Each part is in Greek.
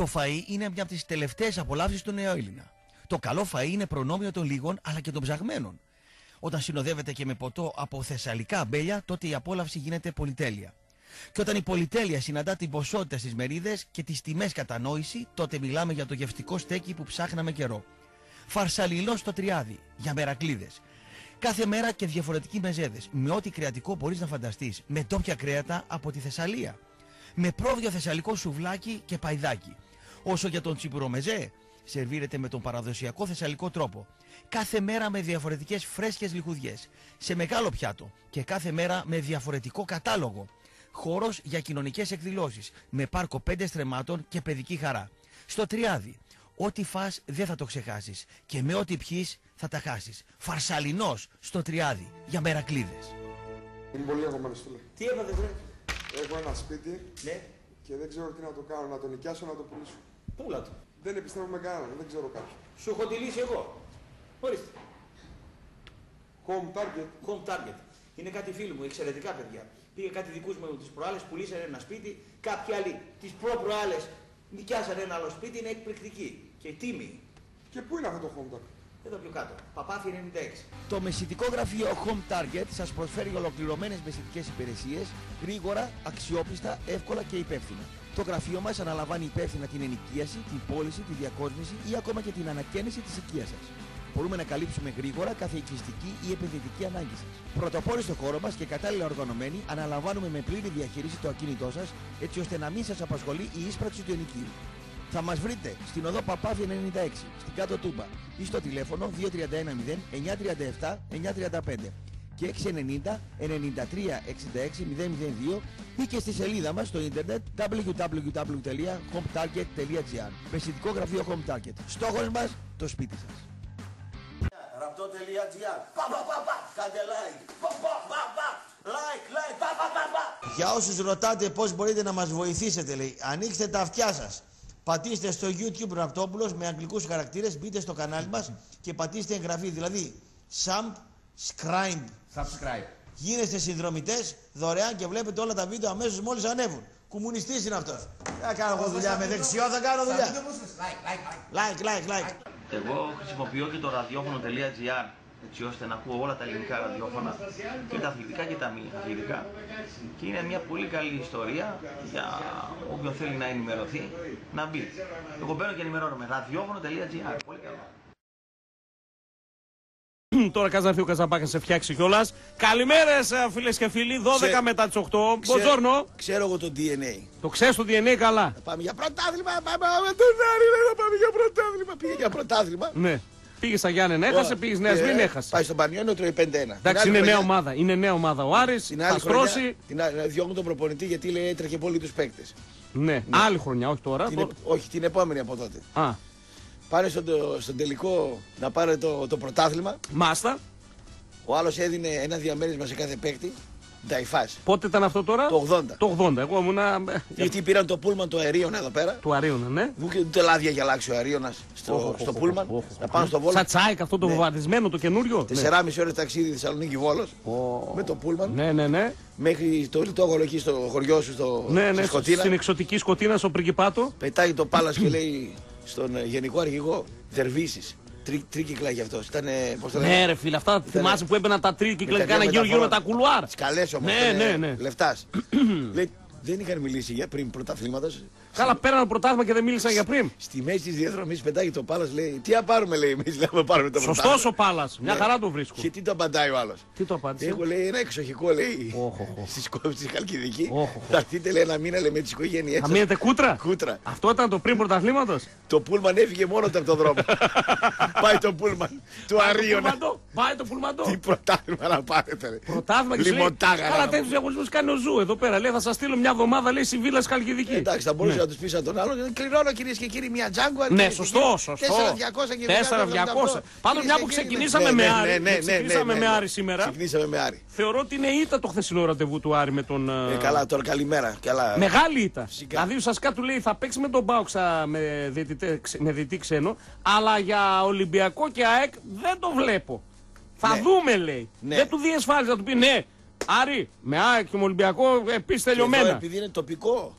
Το φαΐ είναι μια από τις τελευταίες απολαύσεις του νέου Έλληνα. Το καλό φαΐ είναι προνόμιο των λίγων αλλά και των ψαγμένων. Όταν συνοδεύεται και με ποτό από θεσσαλικά αμπέλια, τότε η απόλαυση γίνεται πολυτέλεια. Και όταν η πολυτέλεια συναντά την ποσότητα στις μερίδες και τις τιμές κατανόηση, τότε μιλάμε για το γευστικό στέκι που ψάχναμε καιρό. Φαρσαλινό στο τριάδι, για μερακλίδες. Κάθε μέρα και διαφορετικοί μεζέδες, με ό,τι κρεατικό μπορείς να φανταστείς, με ντόπια κρέατα από τη Θεσσαλία. Με πρόβιο θεσσαλικό σουβλάκι και παϊδάκι. Όσο για τον τσιπουρομεζέ, σερβίρεται με τον παραδοσιακό θεσσαλικό τρόπο. Κάθε μέρα με διαφορετικές φρέσκες λιχουδιές, σε μεγάλο πιάτο και κάθε μέρα με διαφορετικό κατάλογο. Χώρος για κοινωνικές εκδηλώσεις, με πάρκο πέντε στρεμάτων και παιδική χαρά. Στο Τριάδι, ό,τι φας δεν θα το ξεχάσεις και με ό,τι πιείς θα τα χάσεις. Φαρσαλινός στο Τριάδι, για μερακλίδες. Είμαι πολύ αγωμένος φίλε. Τι έπατε βρε; Έχω ένα σπίτι Ναι, και δεν ξέρω τι να το κάνω, να το νοικιάσω να το πουλήσω. Πούλα το. Δεν επιστρέφω με κανέναν, δεν ξέρω κάποιον. Σου έχω τη λύση εγώ. Ορίστε. Home target. Home target. Είναι κάτι φίλοι μου, εξαιρετικά παιδιά. Πήγε κάτι δικούς μου τις προάλλες, πουλήσανε ένα σπίτι, κάποιοι άλλοι τις προ-προάλλες νοικιάσανε ένα άλλο σπίτι, είναι εκπληκτική και τίμη. Και πού είναι αυτό το home target; Εδώ πιο κάτω. Παπάθη 96. Το μεσητικό γραφείο Home Target σας προσφέρει ολοκληρωμένες μεσητικές υπηρεσίες, γρήγορα, αξιόπιστα, εύκολα και υπεύθυνα. Το γραφείο μας αναλαμβάνει υπεύθυνα την ενοικίαση, την πώληση, τη διακόσμηση ή ακόμα και την ανακαίνιση της οικίας σας. Μπορούμε να καλύψουμε γρήγορα κάθε οικιστική ή επενδυτική ανάγκη σας. Πρωτοπόροι στο χώρο μας και κατάλληλα οργανωμένοι, αναλαμβάνουμε με πλήρη διαχείριση το ακίνητό σας, έτσι ώστε να μην σας απασχολεί η ίσπραξη του ενοικίου. Θα μας βρείτε στην οδό Παπάθη 96, στην κάτω Τούμπα ή στο τηλέφωνο 2310 937 935 και 690 93 66 002 ή και στη σελίδα μας στο ίντερνετ www.hometarget.gr Μεσητικό γραφείο Home Target. Στόχος μας το σπίτι σας. Ραπτό.gr Πα πα πα πα Κάντε like Πα πα πα πα Like like Πα πα πα πα Για όσους ρωτάτε πώς μπορείτε να μας βοηθήσετε λέει, ανοίξτε τα αυτιά σας. Πατήστε στο YouTube Ραπτόπουλος με αγγλικούς χαρακτήρες, μπείτε στο κανάλι μας και πατήστε εγγραφή. Δηλαδή, subscribe. Subscribe. Γίνεστε συνδρομητές δωρεάν και βλέπετε όλα τα βίντεο αμέσως μόλις ανέβουν. Κομμουνιστής είναι αυτός. Δεν θα κάνω εγώ δουλειά με δεξιό, θα κάνω δουλειά. Like, like, like. Εγώ χρησιμοποιώ και το ραδιόφωνο.gr έτσι ώστε να ακούω όλα τα ελληνικά ραδιόφωνα και τα αθλητικά και τα μη αθλητικά και είναι μια πολύ καλή ιστορία για όποιον θέλει να ενημερωθεί να μπει. Εγώ μπαίνω και ενημερώνομαι. ραδιόφωνο.gr Πολύ καλό. Τώρα κάτσε να έρθει ο Καζαμπάκα να σε φτιάξει κιόλας. Καλημέρες φίλες και φίλοι. 12 Ξέ- μετά τις 8. Μποτζόρνο. Ξέρω εγώ το DNA. Το ξέρεις το DNA καλά. Πάμε για πρωτάθλημα, πάμε με τον Άρη, λέει, να πάμε για πρωτάθλημα. Πήγε για πρωτάθλημα. Ναι. Πήγε στα Γιάννενα, έχασε, πήγες Νέας Ε, Μην έχασε. Πάει στον Πανιόνιο, τρώει 5-1. Την Εντάξει, άλλη είναι νέα χρονιά- ομάδα. Είναι νέα ομάδα. Ο Άρης Την θα άλλη στρώσει. χρονιά, την άλλη, διώχνουν τον προπονητή γιατί λέει έτρεχε πολύ τους παίκτες. Ναι, άλλη χρονιά, όχι τώρα. Την, Τώρα- επ- όχι, την επόμενη από τότε. Α, Πάνε στον, στον τελικό να πάρει το, το πρωτάθλημα. μάστα. Ο άλλος έδινε ένα διαμέρισμα σε κάθε παίκτη. Νταϊφάς. Πότε ήταν αυτό τώρα; Το 80. Το 80. Εγώ ήμουν. Και αυτοί πήραν το πούλμαν του αερίων εδώ πέρα. Του Αρίωνα, ναι. Μου είχε ούτε λάδια για αλλάξει ο αερίωνας στο, Όχο, στο όχο, πούλμαν. όχο, να όχο. πάνε στο βόλο. Σαν τσάικ αυτό το Ναι. βομβαρδισμένο το καινούριο. Ναι. 4,5 ώρες ταξίδι Θεσσαλονίκη Βόλος. Ω. Με το πούλμαν. Ναι, ναι, ναι. Μέχρι το λιτόγολο εκεί στο χωριό σου στο, Ναι, στη ναι, Σκοτίνα. στην εξωτική σκοτίνα στο Πριγκιπάτο. Πετάει το πάλας και λέει στον ε, γενικό αρχηγό Δερβίσης. Τρί, τρίκυκλα γι' αυτός. Ήταν. Πώς το λένε; Ναι, ρε φίλε, αυτά θυμάσαι που έμπαιναν τα τρίκυκλα και τα κάναν δύο γύρω-γύρω με τα μεταφορών. κουλουάρ. Τις καλές όμως. Ναι, ναι, ναι. Λεφτάς. λέει, δεν είχαν μιλήσει για πριν πρωταθλήματος. Καλά, πέραν πρωτάθλημα και δεν μίλησαν για πριν. Στη μέση της διαδρομής πετάει το πάλας, λέει: Τι να πάρουμε, λέει. Εμείς λέμε πάρουμε το Σωστός πρωτάθλημα». ο Πάλας. Μια Ναι. χαρά το βρίσκω. Και τι το απαντάει ο άλλος. Τι το απάντησε; Έχω λέει ένα εξοχικό λέει Όχο, όχο. στη σκόπη στη Χαλκιδικής. Όχο. Θα έρθετε λέει ένα μήνα λέει, με τις οικογένειές Θα σας. μείνετε κούτρα; Κούτρα. Αυτό ήταν το πριν πρωταθλήματος; Το πούλμαν έφυγε μόνο του από τον δρόμο. Πάει το πούλμαν του Αρίωνα. Πάει το πουλμαντό. Τι πρωτάθλημα να πάρετε. ρε. Πρωτάθλημα και σου λέει, Λιμωτάγα. Καλά, να τέτοιους διαγωνισμούς κάνει ο Ζου εδώ πέρα. Λέει, θα σας στείλω μια εβδομάδα, λέει, στη Βίλα Χαλκιδικής. Εντάξει, θα μπορούσε να τους πεις σαν τον άλλον. Κληρώνω κυρίες και κύριοι μια τζάγκουα. Ναι, σωστό, σωστό. 4.200 και 4.200. Πάντως, μια που ξεκινήσαμε με Άρη, ξεκινήσαμε με Άρη σήμερα. Ξεκινήσαμε με Άρη. Θεωρώ ότι είναι ήττα το χθεσινό ραντεβού του Άρη με τον. ε, Ε, καλά, τώρα καλημέρα. Καλά. Μεγάλη ήττα. Φυσικά. Δηλαδή ουσιαστικά του λέει θα παίξει με τον Μπάουξα με, διαιτητέ- ξε- με διαιτητή ξένο, αλλά για Ολυμπιακό και ΑΕΚ δεν το βλέπω. Θα Ναι. δούμε λέει. Ναι. Δεν του διασφάλιζε, θα του πει ναι. Άρη, με ΑΕΚ και με Ολυμπιακό επίση Και εδώ, τελειωμένα. επειδή είναι τοπικό.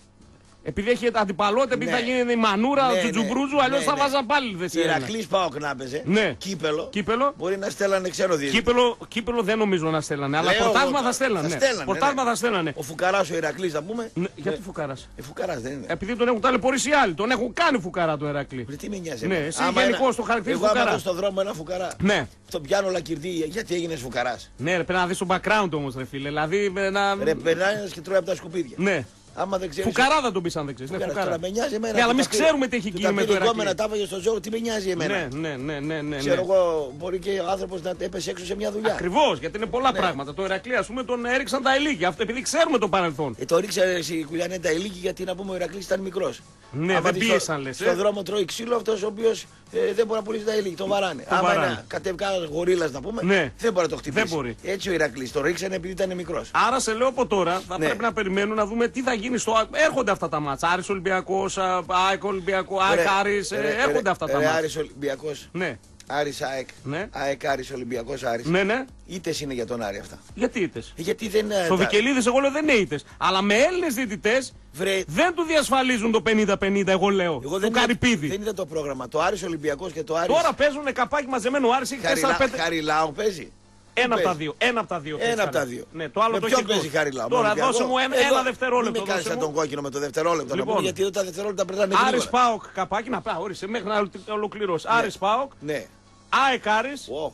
Επειδή έχει αντιπαλότητα, επειδή Ναι. θα γίνει η μανούρα, Ναι, ο Τζουτζουμπρούζου, αλλιώς ναι, θα ναι. βάζαν πάλι δε Ηρακλής Πάοκ να έπαιζε. Ναι. Κύπελο. Κύπελο. Μπορεί να στέλνανε ξένο διαιτητή. Κύπελο, κύπελο δεν νομίζω να στέλνανε, αλλά Λέω πρωτάθλημα εγώ, θα στέλνανε. θα ναι. στέλνανε, Πρωτάθλημα ναι. θα στέλνανε. Ο Φουκαράς ο Ηρακλής θα πούμε. Ναι, γιατί φουκαράς; Ε, Φουκαράς δεν είναι. Επειδή τον έχουν ταλαιπωρήσει οι άλλοι. Τον έχουν κάνει φουκαρά τον Ερακλή. Βρε, Τι με νοιάζει. Ναι, εμένα. εσύ Άμα γενικώς ένα- το χαρακτηρίζεις Εγώ άμα φουκαρά. δω στον δρόμο ένα φουκαρά. Ναι. Τον πιάνω λακυρδί γιατί έγινες φουκαράς; Ναι, ρε, πρέπει να δεις το background όμως, ρε φίλε. Δηλαδή. ε, Να... Ρε, περνάει ένας και τρώει από τα σκουπίδια. Ναι. Άμα δεν ξέρει. Φουκαρά θα τον πεις αν δεν ξέρεις. Ναι, Φουκαρά. φουκαρά. Τώρα με νοιάζει εμένα. Ναι, αλλά Του εμείς τα πήρε- ξέρουμε τι έχει του γίνει τα με το πήρε η Ερακλή. κόμενα, τα έβαγε στο ζώο, τι με νοιάζει εμένα. Ναι, ναι, ναι, ναι, ναι. Ξέρω ναι. εγώ, μπορεί και ο άνθρωπος να έπεσε έξω σε μια δουλειά. Ακριβώς, γιατί είναι πολλά Ναι. πράγματα. Το Ερακλή, ας πούμε, τον έριξαν τα ηλίκια. Αυτό επειδή ξέρουμε το παρελθόν. Ε, το ρίξε η Κουλιανέτα ηλίκη γιατί να πούμε ο Ηρακλής ήταν μικρός. Ναι, δεν πίεσαν, λες, ε. Στον δρόμο τρώει ξύλο αυτός ο οποίος ε, δεν μπορεί να πουλήσει τα ηλίκη. Τον βαράνε. Τον Άμα βαράνε. είναι κατεβικά γορίλας να πούμε, Ναι. δεν μπορεί να το χτυπήσει. Δεν μπορεί. Έτσι ο Ηρακλής το ρίξανε επειδή ήταν μικρός. Άρα σε λέω από τώρα θα Ναι. πρέπει να περιμένουμε να δούμε τι θα γίνει στο. Έρχονται αυτά τα μάτσα. Άρης Ολυμπιακός, ΑΕΚ Ολυμπιακό, ΑΕΚ Άρης, ε, έρχονται αυτά τα μάτσα. Άρης Ολυμπιακός, Ναι, Άρης ΑΕΚ, Ναι. ΑΕΚ Άρης Ολυμπιακός Άρης. ναι, ναι. Ήτες είναι για τον Άρη αυτά. Γιατί είτε. Ε, Γιατί δεν είναι. Στο Βικελίδης, εγώ λέω δεν είναι ήττε. Αλλά με Έλληνες διαιτητές Βρε, δεν του διασφαλίζουν το 50-50, εγώ λέω. εγώ του δεν, είδα, Καρυπίδη. δεν είδα το πρόγραμμα. Το Άρης Ολυμπιακός και το Άρης. Τώρα παίζουν καπάκι μαζεμένο. Ο Άρης έχει 4-5. Χαριλά, Χαριλάου παίζει. Ένα από τα παίζει; δύο. Ένα από τα δύο. Ένα παίζει, από τα Άρης. δύο. Ναι, το άλλο με το ποιον έχει παίζει εκτός. Χαριλάου. με Τώρα Ολυμπιακό; δώσε μου ένα, Εδώ, ένα δευτερόλεπτο. Μην με κάνεις δώσε σαν μου. τον κόκκινο με το δευτερόλεπτο. Λοιπόν. Να πούμε, γιατί εδώ τα δευτερόλεπτα περνάνε Άρης γρήγορα. Πάοκ καπάκι να πάει. Ορίστε, μέχρι να ολοκληρώσει. Άρης Πάοκ, Ναι. ΑΕΚ Άρης, Ω,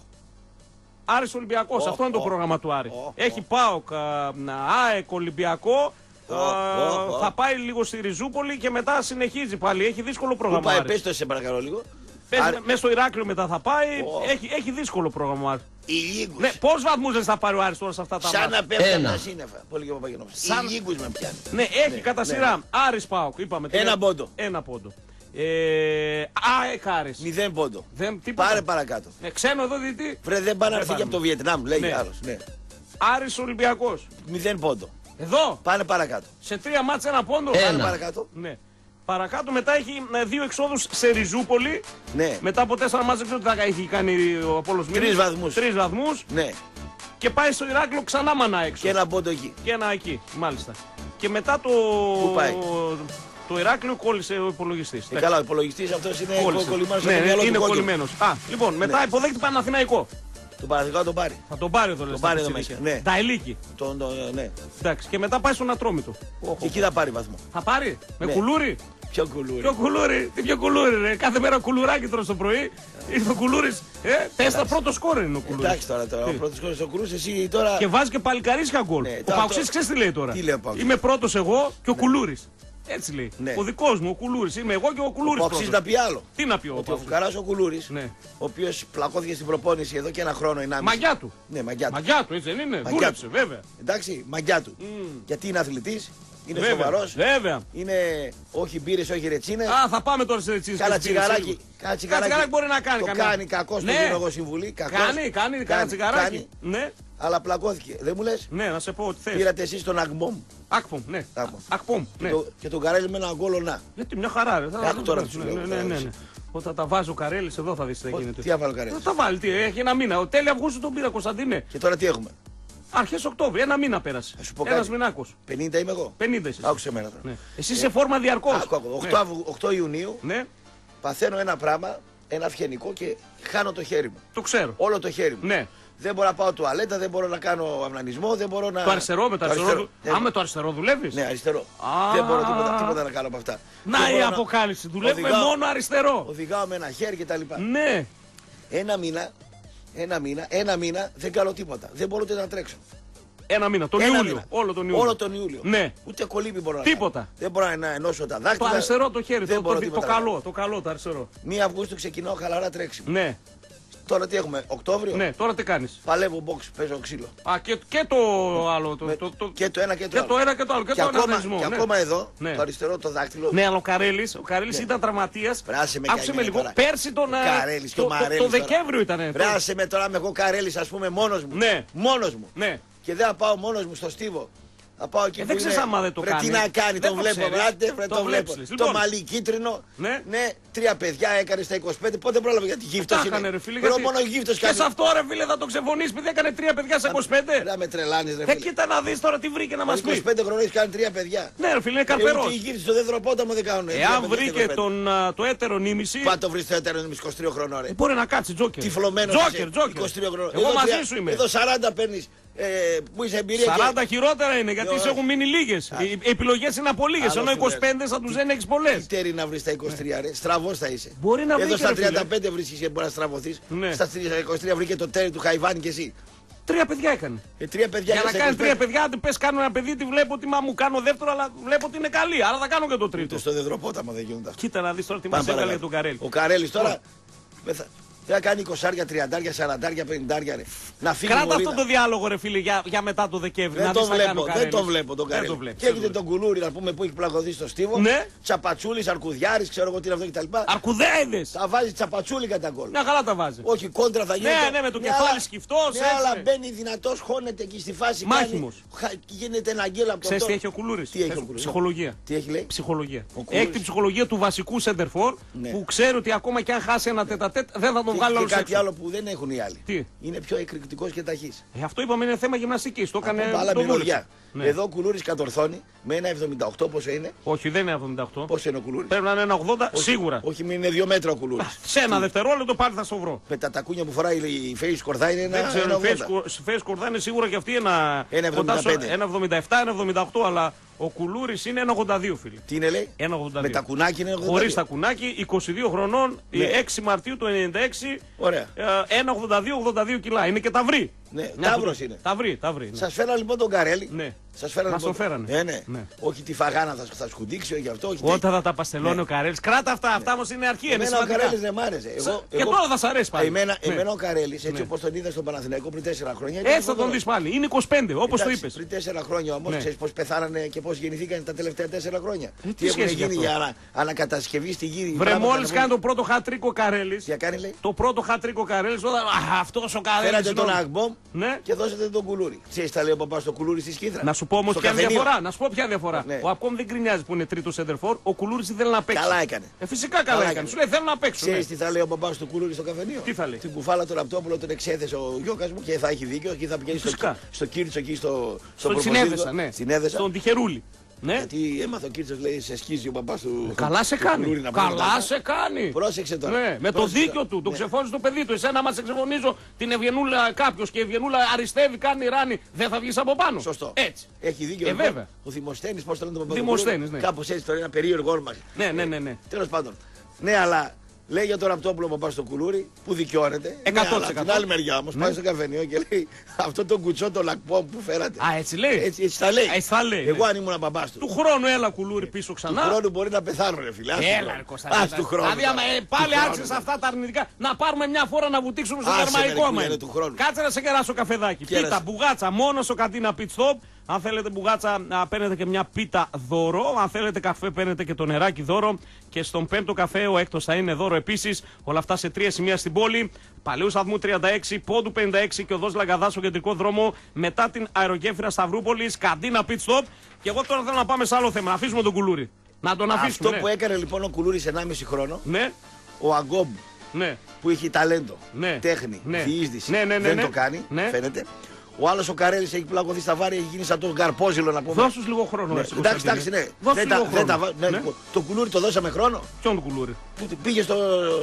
Άρης Ολυμπιακός. Ω, Αυτό είναι το ω, πρόγραμμα του Άρη. ω, Έχει ΠΑΟΚ, α, ΑΕΚ Ολυμπιακό. Ω, α, ω, ω. Θα πάει λίγο στη Ριζούπολη και μετά συνεχίζει πάλι. Έχει δύσκολο Πού πρόγραμμα. ο πάει, Άρης. πες το σε παρακαλώ λίγο. Παίζει Άρη- μέσα στο Ηράκλειο μετά θα πάει. Ω. Έχει, έχει δύσκολο πρόγραμμα. ο Άρης. Οι Λίγκους. Ναι, πόσου βαθμού δεν θα πάρει ο Άρης τώρα σε αυτά τα Σαν μάτια. να πέφτουν Ένα. τα σύννεφα. Πολύ και ο Παπαγενόπουλος. Σαν- Οι Λίγκους με πιάνει. Ναι, έχει κατά ναι, σειρά. Άρης Πάοκ, είπαμε. Ένα την- πόντο. Ένα πόντο. Ε, ΑΕΚ Άρης. Μηδέν πόντο. Δεν, τίποτα. Πάρε παρακάτω. Ε, ξένο εδώ διετή. Βρε δεν πάει να Δεν έρθει και από πάμε. το Βιετνάμ, λέει Ναι. άλλος. Ναι. Άρης Ολυμπιακός. Μηδέν πόντο. Εδώ, Πάνε παρακάτω. σε τρία μάτια ένα πόντο; Ένα. Πάνε παρακάτω. Ναι. Παρακάτω μετά έχει ε, δύο εξόδους σε Ριζούπολη. Ναι. Μετά από τέσσερα μάτια δεν ξέρω τι θα έχει κάνει ο Απόλλος Τρεις Μήνης. βαθμούς. Τρεις βαθμούς. Ναι. Και πάει στο Ηράκλειο ξανά μανά έξω. Και ένα πόντο εκεί. Και ένα εκεί, μάλιστα. Και μετά το. Πού πάει; Το Ηράκλειο κόλλησε ο υπολογιστής. Ε, καλά, ο υπολογιστής αυτός είναι Κόλλησε. κολλημένος στο Ναι, ναι, μυαλό του είναι κόκκινου. κολλημένος. Α, λοιπόν, μετά υποδέχεται Παναθηναϊκό. Τον Παναθηνικό τον πάρει. Θα τον πάρει εδώ λες. Τον στα πάρει εδώ πιτσιρίκια. μέσα, ναι. Τα ελίκη. Τον, τον, ναι. Εντάξει. Και μετά πάει στον Ατρόμητο. Και εκεί θα πάρει βαθμό. Θα πάρει; Με Ναι. κουλούρι; Πιο κουλούρι; Ποιο κουλούρι, τι πιο κουλούρι, ρε; Κάθε μέρα κουλουράκι τρως το πρωί. Ήρθε ο κουλούρις. Ε, τέσσερα πρώτο σκόρ είναι ο κουλούρις. Εντάξει τώρα, τώρα. Ο πρώτος κόλλο ο Κρούζ, εσύ τώρα. Και βάζει και παλικαρίσια γκολ. Ναι, ο τώρα Παοξής αυτό- ξέρεις τι λέει τώρα. Τι λέει ο Παοξής; Είμαι πρώτος εγώ και ο κουλούρις. Έτσι λέει. Ναι. Ο δικός μου, ο κουλούρι. Είμαι εγώ και ο Ο κουλούρι. Παοξής να πει άλλο. Τι να πει ο Ότι ο Παοξής; Φουκαρά ο Κουλούρης, Ναι. ο οποίος πλακώθηκε στην προπόνηση εδώ και ένα χρόνο, ενάμιση. Μαγιά του. Ναι, μαγιά του. Μαγιά του, έτσι δεν είναι; Μαγιά Δούλεψε, του. βέβαια. Εντάξει, μαγιά του. Γιατί είναι αθλητής, είναι Βέβαια. σοβαρός, Βέβαια. είναι όχι μπύρες, όχι ρετσίνες. Α, θα πάμε τώρα σε έτσι. Κάνα τσιγαράκι. Κάνα τσιγαράκι μπορεί να κάνει Το κανένα. κάνει κακό, Ναι. το δίνω εγώ συμβουλή. Κακός. Κάνει, κάνει, κάνει τσιγαράκι. Ναι, Αλλά πλακώθηκε. Δεν μου λες; ναι, να σε πω ότι θες. Πήρατε εσείς τον Αγμπόμ Ακπομ, ναι. Ακπομ. Ακπομ, ναι. και, το, και τον Καρέλη με ένα γκολ να. Γιατί μια χαρά, ρε. Θα- Άκου τώρα τι σου ναι, λέω, ναι, ναι, τώρα, ναι, εσύ. ναι. Όταν τα βάζει ο Καρέλης, εδώ θα δεις τι θα γίνεται. Τι άβαλε ο Καρέλης; Θα τα βάλει, τι, έχει ένα μήνα. Ο τέλειο Αυγούστου τον πήρα, Κωνσταντίνε. Και τώρα τι έχουμε; Αρχές Οκτώβρη, ένα μήνα πέρασε. Θα σου πω Ένας κάτι. μηνάκος. 50 είμαι εγώ. 50 εσύ. Άκουσε εμένα τώρα. Ναι. Εσύ είσαι φόρμα διαρκώς. Άκου, άκου. 8, Αυγου- 8 Ιουνίου Ναι, παθαίνω ένα πράγμα, ένα αυγενικό και χάνω το χέρι μου. το ξέρω. Όλο το χέρι μου. Ναι. Δεν μπορώ να πάω τουαλέτα, δεν μπορώ να κάνω αυνανισμό, δεν μπορώ να. Το αριστερό με το αριστερό. δου- Δεν- Α, με το αριστερό δουλεύεις. Ναι, αριστερό. Α. Δεν μπορώ τίποτα, τίποτα να κάνω από αυτά. Να Δεν η μπορώ να- αποκάλυψη. Δουλεύουμε Οδηγάω- μόνο αριστερό. Οδηγάω με ένα χέρι κτλ. Ναι. Ένα μήνα, ένα μήνα, ένα μήνα δεν κάνω τίποτα. Δεν μπορώ ούτε να τρέξω. Ένα μήνα. Τον Ένα Ιούλιο. μήνα. Όλο τον Ιούλιο. Όλο τον Ιούλιο. Ναι. Ούτε κολύμπι μπορώ να Τίποτα. κάνω. Δεν μπορώ να ενώσω τα Το δάχτυλα. αριστερό το χέρι. Δεν Το, μπορώ το, το τίποτα να καλό. κάνω. Το καλό το αριστερό. 1 Αυγούστου ξεκινάω χαλαρά τρέξιμο. Ναι. Τώρα τι έχουμε, Οκτώβριο; Ναι, τώρα τι κάνεις; Παλεύω box, παίζω ξύλο. Α, και, και το άλλο. Το, Με- το, το, και το ένα και το και άλλο. το ένα και το άλλο. Και, Και το ακόμα, αναδεσμό. και ναι. ακόμα εδώ, Ναι. το αριστερό το δάχτυλο. Ναι, αλλά ο Καρέλη ο Καρέλης Ναι. ήταν τραυματίας. Πράσε με Άκουσε με καημένη λίγο. τώρα. Πέρσι τον. Ο ε, Καρέλης και ο το, το, Μαρέλης το τώρα. Δεκέμβριο ήταν. Πράσε με τώρα, είμαι εγώ καρέλης, ας πούμε, μόνος μου. Ναι. Μόνος μου. Ναι. Και δεν θα πάω μόνος μου στο στίβο Θα πάω εκεί Ε, που δεν είναι. ξέρεις άμα δεν το Βρε, κάνει. Τι να κάνει, Δεν το το βλέπω. ξέρεις. Άντε, βρε, Το το βλέπεις, βλέπω. λοιπόν. Το μαλλί κίτρινο. Ναι. τρία παιδιά έκανε στα 25. Πότε πρόλαβε γιατί γύφτος Τα είναι. έκανε ρε φίλε. Βρε, γιατί- μόνο γύφτος Και κάνει. σε αυτό ρε φίλε θα το ξεφωνείς επειδή έκανε τρία παιδιά σε 25. Να με τρελάνεις, ρε Ε, φίλε. κοίτα να δεις τώρα τι βρήκε να μας πει. 25 χρόνια έχει κάνει τρία παιδιά. Ναι ρε φίλε είναι Ε, Ούτε καρπερός. οι γύφτοι στο δεύτερο πόταμο δεν κάνουν. τρία Εάν παιδιά στα βρήκε 25. τον, α, το έτερο νήμιση, Πάτε το βρεις στο έτερο είναι 23 χρονών, ρε. μπορεί να κάτσει τζόκερ. Τυφλωμένος. Τζόκερ, τζόκερ. 23 χρονών. Εγώ Εδώ μαζί τρία- σου είμαι. Εδώ 40 παίρνεις. Ε, που είσαι εμπειρία. 40 και... χειρότερα είναι γιατί Ναι, σε έχουν μείνει λίγες. Οι επιλογές είναι από λίγες. Άλλο Ενώ φίλε. 25 θα τους δεν έχει πολλές. Τι τέρι να βρεις στα 23, ρε. Στραβός θα είσαι. Μπορεί να Εδώ βρήκε, στα ρε, φίλε. 35 βρίσκεις και μπορείς να στραβωθείς. Ναι. Στα 23 βρήκε το τέρι του Χαϊβάνη και εσύ. Τρία παιδιά έκανε. Ε, τρία παιδιά Για να στα κάνεις 25. τρία παιδιά, αν πες κάνω ένα παιδί, τη βλέπω ότι μα μου κάνω δεύτερο, αλλά βλέπω ότι είναι καλή. Άρα θα κάνω και το τρίτο. Ούτε στο δεδροπόταμο δεν γίνονται αυτά. Κοίτα να δεις τώρα τι μας Πάμε έκανε παρακάτω. τον Καρέλη. Ο Καρέλης τώρα. Δεν θα- Δεν θα κάνει 20, 30, 40, 50 ρε. Να φύγει Κράτα μωρίδα. αυτό το διάλογο, ρε φίλε, για, για μετά το Δεκέμβρη. Δεν να το δεις τι θα κάνει ο βλέπω, δεν το Καρέλης. βλέπω τον Δεν Καρέλη. το βλέπεις, Και δεν έχετε το τον κουλούρι να πούμε που έχει πλακωθεί στο στίβο. Ναι. Τσαπατσούλης, αρκουδιάρης, ξέρω εγώ τι είναι αυτό κτλ. Αρκουδέιδε. Θα βάζει τσαπατσούλη κατά γκολ. Μια καλά τα βάζει. Όχι, κόντρα θα γίνει. Ναι, ναι, με το κεφάλι σκυφτός, Ναι, έτσι. αλλά μπαίνει δυνατός, χώνεται εκεί στη φάση. Μάχημος. κάνει- χα- Γίνεται ένα γκέλ από Ξέρεις τον τι έχει ο Κουλούρη. Τι έχει ο Κουλούρης. Ψυχολογία. Τι έχει λέει; Ψυχολογία. Ο Κουλούρης. Έχει την ψυχολογία του βασικού σέντερφορ Ναι. που ξέρει ότι ακόμα και αν χάσει ένα τέτα-τέτ δεν θα τον Και, βγάλει και όλο κάτι έξω. άλλο που δεν έχουν οι άλλοι. Τι; Είναι πιο εκρηκτικός και ταχύς. Ε, αυτό είπαμε είναι θέμα γυμναστικής. Το έκανε. Από άλλα το μυρωδιά. δούλεψε. Ναι. Εδώ ο κουλούρης κατορθώνει με ένα 78 πόσο είναι. Όχι, δεν είναι 78. Πόσο είναι ο κουλούρης; Πρέπει να είναι ένα 80 σίγουρα. Όχι, μην είναι δύο μέτρα ο κουλούρης. Σε ένα δευτερόλεπτο πάλι θα στο βρω. Με τα τακούνια που φοράει η Face Κορδά είναι ένα. Δεν ξέρω, ένα η 80. Face Κορδά είναι σίγουρα και αυτή ένα. Ένα κοντά στο- 75. Ένα 77, ένα 78, αλλά ο Κουλούρης είναι ένα 82, φίλε. Τι είναι λέει; Ένα 82. Με τα κουνάκι είναι 82. Χωρίς τα κουνάκι, 22 χρονών, η Ναι. 6 Μαρτίου του 96, Ωραία. ε, 1,82-82 κιλά. Είναι και ταυρί. Ναι, Μια ταύρος που- είναι. Ταυρί, ταυρί. ναι. Σας φέρα λοιπόν τον Καρέλη. Ναι. Σας φέρανε Μας λοιπόν- τον φέρανε. Ε, ναι. Ναι. Όχι τη φαγάνα θα, θα σκουντίξει, όχι αυτό. Όχι Όταν θα τα παστελώνει Ναι. ο Καρέλης. Κράτα αυτά, αυτά όμως είναι αρχή. Είναι Εμένα ο σημαντικά. Καρέλης δεν μ' άρεσε. Εγώ, Και τώρα θα σ' αρέσει πάλι. Εμένα, Ναι. εμένα ο Καρέλης, έτσι Ναι. όπως τον είδα στον Παναθηναϊκό πριν 4 χρόνια. ήταν Έτσι θα τον φοβερός. δεις πάλι. Είναι 25, όπως το Εντάξει, είπες. Πριν 4 χρόνια όμως, Ναι. ξέρεις πώς πεθάνανε και πώς γεννηθήκαν τα τελευταία 4 χρόνια. τι τι έχουν σχέση γίνει γι' για αυτό; ανα, ανακατασκευή στη γύρι. Βρε, πράγματα μόλις να κάνει βγουν. το πρώτο χατρίκο Καρέλης. Τι έκανε, λέει. Το πρώτο χατρίκο Καρέλης, όταν. Αυτός ο Καρέλης. Φέρατε τον Αγμπόμ Ναι. και δώσατε τον κουλούρι. Ξέρεις, τα λέει ο παπάς στο κουλούρι στη σκίδρα. Να σου πω όμως Στο ποια είναι καφενείο. διαφορά. Να σου πω ποια διαφορά. Ναι. Ο Ακόμ δεν γκρινιάζει που είναι τρίτο σέντερφορ. Ο Κουλούρη θέλει να παίξει. Καλά έκανε. Ε, φυσικά καλά, Καλά έκανε. έκανε. Σου λέει θέλω να παίξω. Ξέρεις ναι. τι θα λέει ο παπάς του κουλούρι στο καφενείο; Τι θα λέει; Την κουφάλα του ραπτόπουλο τον εξέθεσε ο Γιώκας μου και θα έχει δίκιο και θα πηγαίνει στο, Φυσικά. στο Κίρτσο εκεί στο, στο Στον προπονητικό. συνέδεσα, ναι. Στην έδεσα. Στον τυχερούλη. Ναι. Γιατί έμαθε ο Κίρτσο λέει σε σκίζει ο παπάς του. Καλά σε του κουλούρι κάνει. να πούμε Καλά τα- σε κάνει. Πρόσεξε τώρα. Ναι, με το Πρόσεξε δίκιο τώρα. του. Το Ναι. ξεφώνησε το παιδί του. Εσένα, άμα σε ξεφωνίζω την Ευγενούλα κάποιος και η Ευγενούλα αριστεύει, κάνει ράνι, δεν θα βγεις από πάνω. Σωστό. Έτσι. Έχει δίκιο. Ε, λοιπόν. βέβαια. Ο Δημοσθένης, πώς το λένε τον Δημοσθένης, ναι. Κάπως έτσι τώρα, ένα περίεργο όρμα. Ναι, ναι, ναι, ναι. Τέλος πάντων. Ναι, αλλά λέει για τον ραπτόπουλο που πάει στο κουλούρι που δικαιώνεται. Ναι, 100%. αλλά την άλλη μεριά όμως πάει στο καφενείο και λέει αυτό το κουτσό το λακπό που φέρατε. Α, έτσι λέει. Έτσι, έτσι τα λέει. Έτσι θα λέει, Εγώ ναι. αν ήμουν μπαμπά του. Του χρόνου έλα κουλούρι πίσω Του ξανά. χρόνου μπορεί να πεθάνω, ρε φιλά. Έλα, ρε Κωνσταντίνα. Α του χρόνου. Δηλαδή, άμα τώρα. ε, Του πάλι χρόνου άρχισε τώρα. αυτά τα αρνητικά, να πάρουμε μια φορά να βουτήξουμε στο Άσε, γερμαϊκό ρε, μα. κουνιάνε του χρόνου. Κάτσε να σε κεράσω καφεδάκι. Κέρασε. Πίτα, μπουγάτσα, μόνος στο κατίνα pit stop. Αν θέλετε μπουγάτσα, να παίρνετε και μια πίτα δώρο. Αν θέλετε καφέ, παίρνετε και το νεράκι δώρο. Και στον πέμπτο καφέ ο έκτος θα είναι δώρο επίσης. Όλα αυτά σε τρία σημεία στην πόλη. Παλαιού σταθμού 36, πόντου 56 και οδός Λαγκαδάς στο κεντρικό δρόμο μετά την αερογέφυρα Σταυρούπολης, καντίνα pit stop. Και εγώ τώρα θέλω να πάμε σε άλλο θέμα. Να αφήσουμε τον κουλούρι. Να τον αφήσουμε. Αυτό ναι. που έκανε λοιπόν ο Κουλούρη 1,5 χρόνο, Ναι, ο Αγκόμπ ναι. που έχει ταλέντο, Ναι. τέχνη, Ναι. διείσδυση, Ναι, ναι, ναι, δεν ναι. το κάνει, Ναι. φαίνεται. Ο άλλος ο Καρέλης έχει πλακωθεί στα βάρη, έχει γίνει σαν τον Καρπόζηλο να πούμε. Δώσ' τους λίγο χρόνο. Ναι, εσύ, εντάξει, εντάξει, Κωνσταντίνε. ναι. Δώσ' Δεν τους τα- λίγο δεν τα χρόνο. βα- ναι, Ναι. λοιπόν, Το κουλούρι το δώσαμε χρόνο. Ποιον του κουλούρι. Που πήγε στο,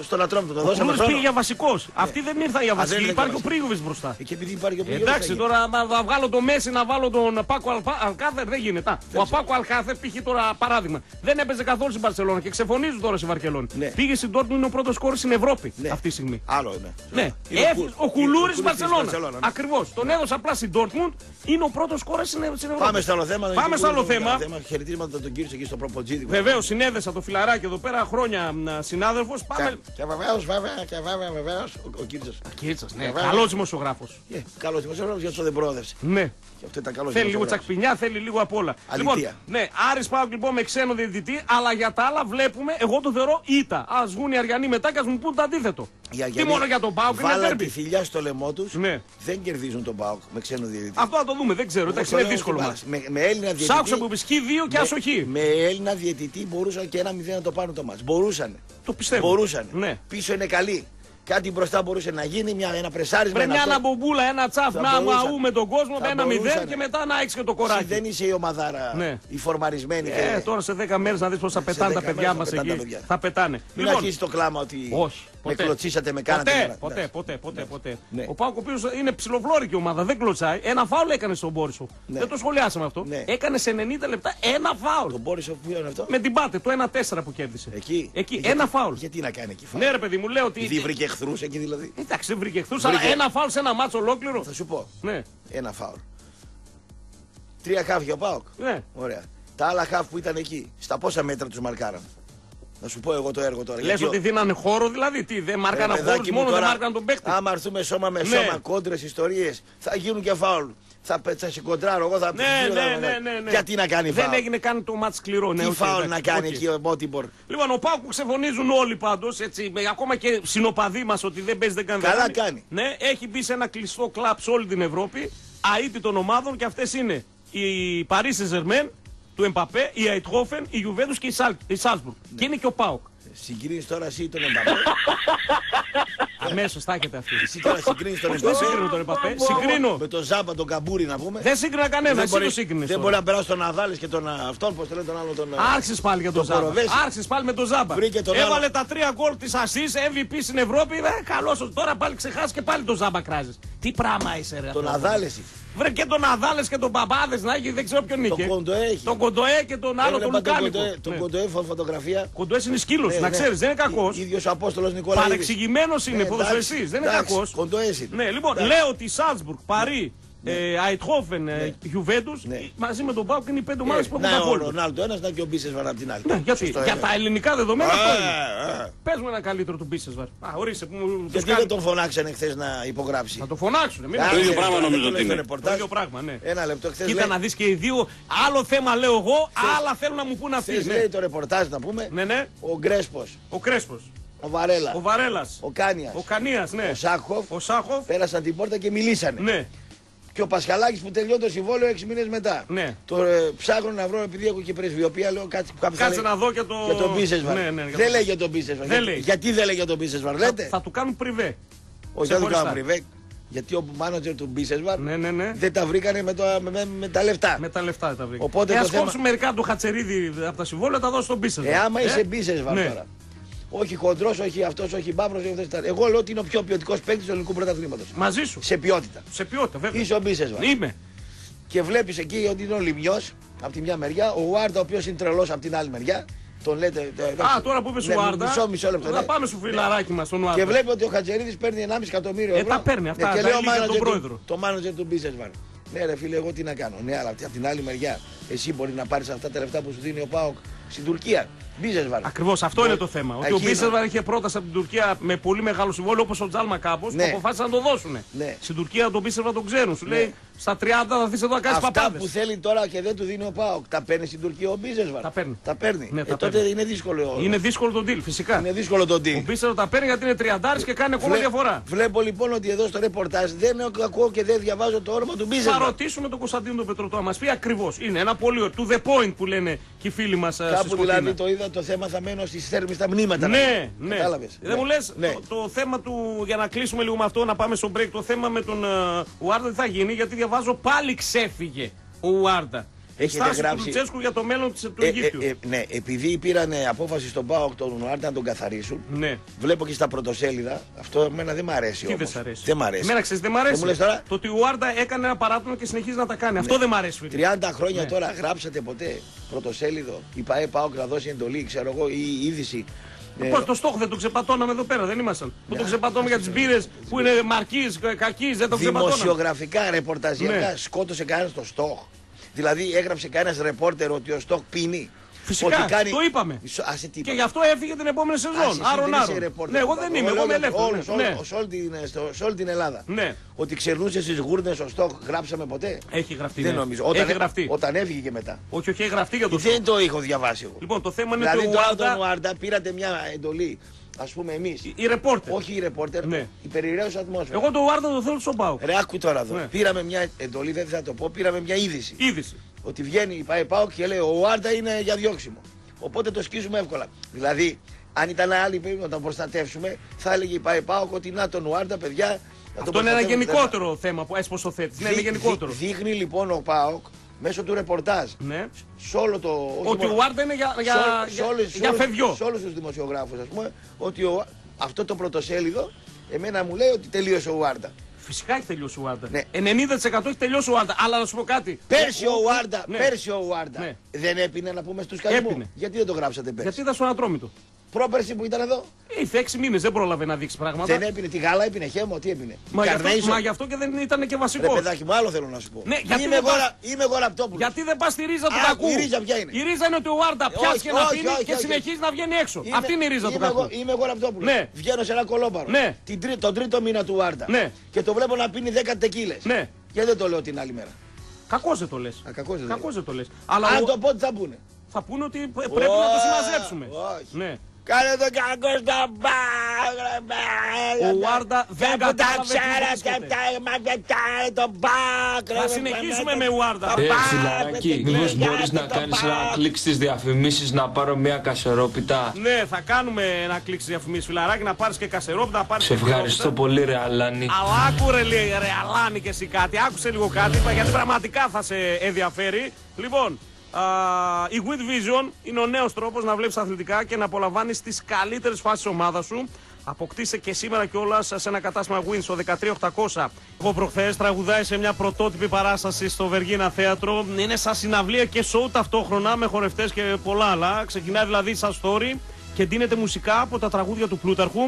στον ατρόμητο, το Ο δώσαμε κουλούρι χρόνο. πήγε για βασικός. Αυτοί δεν ήρθαν για δεν βασική. ήρθαν Υπάρχει ο για Πρίγοβιτ μπροστά. Ε, Και επειδή υπάρχει ο Εντάξει Πηγιός, τώρα να να βγάλω το Μέση να βάλω τον Πάκο Αλπα- Αλκάθερ δεν γίνεται. Α, Ο Πάκο Αλκάθερ π.χ. τώρα παράδειγμα δεν έπαιζε καθόλου στην Παρσελόνα και ξεφωνίζουν τώρα στη Βαρκελόνη. Ναι. Πήγε στην Dortmund είναι ο πρώτος κόρη στην Ευρώπη Ναι. αυτή τη στιγμή. Άλλο είναι. Ναι, Είναι Έφ- Κου- ο κουλούρης της Μπαρσελόνα. Μπαρσελόνα, ναι. Ακριβώς. Τον έδωσε απλά στην Dortmund, είναι ο πρώτος κόρη στην στην Ευρώπη. Πάμε στο άλλο θέμα. Πάμε γιατί στο άλλο κουλούρι, θέμα. θέμα. Χαιρετίσματα τον κύριο εκεί στο προποτζίδικο. Βεβαίως, συνέδεσα το φιλαράκι εδώ πέρα χρόνια συνάδελφος. Πάμε. Και, και βεβαίως, βέβαια, και βέβαια, βεβαίως, ο, ο κύριος. Κίτσα, ναι, Βέβαια. καλός δημοσιογράφος. Ε, καλός δημοσιογράφος γιατί δεν προόδευσε. Ναι. Και αυτό ήταν καλός Θέλει λίγο δημοσιογράφος. τσακπινιά, θέλει λίγο απ' όλα. Αλήθεια. Λοιπόν, ναι, Άρης Πάοκ λοιπόν με ξένο διαιτητή, αλλά για τα άλλα βλέπουμε, εγώ το θεωρώ ήττα. Α βγουν οι Αριανοί μετά και ας μου πούν το αντίθετο. Για, Τι μόνο για τον Πάοκ είναι Βάλα τέρμπι. τη θηλιά στο λαιμό τους. Ναι. Δεν κερδίζουν τον Πάοκ με ξένο διαιτητή. Αυτό θα το δούμε, δεν ξέρω. Εγώ Εντάξει, το είναι λέω δύσκολο στην μας. μπάλα. Με, με Έλληνα διαιτητή. Σ' άκουσα που είπες χ2 και με- άσο χ. Με Έλληνα διαιτητή μπορούσαν και ένα μηδέν να το πάρουν το μάτς. Μπορούσαν. Το πιστεύω. Μπορούσαν. Ναι. Πίσω είναι καλή. Κάτι μπροστά μπορούσε να γίνει, μια, ένα πρεσάρισμα. Πρέπει μια αυτό. αναμπομπούλα, ένα τσαφ Θα να μπορούσαν. μαού με τον κόσμο, Θα με ένα μπορούσαν. μηδέν και μετά να έχεις και το Εσύ κοράκι. Δεν είσαι η ομαδάρα Ναι. η φορμαρισμένη. Ε, και... τώρα σε 10 μέρες να δεις πώς θα Σε πετάνε τα 10 παιδιά μέρες μας θα πετάνε τα εκεί. παιδιά. Θα πετάνε. Μην Λοιπόν, αρχίσεις το κλάμα ότι όχι. Με Ποτέ. κλωτσίσατε, με κάνατε. Ποτέ, τώρα. ποτέ, Ναι. ποτέ, ποτέ, ποτέ. Ναι. Ο Πάουκ, ο οποίος είναι ψηλοβλόρικη ομάδα, δεν κλωτσάει. Ένα φάουλ έκανε στον Μπόρισο. Ναι. Δεν το σχολιάσαμε αυτό. Ναι. Έκανε σε 90 λεπτά ένα φάουλ. Τον Μπόρισοφ που είναι αυτό; Με την πάτε, το 1-4 που κέρδισε. Εκεί. Εκεί, Γιατί- ένα φάουλ. Γιατί να κάνει εκεί φάουλ; Ναι, ρε παιδί μου, λέω ότι. Επειδή βρήκε εχθρούς εκεί δηλαδή. Εντάξει, δεν βρήκε εχθρούς, αλλά Βρήκε. ένα φάουλ σε ένα μάτσο ολόκληρο. Θα σου πω. Ναι, Ένα φάουλ. Τρία χάφια ο Πάοκ. ναι. Ωραία. Τα άλλα χάφ που ήταν εκεί, στα πόσα μέτρα τους μαρκάραν; Να σου πω εγώ το έργο τώρα. Λες γιατί ότι ο- δίνανε χώρο δηλαδή. Τι, δεν μάρκανε Ρε, παιδάκι χώρους, μου, μόνο δεν τώρα, μάρκανε τον παίκτη. Άμα έρθουμε σώμα με Ναι. σώμα, κόντρες, ιστορίες, θα γίνουν και φάουλ. Θα, πε- θα σε κοντράρω, εγώ θα Ναι, θα- ναι, θα- ναι, ναι, ναι. Γιατί να κάνει Δεν φάουλ; έγινε καν το μάτς σκληρό. Ναι, Τι οκ, φάουλ εντάξει, να κάνει οκ. εκεί ο Μότιμπορ. Λοιπόν, ο Πάουκ που ξεφωνίζουν όλοι πάντως, έτσι, με- ακόμα και συνοπαδοί μας ότι δεν παίζει, δεν κάνει. Καλά δεν κάνει. Ναι, έχει μπει σε ένα κλειστό κλαμπ σε όλη την Ευρώπη, αίτητων των ομάδων και αυτές είναι η Paris Saint-Germain του Εμπαπέ, η Αιτχόφεν, η Juventus και η, Σάλ, η Salzburg. Και είναι και ο Πάουκ. Συγκρίνεις τώρα εσύ τον Εμπαπέ. Αμέσως θα έχετε αυτή. εσύ τώρα συγκρίνεις τον Δεν συγκρίνω Εμπαπέ. τον Εμπαπέ. Συγκρίνω. Με τον Ζάμπα τον Καμπούρη να πούμε. Δεν σύγκρινα κανένα. Εσύ μπορεί, το σύγκρινε. δεν μπορεί να περάσει τον Αδάλης και τον α, αυτόν, πώς το λένε τον άλλο τον. α, Άρχισες πάλι για τον Το Ζάμπα. Κοροβέση. Άρχισες πάλι με τον Ζάμπα. Βρήκε τον Έβαλε άλλο. τα τρία γκολ της Ασής, MVP στην Ευρώπη. Ε, Καλός τώρα πάλι ξεχάσεις και πάλι τον Ζάμπα κράζεις. Τι πράγμα είσαι, ρε. Τον αυτό. Αδάλεση. Βρε και τον Αδάλες και τον Μπαμπάδε να έχει, δεν ξέρω ποιον είχε. Κοντοέ έχει. Τον Κοντοέ και τον άλλο τον Έβλεπα τον Λουκάνικο. Κοντοέ- Τον Κοντοέ φω- φωτογραφία. Κοντοέ είναι σκύλος, Ναι, να ναι. ξέρεις, δεν είναι κακός. ίδιος Απόστολος Νικόλαο. Παρεξηγημένος είναι, Ναι, ποδοσφαιριστή, εντάξει, δεν είναι εντάξει, κακός. Κοντοές είναι. Ναι, λοιπόν, Εντάξει. λέω ότι Σάλτσμπουργκ, Παρί, ε, Αιτχόφεν, Γιουβέντους, Ναι. μαζί με τον Πάουκ είναι οι πέντε Ε, ομάδε που έχουν Να τα ο πόλη. Ρονάλντο ένας, να και ο Μπίσεσβαρ από την άλλη. Ναι, γιατί, Σωστό για είναι. τα ελληνικά δεδομένα αυτό είναι. Ε, ε. Πες μου ένα καλύτερο του Μπίσεσβαρ. Α, ορίστε που μου τους Γιατί κάνει- δεν τον φωνάξανε χθες να υπογράψει. Θα το φωνάξουν. Μην Α, το ναι, ίδιο τώρα, πράγμα δεν νομίζω το ότι λέει στο είναι. ρεπορτάζ. Το ίδιο πράγμα, ναι. Ένα λεπτό χθες Κοίτα λέει, να δεις και οι δύο. Άλλο θέμα λέω εγώ, άλλα θέλουν να μου πούν αυτοί. χθες Ναι, λέει το ρεπορτάζ να πούμε. ναι. ναι. Ο Γκρέσπος, Ο Κρέσπος. ο Βαρέλα, Ο Βαρέλας. ο Κάνιας, Ο Κανία, ναι. ο Σάκχοφ Ο Σάχοφ. πέρασαν την πόρτα και μιλήσανε. Ναι. Και ο Πασχαλάκης που τελειώνει το συμβόλαιο 6 μήνες μετά. Ναι. Το ε, ψάχνω να βρω επειδή έχω και πρεσβειοποία, λέω κάτι που κάποιος θα Κάτσε λέει να δω και το. Για τον Μπίσεσβαρ. Ναι, ναι, για δεν το- λέει για τον Μπίσεσβαρ. Δεν Γιατί- λέει. Γιατί δεν λέει για τον Μπίσεσβαρ, λέτε; Θα, θα του κάνουν πριβέ. Όχι, δεν το ξεχωριστά. κάνω πριβέ. Γιατί ο μάνατζερ του Μπίσεσβαρ Ναι, ναι, ναι. δεν τα βρήκανε με, το, με, με- με τα λεφτά. Με τα λεφτά τα βρήκα. Οπότε ε, το ας θέμα- κόψουν μερικά του Χατσερίδη από τα συμβόλαια, τα δώσω στον Μπίσεσβαρ. Ε, άμα είσαι Μπίσεσβαρ ναι. τώρα. Όχι χοντρός, όχι αυτός, όχι μπάμπρο, όχι αυτός. Εγώ λέω ότι είναι ο πιο ποιοτικός παίκτης του ελληνικού πρωταθλήματος. Μαζί σου. Σε ποιότητα. Σε ποιότητα, βέβαια. Είσαι ο Μπίσεσβαρ. Είμαι. Και βλέπεις εκεί ότι είναι ο Λιμιός από τη μια μεριά, ο Βάρτα ο οποίος είναι τρελός από την άλλη μεριά. Τον λέτε. ε, Α, τώρα που είπες ναι, σου Άρντα. Μισό, μισό λεπτό. Θα ναι. πάμε στο φιλαράκι μας, τον Και Άρντα. βλέπει ότι ο Χατζερίδης παίρνει 1,5 εκατομμύριο Ε, ευρώ. τα παίρνει αυτά, Ναι, και τα λέει ο έλεγε τον manager του- πρόεδρο. Το μάνατζερ του Μπίσεσβαρ. Ναι, ρε φίλε, εγώ τι να κάνω. Ναι, αλλά από την άλλη μεριά, εσύ μπορεί να πάρεις αυτά τα λεφτά που σου δίνει ο Πάοκ στην Τουρκία. Μπίζεσβαρ. Ακριβώς αυτό είναι το θέμα. Ότι ο Εκεί Μπίσεσβαρ είχε πρόταση από την Τουρκία με πολύ μεγάλο συμβόλαιο όπως ο Τζάλμα κάπως Ναι. που αποφάσισαν να το δώσουν. Ναι. Στην Τουρκία τον Μπίσεσβαρ τον ξέρουν. Σου λέει στα 30 θα δεις εδώ να κάνεις Αυτά παπάδες. που θέλει τώρα και δεν του δίνει ο Πάοκ, τα παίρνει στην Τουρκία ο Μπίζεσβαρ. Τα παίρνει. Τα παίρνει. Ναι, ε, τα τότε παίρνει. είναι δύσκολο. Είναι δύσκολο το deal, φυσικά. Είναι δύσκολο το Ο deal. Μπίσεσβαρ τα παίρνει γιατί είναι 30 και κάνει ακόμα Βλέ- διαφορά. Βλέπω λοιπόν ότι εδώ στο ρεπορτάζ δεν ακούω και δεν διαβάζω το όνομα του Θα Μπίζεσβαρ. ρωτήσουμε τον Κωνσταντίνο τον Πετροτό να μας πει ακριβώς. Είναι ένα πολύ ωραίο. To the point που λένε και οι φίλοι μας. Κάπου δηλαδή το είδα το θέμα θα μένω στη θέρμης στα μνήματα. Ναι, ναι. Κατάλαβες. Δεν Ναι. μου λες Ναι. το, το θέμα του, για να κλείσουμε λίγο με αυτό, να πάμε στο break, το θέμα με τον uh, Ουάρντα τι θα γίνει, γιατί διαβάζω πάλι ξέφυγε ο Ουάρντα. Η Έχετε στάση γράψει- του Λουτσέσκου για το μέλλον της, του Ε, Αιγύπτιου. ε, ε, ναι, επειδή πήραν απόφαση στον Πάοκ τον Ουάρτα να τον καθαρίσουν, ναι. βλέπω και στα πρωτοσέλιδα, αυτό εμένα δεν μ' αρέσει Τι δεν όμως. σ' αρέσει; Δεν μ' αρέσει. Εμένα ξέρεις, δεν μ' αρέσει. Δεν μου λες τώρα. Το ότι ο Ουάρντα έκανε ένα παράδειγμα και συνεχίζει να τα κάνει. Αυτό δεν μ' αρέσει. φίλε. 30 χρόνια Ναι. τώρα γράψατε ποτέ πρωτοσέλιδο, η ΠαΕ Πάοκ να δώσει εντολή, ξέρω εγώ, ή είδηση. Ε, Πώς το στόχο δεν το ξεπατώναμε εδώ πέρα, δεν ήμασταν. Που το ξεπατώναμε για τις μπύρες που είναι μαρκής, κακής, δεν το ξεπατώναμε. δημοσιογραφικά, ρεπορταζιακά, Ναι. σκότωσε κανένας το στόχ. Δηλαδή έγραψε κανένας ρεπόρτερ ότι ο στόχ πίνει. Φυσικά, το είπαμε. Μισό- Άσε τι Και είπαμε. γι' αυτό έφυγε την επόμενη Άσε, σεζόν. εσύ Άρον δεν είσαι Άρον. ρεπόρτερ. Ναι, εγώ δεν είμαι, εγώ είμαι λέω για ελεύθερο. όλους, ναι. όλους, Ναι. σε όλη την- στο- σε όλη την Ελλάδα. Ναι. Ότι ξερνούσε στις γούρνες στο στόχ, γράψαμε ποτέ; Έχει γραφτεί. Δεν ναι. νομίζω. Όταν, Έχει γραφτεί. όταν έφυγε και μετά. Όχι, όχι, έχει γραφτεί για το Δεν το έχω διαβάσει εγώ. Λοιπόν, το θέμα είναι δηλαδή ότι ο τώρα τον Ουάρντα. Ουάρντα πήρατε μια εντολή. Α πούμε εμείς. Οι ρεπόρτερ. Όχι οι ρεπόρτερ. Ναι. Η περιραίωση ατμόσφαιρα. Εγώ τον Ουάρντα το θέλω στον Πάο. Ρε, άκου τώρα εδώ. Ναι. Πήραμε μια εντολή, δεν θα το πω, πήραμε μια είδηση. Είδηση. Ότι βγαίνει, πάει πάω και λέει ο Ουάρντα είναι για διώξιμο. Οπότε το σκίζουμε εύκολα. Δηλαδή, αν ήταν άλλοι πρέπει να τον προστατεύσουμε, θα έλεγε η ΠΑΕ ΠΑΟΚ ότι να τον Ουάρντα, παιδιά. να τον Αυτό είναι ένα προστατεύουμε. γενικότερο θέμα που έσπωσε ο θέτης. Ναι, είναι Δεί- γενικότερο. δεί- Δείχνει λοιπόν ο ΠΑΟΚ μέσω του ρεπορτάζ Ναι. σε όλο το. όχι Ότι ο μόνο- Ουάρντα είναι για, για, σε όλ- σε για, όλες- σε για όλους- φεδιό. Σε όλους τους δημοσιογράφους, ας πούμε, ότι ο, αυτό το πρωτοσέλιδο εμένα μου λέει ότι τελείωσε ο Ουάρντα. Φυσικά έχει τελειώσει ο Ουάρντα. Ναι. 90% έχει τελειώσει ο Ουάρντα. Αλλά να σου πω κάτι. Πέρσι ο Ουάρντα, Ναι. πέρσι ο Ουάρντα Ναι. δεν έπινε να πούμε στους καημού. Έπινε. Γιατί δεν το γράψατε πέρσι; Γιατί ήταν στον ατρόμητο. Πρόπερσι που ήταν εδώ. Ήρθε 6 μήνε, δεν πρόλαβε να δείξει πράγματα. Δεν έπινε τη γάλα, έπινε χέμο, τι έπινε. Μα γι, αυτό, Carnation. μα γι' αυτό και δεν ήταν και Ρε βασικό. παιδάκι μου, άλλο θέλω να σου πω. Ναι, γιατί είμαι, δεν εγώ, πας- ρα- είμαι εγώ ραπτόπουλος. Γιατί δεν πας στη ρίζα του Α, κακού. η ρίζα ποια είναι; Η ρίζα είναι ότι ο Ουάρντα Όχι, πιάσει και να όχι, πίνει όχι, και όχι. συνεχίζει να βγαίνει έξω. Είμαι- Αυτή είναι η ρίζα του είμαι κακού. εγώ, είμαι εγώ ραπτόπουλος. Ναι. Βγαίνω σε ένα κολόμπαρο. Ναι. Την τρί- τον τρίτο μήνα του Ουάρντα. Ναι. Και το βλέπω να πίνει 10 τεκίλες. Ναι. Γιατί δεν το λέω την άλλη μέρα. Κακό δεν το λες. Α, κακώς δεν το λέω. το λες. Αλλά Αν ο- το πω, τι θα πούνε; θα πούνε ότι π- πρέπει να το Ω, συμμαζέψουμε. όχι. Ναι. Κάνε το κακό στο μπαρ. Ο Ουάρντα δεν Κάπου τα κατάλαβε τι ξέρετε, βρίσκεται. τα μαγετάρε το μπακ. Θα συνεχίσουμε με Ουάρντα. Τα Ε, μπακ, φιλαράκι, παιδιά, μήπως για μπορείς να το κάνεις ένα μπακ. κλικ στις διαφημίσεις να πάρω μια κασερόπιτα; Ναι, θα κάνουμε ένα κλικ διαφημίσεις φιλαράκι να πάρεις και κασερόπιτα, να πάρεις Σε ευχαριστώ πολύ ρε Αλάνη. Αλλά άκουρε λέει ρε Αλάνη και εσύ κάτι, άκουσε λίγο κάτι είπα, γιατί πραγματικά θα σε ενδιαφέρει. Λοιπόν, α, η With Vision είναι ο νέος τρόπος να βλέπεις αθλητικά και να απολαμβάνεις τις καλύτερες φάσεις της ομάδας σου. Αποκτήσε και σήμερα κιόλας σε ένα κατάστημα Win στο 13800. Εγώ προχθές τραγουδάει σε μια πρωτότυπη παράσταση στο Βεργίνα Θέατρο. Είναι σαν συναυλία και show ταυτόχρονα με χορευτές και πολλά άλλα. Ξεκινάει δηλαδή σαν story και εντείνεται μουσικά από τα τραγούδια του Πλούταρχου.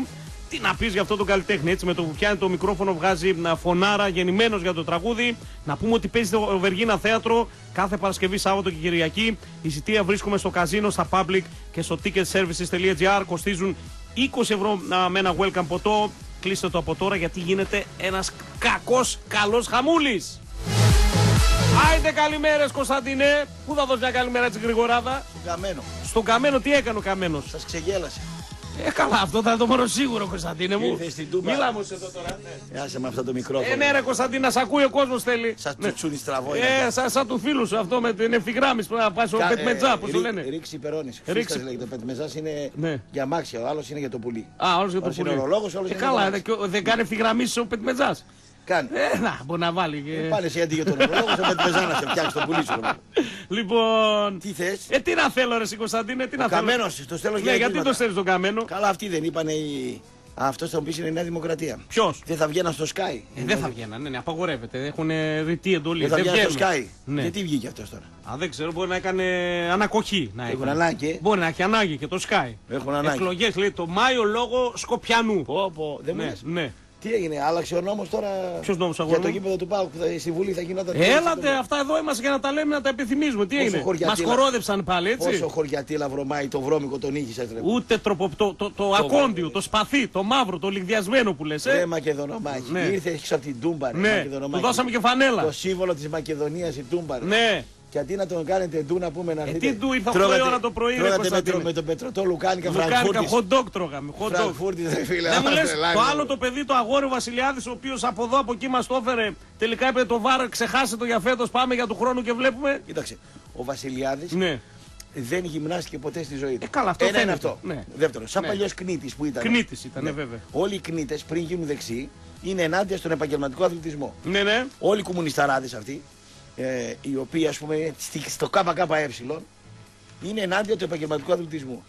Τι να πεις για αυτό τον καλλιτέχνη, έτσι με το που πιάνει το μικρόφωνο βγάζει να φωνάρα γεννημένος για το τραγούδι. Να πούμε ότι παίζει στο Βεργίνα Θέατρο κάθε Παρασκευή, Σάββατο και Κυριακή. Εισιτήρια βρίσκουμε στο καζίνο, στα public και στο ticketservices.gr. Κοστίζουν 20 ευρώ α, με ένα welcome ποτό. Κλείστε το από τώρα γιατί γίνεται ένας κακός καλός χαμούλης. Άιντε καλημέρες Κωνσταντίνε. Πού θα δώσει μια καλημέρα έτσι γρηγοράδα; Καμένο. Στον καμένο τι έκανε ο καμένος; Σας ξεγέλασε. Ε, καλά, αυτό θα είναι το μόνο σίγουρο, Κωνσταντίνε μου. Ήρθε στην Τούμπα. Μιλάμε εδώ τώρα. Άσε με αυτό το μικρόφωνο. Ε, ναι, ρε Κωνσταντίνε, να σ' ακούει ο κόσμος θέλει. Σας Ναι. τσουτσούνι στραβό. Ε, σαν, σαν του φίλου σου αυτό με την ευθυγράμμιση που να πάει στο Πετμετζά, πώς το λένε. Ρίξη περώνη. Ρίξη. Ρίξη λέγεται. Το πετμεζά είναι Ναι. για αμάξια, ο άλλος είναι για το πουλί. Α, όλο για το Άλλος είναι πουλί. ορολόγος, άλλος Ε, είναι καλά, για ε, και ο- δεν κάνει ευθυγραμμίσεις ο Πετμετζά. Κάνει. Ε, να, μπορεί να βάλει. και- Πάνε εσύ αντί για τον ορολόγο, στο πετμεζά να σε φτιάξει το πουλί σου. ρε. Λοιπόν. Τι θες; Ε, τι να θέλω, ρε εσύ, Κωνσταντίνε, τι να θέλω. Καμένος, το στέλνω για Ναι, γιατί εγκλήματα. το στέλνεις τον καμένο; Καλά, αυτοί δεν είπανε οι. Αυτός θα μου πεις είναι η Νέα Δημοκρατία. Ποιος; Δεν θα βγαίναν στο Sky. Ε, δεν θα βγαίναν, ναι, ναι, απαγορεύεται. Έχουν ρητή εντολή. Δεν θα βγαίναν στο βγαίνουν. Sky. Ναι. Γιατί βγήκε αυτός τώρα; Α, δεν ξέρω, μπορεί να έκανε ανακοχή. Να Έχουν έκανε. ανάγκη. Μπορεί να έχει ανάγκη και το Sky. Έχουν ανάγκη. Εκλογές λέει το Μάιο λόγω Σκοπιανού. Πω, πω, δεν μου Ναι, λες. ναι. Τι έγινε, άλλαξε ο νόμος τώρα; Ποιος νόμος, Για αγόρι το μου; γήπεδο του Πάουκ που θα- στη Βουλή θα γινόταν. Έλατε, αυτά εδώ είμαστε για να τα λέμε να τα επιθυμίζουμε. Τι Πόσο έγινε, χωριατήλα. μας κορόδεψαν πάλι έτσι; Πόσο χωριατήλα βρωμάει το βρώμικο τον ήχη σας ρε. Ούτε τροπο, το, το, το, ακόντιο, το σπαθί, το μαύρο, το λιγδιασμένο που λες, Ρε ε. Μακεδονομάχη. Ναι. Ήρθε έξω από την Τούμπα ρε Ναι, Μακεδονομάχη. του δώσαμε και φανέλα. Το σύμβολο της Μακεδονίας η Τούμπα ρε. Ναι, Και αντί να τον κάνετε ντου να πούμε να Ε, έρθετε. τι ντου, ήρθα 8 η ώρα το πρωί, ρε, Τρώγατε με, Κωνσταντίνε. το- με τον Πετροτό Λουκάνικα Λουκάνικα, Φραγκφούρτης. hot dog τρώγαμε. Hot dog. Φραγκφούρτης ρε φίλε. Δεν μου λες τρελάει, το ρε. άλλο το παιδί, το αγόρι ο Βασιλιάδης, ο οποίος από εδώ από εκεί μας το έφερε. Τελικά είπε το βάρο, ξεχάσε το για φέτος, πάμε για του χρόνου και βλέπουμε. Κοίταξε, ο Βασιλιάδης Ναι, δεν γυμνάστηκε ποτέ στη ζωή του. Ε, καλά, αυτό Ένα είναι φαίνεται. αυτό. Ναι. Δεύτερον, σαν Ναι. παλιός κνήτης που ήταν. κνήτης ήταν, Ναι. βέβαια. Όλοι οι κνήτες πριν γίνουν δεξιοί είναι ενάντια στον επαγγελματικό αθλητισμό. Ναι, ναι. Όλοι οι κομμουνισταράδες αυτοί, ε, οι οποίοι ας πούμε είναι στη- στο ΚΚΕ, είναι ενάντια του επαγγελματικού αθλητισμού.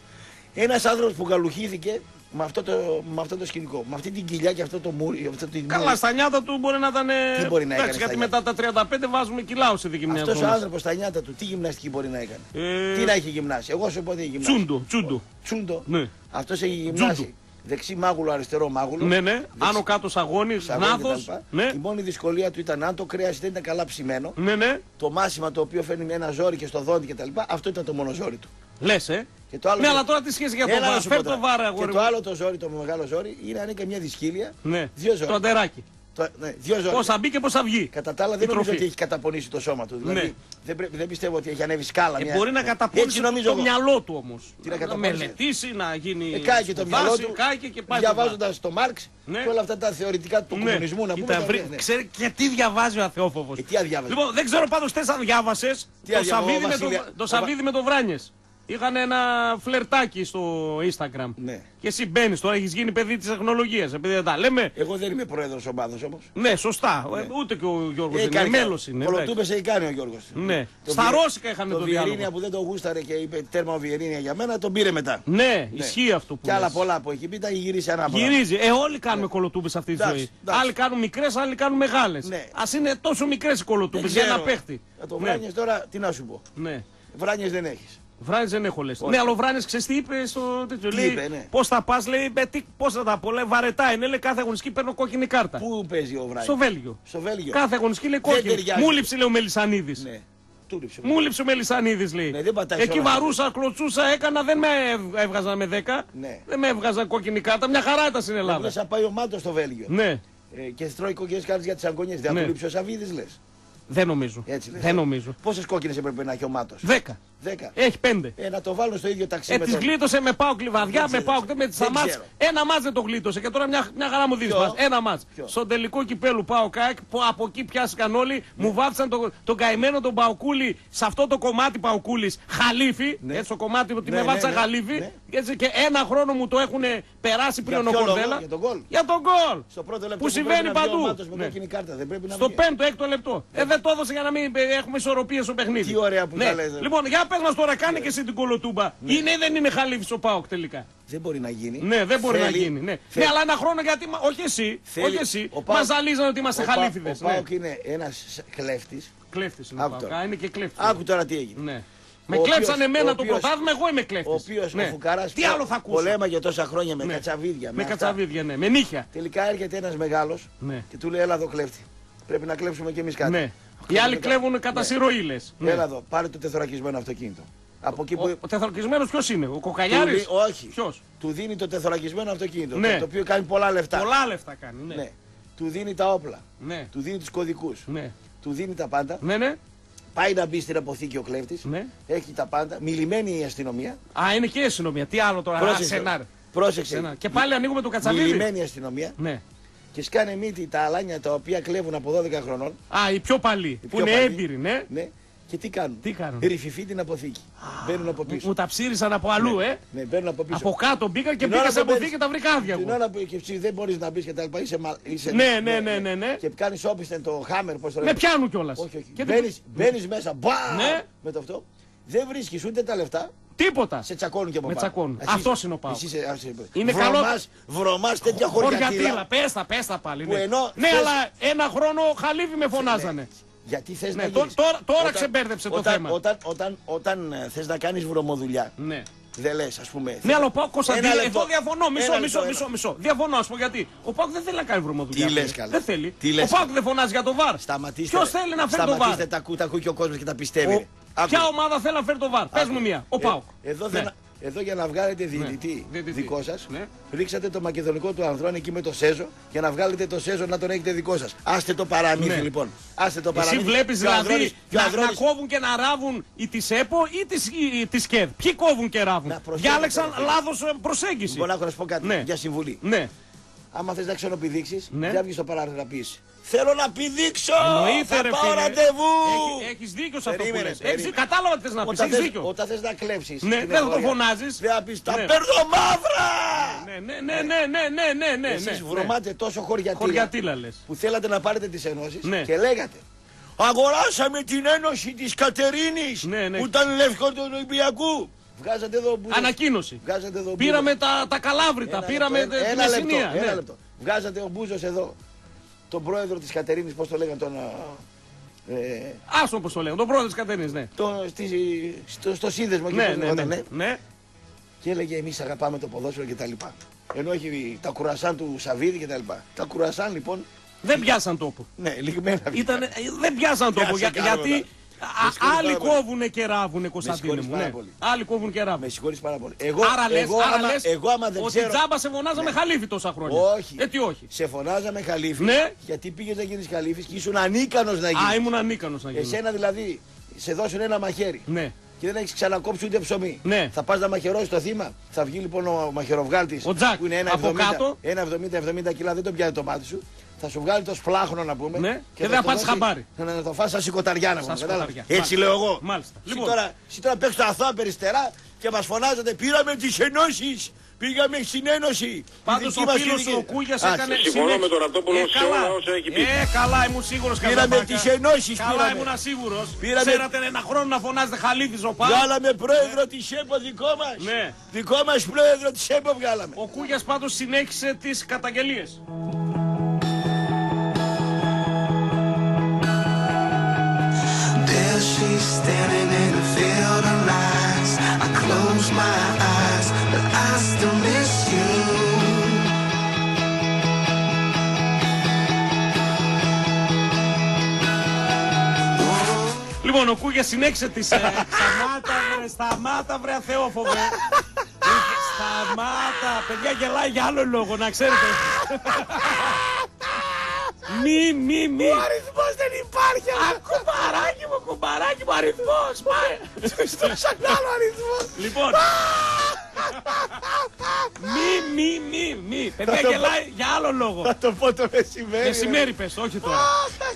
Ένας άνθρωπος που γαλουχήθηκε με αυτό το, με αυτό το σκηνικό, με αυτή την κοιλιά και αυτό το μούρι. Αυτό το Καλά, στα νιάτα του μπορεί να ήταν. Τι μπορεί να έκανε Εντάξει, στα γιατί νιάτα; μετά τα 35 βάζουμε κιλάους σε δική μια Αυτός ο εβδομάδα. άνθρωπος στα νιάτα του, τι γυμναστική μπορεί να έκανε; Ε, Τι να έχει γυμνάσει; Εγώ σου πω ότι έχει γυμνάσει. Τσούντο, τσούντο. Τσούντο. Ναι. Αυτός έχει γυμνάσει. Τζούντο. Δεξί μάγουλο, αριστερό μάγουλο. Ναι, ναι. Δεξί- Άνω κάτω σαγόνι, σαγόνι νάθο. κτλ. Ναι. Η μόνη δυσκολία του ήταν αν το κρέας δεν ήταν καλά ψημένο. Ναι, ναι. Το μάσιμα το οποίο φέρνει με ένα ζόρι και στο δόντι κτλ. Αυτό ήταν το μόνο ζόρι του. Λες, ε. Και το άλλο ναι, το- αλλά τώρα τι σχέση για το Έλα να βάρο. σου Φέρ πω το τώρα. βάρο, Και αγόρι το μου. άλλο το ζόρι, το μεγάλο ζόρι, είναι αν είναι και μια δυσκύλια. Ναι. Δύο ζόρια. Το αντεράκι. Το, ναι, δύο ζόρια. Πώ θα μπει και πώ θα βγει. Κατά τα άλλα Η δεν νομίζω τροφή. ότι έχει καταπονήσει το σώμα του. Δηλαδή Ναι. δεν, πρέπει- δεν πιστεύω ότι έχει ανέβει σκάλα. Ε, μια- μπορεί να καταπονήσει Έτσι νομίζω το εγώ. μυαλό του όμως. Τι να να καταπονήσει. μελετήσει, να γίνει. Ε, κάει και το σπουδάσει, μυαλό του. Κάει και πάει. Διαβάζοντας το Μάρξ Ναι. και όλα αυτά τα θεωρητικά του Ναι. κομμουνισμού να πούμε. Κοίτα, τα βρει- οποία- ναι. Ξέρει και τι διαβάζει ο Αθεόφοβος. Ε, τι αδιάβαζε. Λοιπόν, δεν ξέρω πάντως θε αν διάβασες το, αδιάβα- Σαββίδι ο με το, Βασίλεια- το ο Σαββίδι με το Βράνιες. Είχαν ένα φλερτάκι στο Instagram. Ναι. Και εσύ μπαίνεις τώρα, έχεις γίνει παιδί της τεχνολογίας. Επειδή δεν τα λέμε. Εγώ δεν είμαι πρόεδρος ομάδα όμως. Ναι, σωστά. Ε, Ούτε και ο Γιώργος Έχει είναι. κάνει Μέλος είναι. εντάξει. Κολοτούπε έχει κάνει ο Γιώργος. Ναι. Το Στα Βιε- Ρώσικα είχαν το, Το διάλογο. Βιερίνια που δεν το γούσταρε και είπε τέρμα ο Βιερίνια για μένα, τον πήρε μετά. Ναι, ισχύει αυτό που Και άλλα λες. πολλά που έχει πει, τα έχει γυρίσει ανάποδα. Γυρίζει. Ε, όλοι κάνουμε κολοτούπε σε αυτή τη Εντάξει, ζωή. εντάξει. Άλλοι κάνουν μικρές, άλλοι κάνουν μεγάλες. Ναι. Α είναι τόσο μικρές οι κολοτούπε Δεν για ένα ξέρω. παίχτη. Για το Ναι. Βράνιες τώρα, τι να σου πω. Ναι. Βράνιες δεν έχεις. Βράνι δεν έχω λες. Όχι. Ναι, αλλά ο Βράνι ξέρεις τι είπε στο τέτοιο. Τι λέει, είπε, ναι. Πώς θα πας, λέει, «Ε, τι, πώς θα τα πω, λέει, βαρετά είναι, λέει, κάθε αγωνιστική παίρνω κόκκινη κάρτα. Πού παίζει ο Βράνιες. Στο Βέλγιο. Στο Βέλγιο. Κάθε αγωνιστική λέει Δεν κόκκινη. ταιριάζει. Μου λείψε, λέει ο Μελισανίδης. Ναι. Του λείψε. Μου λείψε ο Μελισανίδης, λέει. Ναι, δεν πατάει Εκεί σε όλα. βαρούσα, κλωτσούσα, έκανα, δεν με έβγαζαν με 10. Ναι. Δεν με έβγαζαν κόκκινη κάρτα. Μια χαρά ήταν στην Ελλάδα. Λες να πάει ο Μάτος στο Βέλγιο. Ναι, Ε, και τρώει κόκκινες κάρτες για τις αγκονιές. Δεν Ναι. θα του λείψει ο Σαββίδης λες. δεν νομίζω. Έτσι λες. Δεν νομίζω. Πόσες κόκκινες έπρεπε να έχει ο Μάτος. 10. Δέκα. Έχει 5. Ε, να το βάλουν στο ίδιο ταξί Ε, με τη τον... γλίτωσε με πάω κλειβαδιά, Δεν με ξέρω. πάω με τη Δεν Σαμάτ. ξέρω. Ένα μάτς δεν το γλίτωσε και τώρα μια, μια χαρά μου δίνεις Ποιο; μας. Ένα μάτς. Ποιο; Στον τελικό κυπέλου πάω κάκ, που από εκεί πιάστηκαν όλοι, μου βάφτισαν τον, τον καημένο τον Παοκούλη σε αυτό το κομμάτι Παοκούλη χαλίφι. Ναι. Έτσι το κομμάτι ότι Ναι, με ναι, βάφτισαν ναι. χαλίφι. Ναι. Και, έτσι, και ένα χρόνο μου το έχουν περάσει πριν ο ποιο λόγο; Κορδέλα. Για τον γκολ. Για τον γκολ. Στο πρώτο λεπτό Που συμβαίνει πρέπει να βγει ο παντού. Μάτος με Ναι. κόκκινη κάρτα. Δεν πρέπει να Στο βγει. πέμπτο, έκτο λεπτό. Ε, δεν το έδωσε για να μην ε, έχουμε ισορροπία στο παιχνίδι. Τι ωραία που ναι. τα λες, ρε. Λοιπόν, για πες μας τώρα, κάνε και εσύ την κολοτούμπα. Είναι ή δεν είναι χαλίφι ο Πάοκ τελικά. Δεν μπορεί να γίνει. Ναι, δεν μπορεί Θέλει- να γίνει. Ναι. θέλει- ναι, αλλά ένα χρόνο γιατί. μα- Όχι εσύ. θέλει- όχι εσύ. ο Πάοκ- Μας ζαλίζανε ότι είμαστε ο Πα- χαλίφιδες. Ο Πάοκ είναι ένας κλέφτης. Κλέφτης είναι ο Άκου Πάοκ. τώρα. Α, Είναι και κλέφτης. Άκου τώρα τι έγινε. Ναι. Με Ο κλέψανε οποίος- εμένα ο το οποίος- πρωτάθλημα, εγώ είμαι κλέφτης. Ο οποίο ο Φουκαρά Τι άλλο θα ακούσω; πολέμαγε τόσα χρόνια με Ναι. κατσαβίδια. Με αυτά. κατσαβίδια, ναι. Με νύχια. Τελικά έρχεται ένας μεγάλος Ναι. και του λέει: Έλα εδώ κλέφτη. Πρέπει να κλέψουμε κι εμείς κάτι. Ναι. Οι άλλοι κλέβουν κατά συρροή, λες. Ναι. Έλα εδώ, πάρε το τεθωρακισμένο αυτοκίνητο. Από εκεί Ο, που. ο τεθαρκισμένο ποιος είναι, ο του Κοκαλιάρη. δι- όχι. Ποιος; Του δίνει το τεθωρακισμένο αυτοκίνητο. Ναι. Το οποίο κάνει πολλά λεφτά. Πολλά λεφτά κάνει. Ναι. Ναι. Του δίνει τα όπλα. Ναι. Του δίνει τους κωδικούς. Ναι. Του δίνει τα πάντα. Ναι, ναι. Πάει να μπει στην αποθήκη ο κλέφτης. Ναι. Έχει τα πάντα. Μιλημένη η αστυνομία. Α, είναι και η αστυνομία. Τι άλλο τώρα. Α, Πρόσεξε. σενάρ. Πρόσεξε. Σενάρ. Και πάλι ανοίγουμε το κατσαβίδι. Μιλημένη η αστυνομία. Ναι. Και σκάνε μύτη τα αλάνια τα οποία κλέβουν από 12 χρονών. Α, οι πιο παλιοί. Που πιο είναι παλιοί. έμπειροι, ναι. Ναι. Και τι κάνουν; Τι κάνουν; Ρηφηφεί την αποθήκη. Μπαίνουν από Μου, πίσω. μου τα ψήρισαν από αλλού, ε. Ναι, μπαίνουν από πίσω. Από κάτω μπήκα και Την μπήκα ώρα σε που αποθήκη μπαίνεις- και τα βρήκα άδεια. Την εγώ. ώρα που και εσύ δεν μπορείς να μπεις και τα λοιπά, είσαι, μα- είσαι Ναι, ναι, ναι, ναι, ναι. Και κάνεις όπισθεν το χάμερ, πώς το Με λέμε. πιάνουν κιόλας. Όχι, όχι. Και Μπαίνεις, μπαίνεις μέσα, μπα! Ναι. Με το αυτό. Δεν βρίσκεις ούτε τα λεφτά, Τίποτα. σε τσακώνουν και από Με πάνω. τσακώνουν. Εσύ- Αυτός είναι ο Πάοκ. εσύ είσαι- ας- Είναι βρωμάς, καλό- Βρωμάς τέτοια Χωριατήλα. χωριατήλα. Πες τα, πες τα πάλι. Που Ναι, ενώ ναι θες- αλλά ένα χρόνο χαλίβι με φωνάζανε. Γιατί θες Ναι, να τω- γίνεις. τώρα- τώρα Όταν- ξεμπέρδεψε το όταν- θέμα. Όταν, όταν, όταν ε, θες να κάνεις βρωμοδουλειά, Ναι. δεν λες ας πούμε. Ναι, αλλά ο Πάοκ Κωνσταντίνο, Ένα λεπτό. εδώ διαφωνώ. Μισό, Ένα μισό, λεπτό, μισό, ένα. μισό. Διαφωνώ, ας πω γιατί. Ο Πάοκ δεν θέλει να κάνει βρωμοδουλειά. Τι λες, φίλε. καλά. Δεν θέλει. Τι λες, ο Πάοκ καλά. δεν φωνάζει για το βαρ. Σταματήστε. Ποιος ρε. θέλει να φέρει το βαρ. Σταματήστε τα, ακού- τα ακούει και ο κόσμος και τα πιστεύει. Ο- ρε. Άκου. Ποια ομάδα θέλει να φέρει το βαρ. Πες μου μία. Ο Ε, Πάοκ. Εδώ, Ναι. θέλω- εδώ για να βγάλετε διαιτητή διαιτητή. δικό σας, Ναι. ρίξατε το μακεδονικό του ανδρών εκεί με το Σέζο για να βγάλετε το Σέζο να τον έχετε δικό σας. Άστε το παραμύθι Ναι. λοιπόν. Άστε το Εσύ παραμύθι. βλέπεις Και ο δηλαδή Ανδρώνης- και ο να, να Ανδρώνης- κόβουν και να ράβουν οι της ΕΠΟ ή τη της ΚΕΔ. Ποιοι κόβουν και ράβουν; Να προσέχετε, Διάλεξαν ρε. λάθος προσέγγιση. Λοιπόν, άκου να σου πω κάτι Ναι. για συμβουλή. Ναι. Άμα θες να ξενοπηδήξεις, Ναι. δεν βγεις στο παράθυρο να πεις Θέλω να πηδήξω! Εννοείται, θα ρε πάω φίλε. ραντεβού! Έχει έχεις δίκιο σε αυτό που Περίμενε, λες. περίμενε. Έχεις, κατάλαβα τι θες να πεις. Όταν Έχεις θες, δίκιο. όταν θες να κλέψεις Ναι, την δεν θα το εφορία, φωνάζεις. Δεν θα πεις τα Ναι. παίρνω μαύρα! Ναι, ναι, ναι, ναι, ναι, ναι, ναι, ναι. Εσείς ναι. βρωμάτε τόσο χωριατήλα Χωριατήλα λες. που θέλατε να πάρετε τις ενώσεις Ναι. και λέγατε Αγοράσαμε την ένωση της Κατερίνης Ναι, ναι. που ήταν λευκό του Ολυμπιακού. Βγάζατε εδώ μπούζες. Ανακοίνωση. Βγάζατε εδώ Πήραμε μπούζες. τα, τα καλάβρητα, Ένα πήραμε λεπτό, τη ένα λεπτό, Μεσσηνία. Ένα ναι. λεπτό. Βγάζατε ο Μπούζος εδώ τον πρόεδρο της Κατερίνης, πώς το λέγανε τον... Ε, Άσο όπως το λέγω, τον πρόεδρο της Κατερίνης, ναι. το, στη, στο, στο σύνδεσμο εκεί Ναι, πώς ναι, λεγόταν, ναι. ναι. Και έλεγε εμείς αγαπάμε το ποδόσφαιρο και τα λοιπά. Ενώ έχει τα κουρασάν του Σαββίδη και τα λοιπά. Τα κουρασάν λοιπόν, Δεν πιάσαν τόπο. ναι, λιγμένα. Ήταν, δεν πιάσαν τόπο. Πιάσε για- κάνουμε γιατί Α, συγχωρείς άλλοι πάρα πολύ. κόβουνε και ράβουνε, Κωνσταντίνε συγχωρείς μου. πάρα Ναι. πολύ. Άλλοι κόβουν και ράβουν. Με συγχωρείς πάρα πολύ. Εγώ, Άρα λες, εγώ, άρα άμα, λες εγώ άμα δεν ότι ξέρω... τζάμπα σε φωνάζαμε χαλίφι τόσα χρόνια. Όχι. Ε, τι όχι. Σε φωνάζαμε χαλίφης. Ναι. Γιατί πήγες να γίνεις χαλίφης και ήσουν ανίκανος να γίνεις. Α, ήμουν ανίκανος να γίνω. Εσένα δηλαδή σε δώσουν ένα μαχαίρι. Ναι. Και δεν έχεις ξανακόψει ούτε ψωμί. Ναι. Θα πας να μαχαιρώσεις το θύμα. Θα βγει λοιπόν ο μαχαιροβγάλτης. Ο Τζακ, Που είναι ένα από 70, κάτω. ένα 70-70 κιλά, δεν τον πιάνει το μάτι σου. Θα σου βγάλει το σπλάχνο να πούμε. Ναι, και δεν θα το πάρεις δώσει- χαμπάρι. Να, να το φας σαν σηκωταριά να Σαν πούμε. κατάλαβες; σηκωταριά. Έτσι Μάλιστα. λέω εγώ. Μάλιστα. Εσύ Λοιπόν. τώρα, εσύ τώρα παίξεις το αθώα περιστερά και μας φωνάζετε πήραμε τις ενώσεις. Πήγαμε στην Ένωση. Πάντως Η δική ο μας φίλος ειδική- ο Κούγιας Α, έκανε. συμφωνώ συνέχεια- με τον Ραπτόπουλο Ε, σε καλά. όλα όσα έχει πει. Ε, καλά, ήμουν σίγουρος Πήραμε τις ενώσεις, Καλά, πήραμε. ήμουν σίγουρος. Πήραμε- Ξέρατε ένα χρόνο να φωνάζετε χαλίφι ο Πα. Βγάλαμε πρόεδρο της ΕΠΟ δικό μας. Ναι. Δικό μας πρόεδρο της ΕΠΟ βγάλαμε. Ο Κούγιας πάντως συνέχισε τις καταγγελίες. Standing in a field of lies. I close my eyes, but I still miss you. Λοιπόν, ο Κούγια συνέχισε τις. σταμάτα, βρε, σταμάτα, βρε, αθεόφοβε. Είχε- σταμάτα, παιδιά γελάει για άλλο λόγο, να ξέρετε. μη, μη, μη. Ο αριθμός δεν υπάρχει. Α, κουμπαράκι μου, κουμπαράκι μου, αριθμός, πάει. Στο σαν άλλο αριθμός. Λοιπόν. μη, μη, μη, μη. Παιδιά το πω. γελάει για άλλο λόγο. Θα το πω το μεσημέρι. Μεσημέρι πες, όχι τώρα.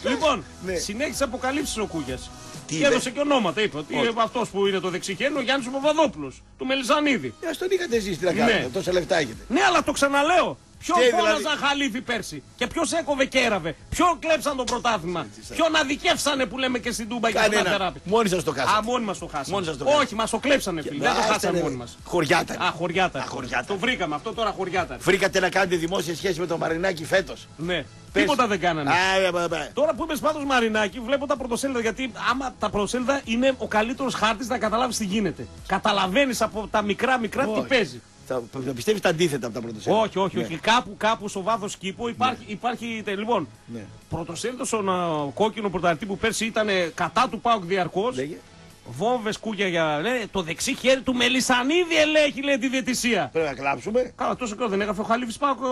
λοιπόν, Ναι. συνέχισε αποκαλύψεις ο Κούγιας. Τι Και είπε; έδωσε και ονόματα, είπε ότι Όχι. αυτός που είναι το δεξιχέρι είναι ο Γιάννης Παπαδόπουλος, του Μελισανίδη. Ε, ας τον είχατε ζήσει τι να κάνετε. Ναι. Τόσα λεφτά έχετε. Ναι, αλλά το ξαναλέω. Ποιον Τι, φώναζαν δηλαδή; χαλίφι πέρσι και ποιος έκοβε και έραβε. Ποιον κλέψαν το πρωτάθλημα. Ποιον αδικεύσανε που λέμε και στην Τούμπα και στην Κανένα. Αθεράπη. Μόνοι σας το χάσατε. Α, μόνοι μας το χάσαμε. Μόνοι σας το χάσατε. Όχι, μας το κλέψανε, φίλε. Δεν το άστε, χάσαμε ρε. μόνοι μας. Χωριάτα. Α, χωριάτα. Α, χωριάτα. Το βρήκαμε αυτό τώρα χωριάτα. Βρήκατε να κάνετε δημόσια σχέση με τον Μαρινάκη φέτος. Ναι. Πες. Τίποτα δεν κάνανε. Α, ε, ε, ε. Τώρα που είπες πάντως Μαρινάκη, βλέπω τα πρωτοσέλιδα γιατί άμα τα πρωτοσέλιδα είναι ο καλύτερος χάρτης να καταλάβεις τι γίνεται. Καταλαβαίνεις από τα μικρά μικρά τι Όχι. παίζει. Θα, θα πιστεύεις τα αντίθετα από τα πρωτοσέλιδα; Όχι, όχι, Ναι. όχι. Κάπου, κάπου στο βάθος κήπου υπάρχει. υπάρχει τε- λοιπόν, Ναι. πρωτοσέλιδος στον α, κόκκινο πρωταθλητή που πέρσι ήταν κατά του Πάουκ διαρκώς. Λέγε. Βόμβες κούγια για. Λέει, το δεξί χέρι του Μελισανίδη ελέγχει, λέει τη διαιτησία. Πρέπει να κλάψουμε. Καλά, τόσο καιρό δεν έγραφε ο Χαλίφη Πάουκ ο,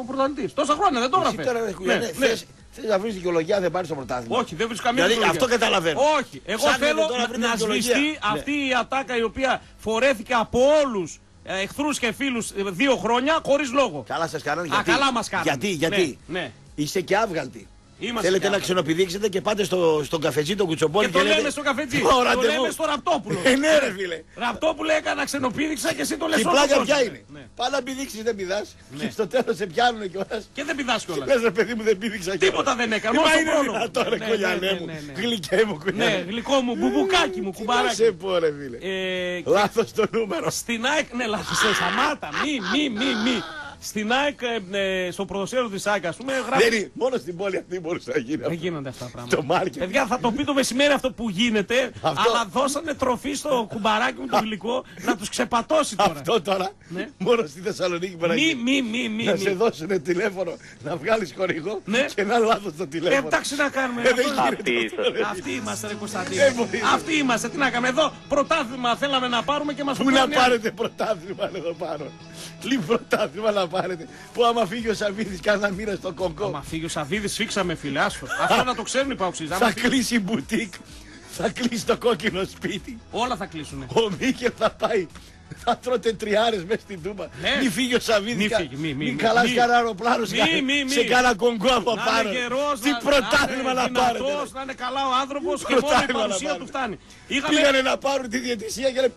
ο πρωταθλητής. Τόσα χρόνια δεν το Εσύ έγραφε. τώρα ρε, Ναι, ναι, ναι. θες, θες να βρεις δικαιολογία δεν πάρεις το πρωτάθλημα. Όχι, δεν βρίσκω καμία Δηλαδή, δικαιολογία. αυτό καταλαβαίνω. Όχι. Εγώ Ψάχνετε θέλω τώρα να να, βρείτε να δικαιολογία. σβηστεί Ναι. αυτή η ατάκα η οποία φορέθηκε από όλους εχθρούς και φίλους δύο χρόνια χωρίς λόγο. Καλά σας κάνανε Α, γιατί. καλά μας κάνανε. Γιατί, γιατί. Ναι, ναι. Είστε και άβγαλτοι. Είμαστε Θέλετε και να άβγαλτοι. ξενοπηδήξετε και πάτε στο, στον καφετζή τον κουτσομπόλι Και το λέτε, λέμε στο καφετζή. «Ω, Το ραντεβού». λέμε στο Ραπτόπουλο. Ε, ναι, ρε φίλε. Ραπτόπουλο έκανα ξενοπήδηξα και εσύ το Και λες η όλο πλάκα τον ποια κόσμο. είναι; Ναι. Πά να πηδήξεις δεν πηδάς. Και στο τέλος σε πιάνουν κιόλας. Και δεν πηδάς κιόλας. Λες ρε παιδί μου δεν πήδηξα κιόλας. Τίποτα δεν έκανα. Ε, Μόνο Μα στο είναι χρόνο. δυνατό ρε Ναι, κολιανέ ναι, μου. ναι, ναι. Γλυκέ μου Ναι, κολιανέ. γλυκό μου, μπουμπουκάκι μου, Τι να σε κουμπαράκι. πω ρε φίλε. Ε, και Λάθος το νούμερο. Στην ΑΕΚ, ναι, λάθος, ε, σταμάτα, μη, μη, μη, μη. Στην ΑΕΚ, ε, ε, στο πρωτοσέλιδο της ΑΕΚ, ας πούμε, γράφει... Δεν είναι. Μόνο στην πόλη αυτή μπορούσε να γίνει Δεν αυτό. γίνονται αυτά τα πράγματα. Το marketing. Παιδιά, θα το πει το μεσημέρι αυτό που γίνεται, Αυτό. αλλά δώσανε τροφή στο κουμπαράκι μου το γλυκό να τους ξεπατώσει τώρα. Αυτό τώρα Ναι. μόνο στη Θεσσαλονίκη μπορεί να Μη, γίνει. μη, μη, μη. Να μη. σε δώσουν τηλέφωνο να βγάλεις χορηγό Ναι. και να λάθος το Ε, τηλέφωνο. εντάξει να κάνουμε. Ε, δεν αυτό- γίνεται. Αυτοί είμαστε, ρε Δεν Κωνσταντίνε. μπορείς. Αυτοί είμαστε. Τι να κάνουμε; Εδώ πρωτάθλημα θέλαμε να πάρουμε και μας το Πού να πήραν οι άλλοι. πάρετε πρωτάθλημα εδώ πάνω. Τι πρωτάθλημα να πάρετε. Που άμα φύγει ο Σαββίδης κάνα μήνα στο κονκό Άμα φύγει ο Σαββίδης, φίξαμε φίλε. Άσο. Αυτό να το ξέρουν οι παοξίδες. Άμα θα φύγει- κλείσει η μπουτίκ. Θα κλείσει το κόκκινο σπίτι. Όλα θα κλείσουν. Ο Μίκελ θα πάει. Θα τρώτε τριάρες μέσα στην Τούμπα. Ναι. Μη φύγει ο Σαββίδης. Μη κα- φύγει, μη, μη, Μην μη, καλάς μη. κανένα αεροπλάνο σε Μη, κα- μη, μη. σε κάνα κονκό από Να πάνω. είναι γερός, Τι να- πρωτάθλημα να να είναι πάρετε. δυνατός, να είναι καλά ο άνθρωπος και μόνο η Πρωτάθλημα να παρουσία πάρετε. του φτάνει. Είχαμε Πήγανε να πάρουν τη διαιτησία και λένε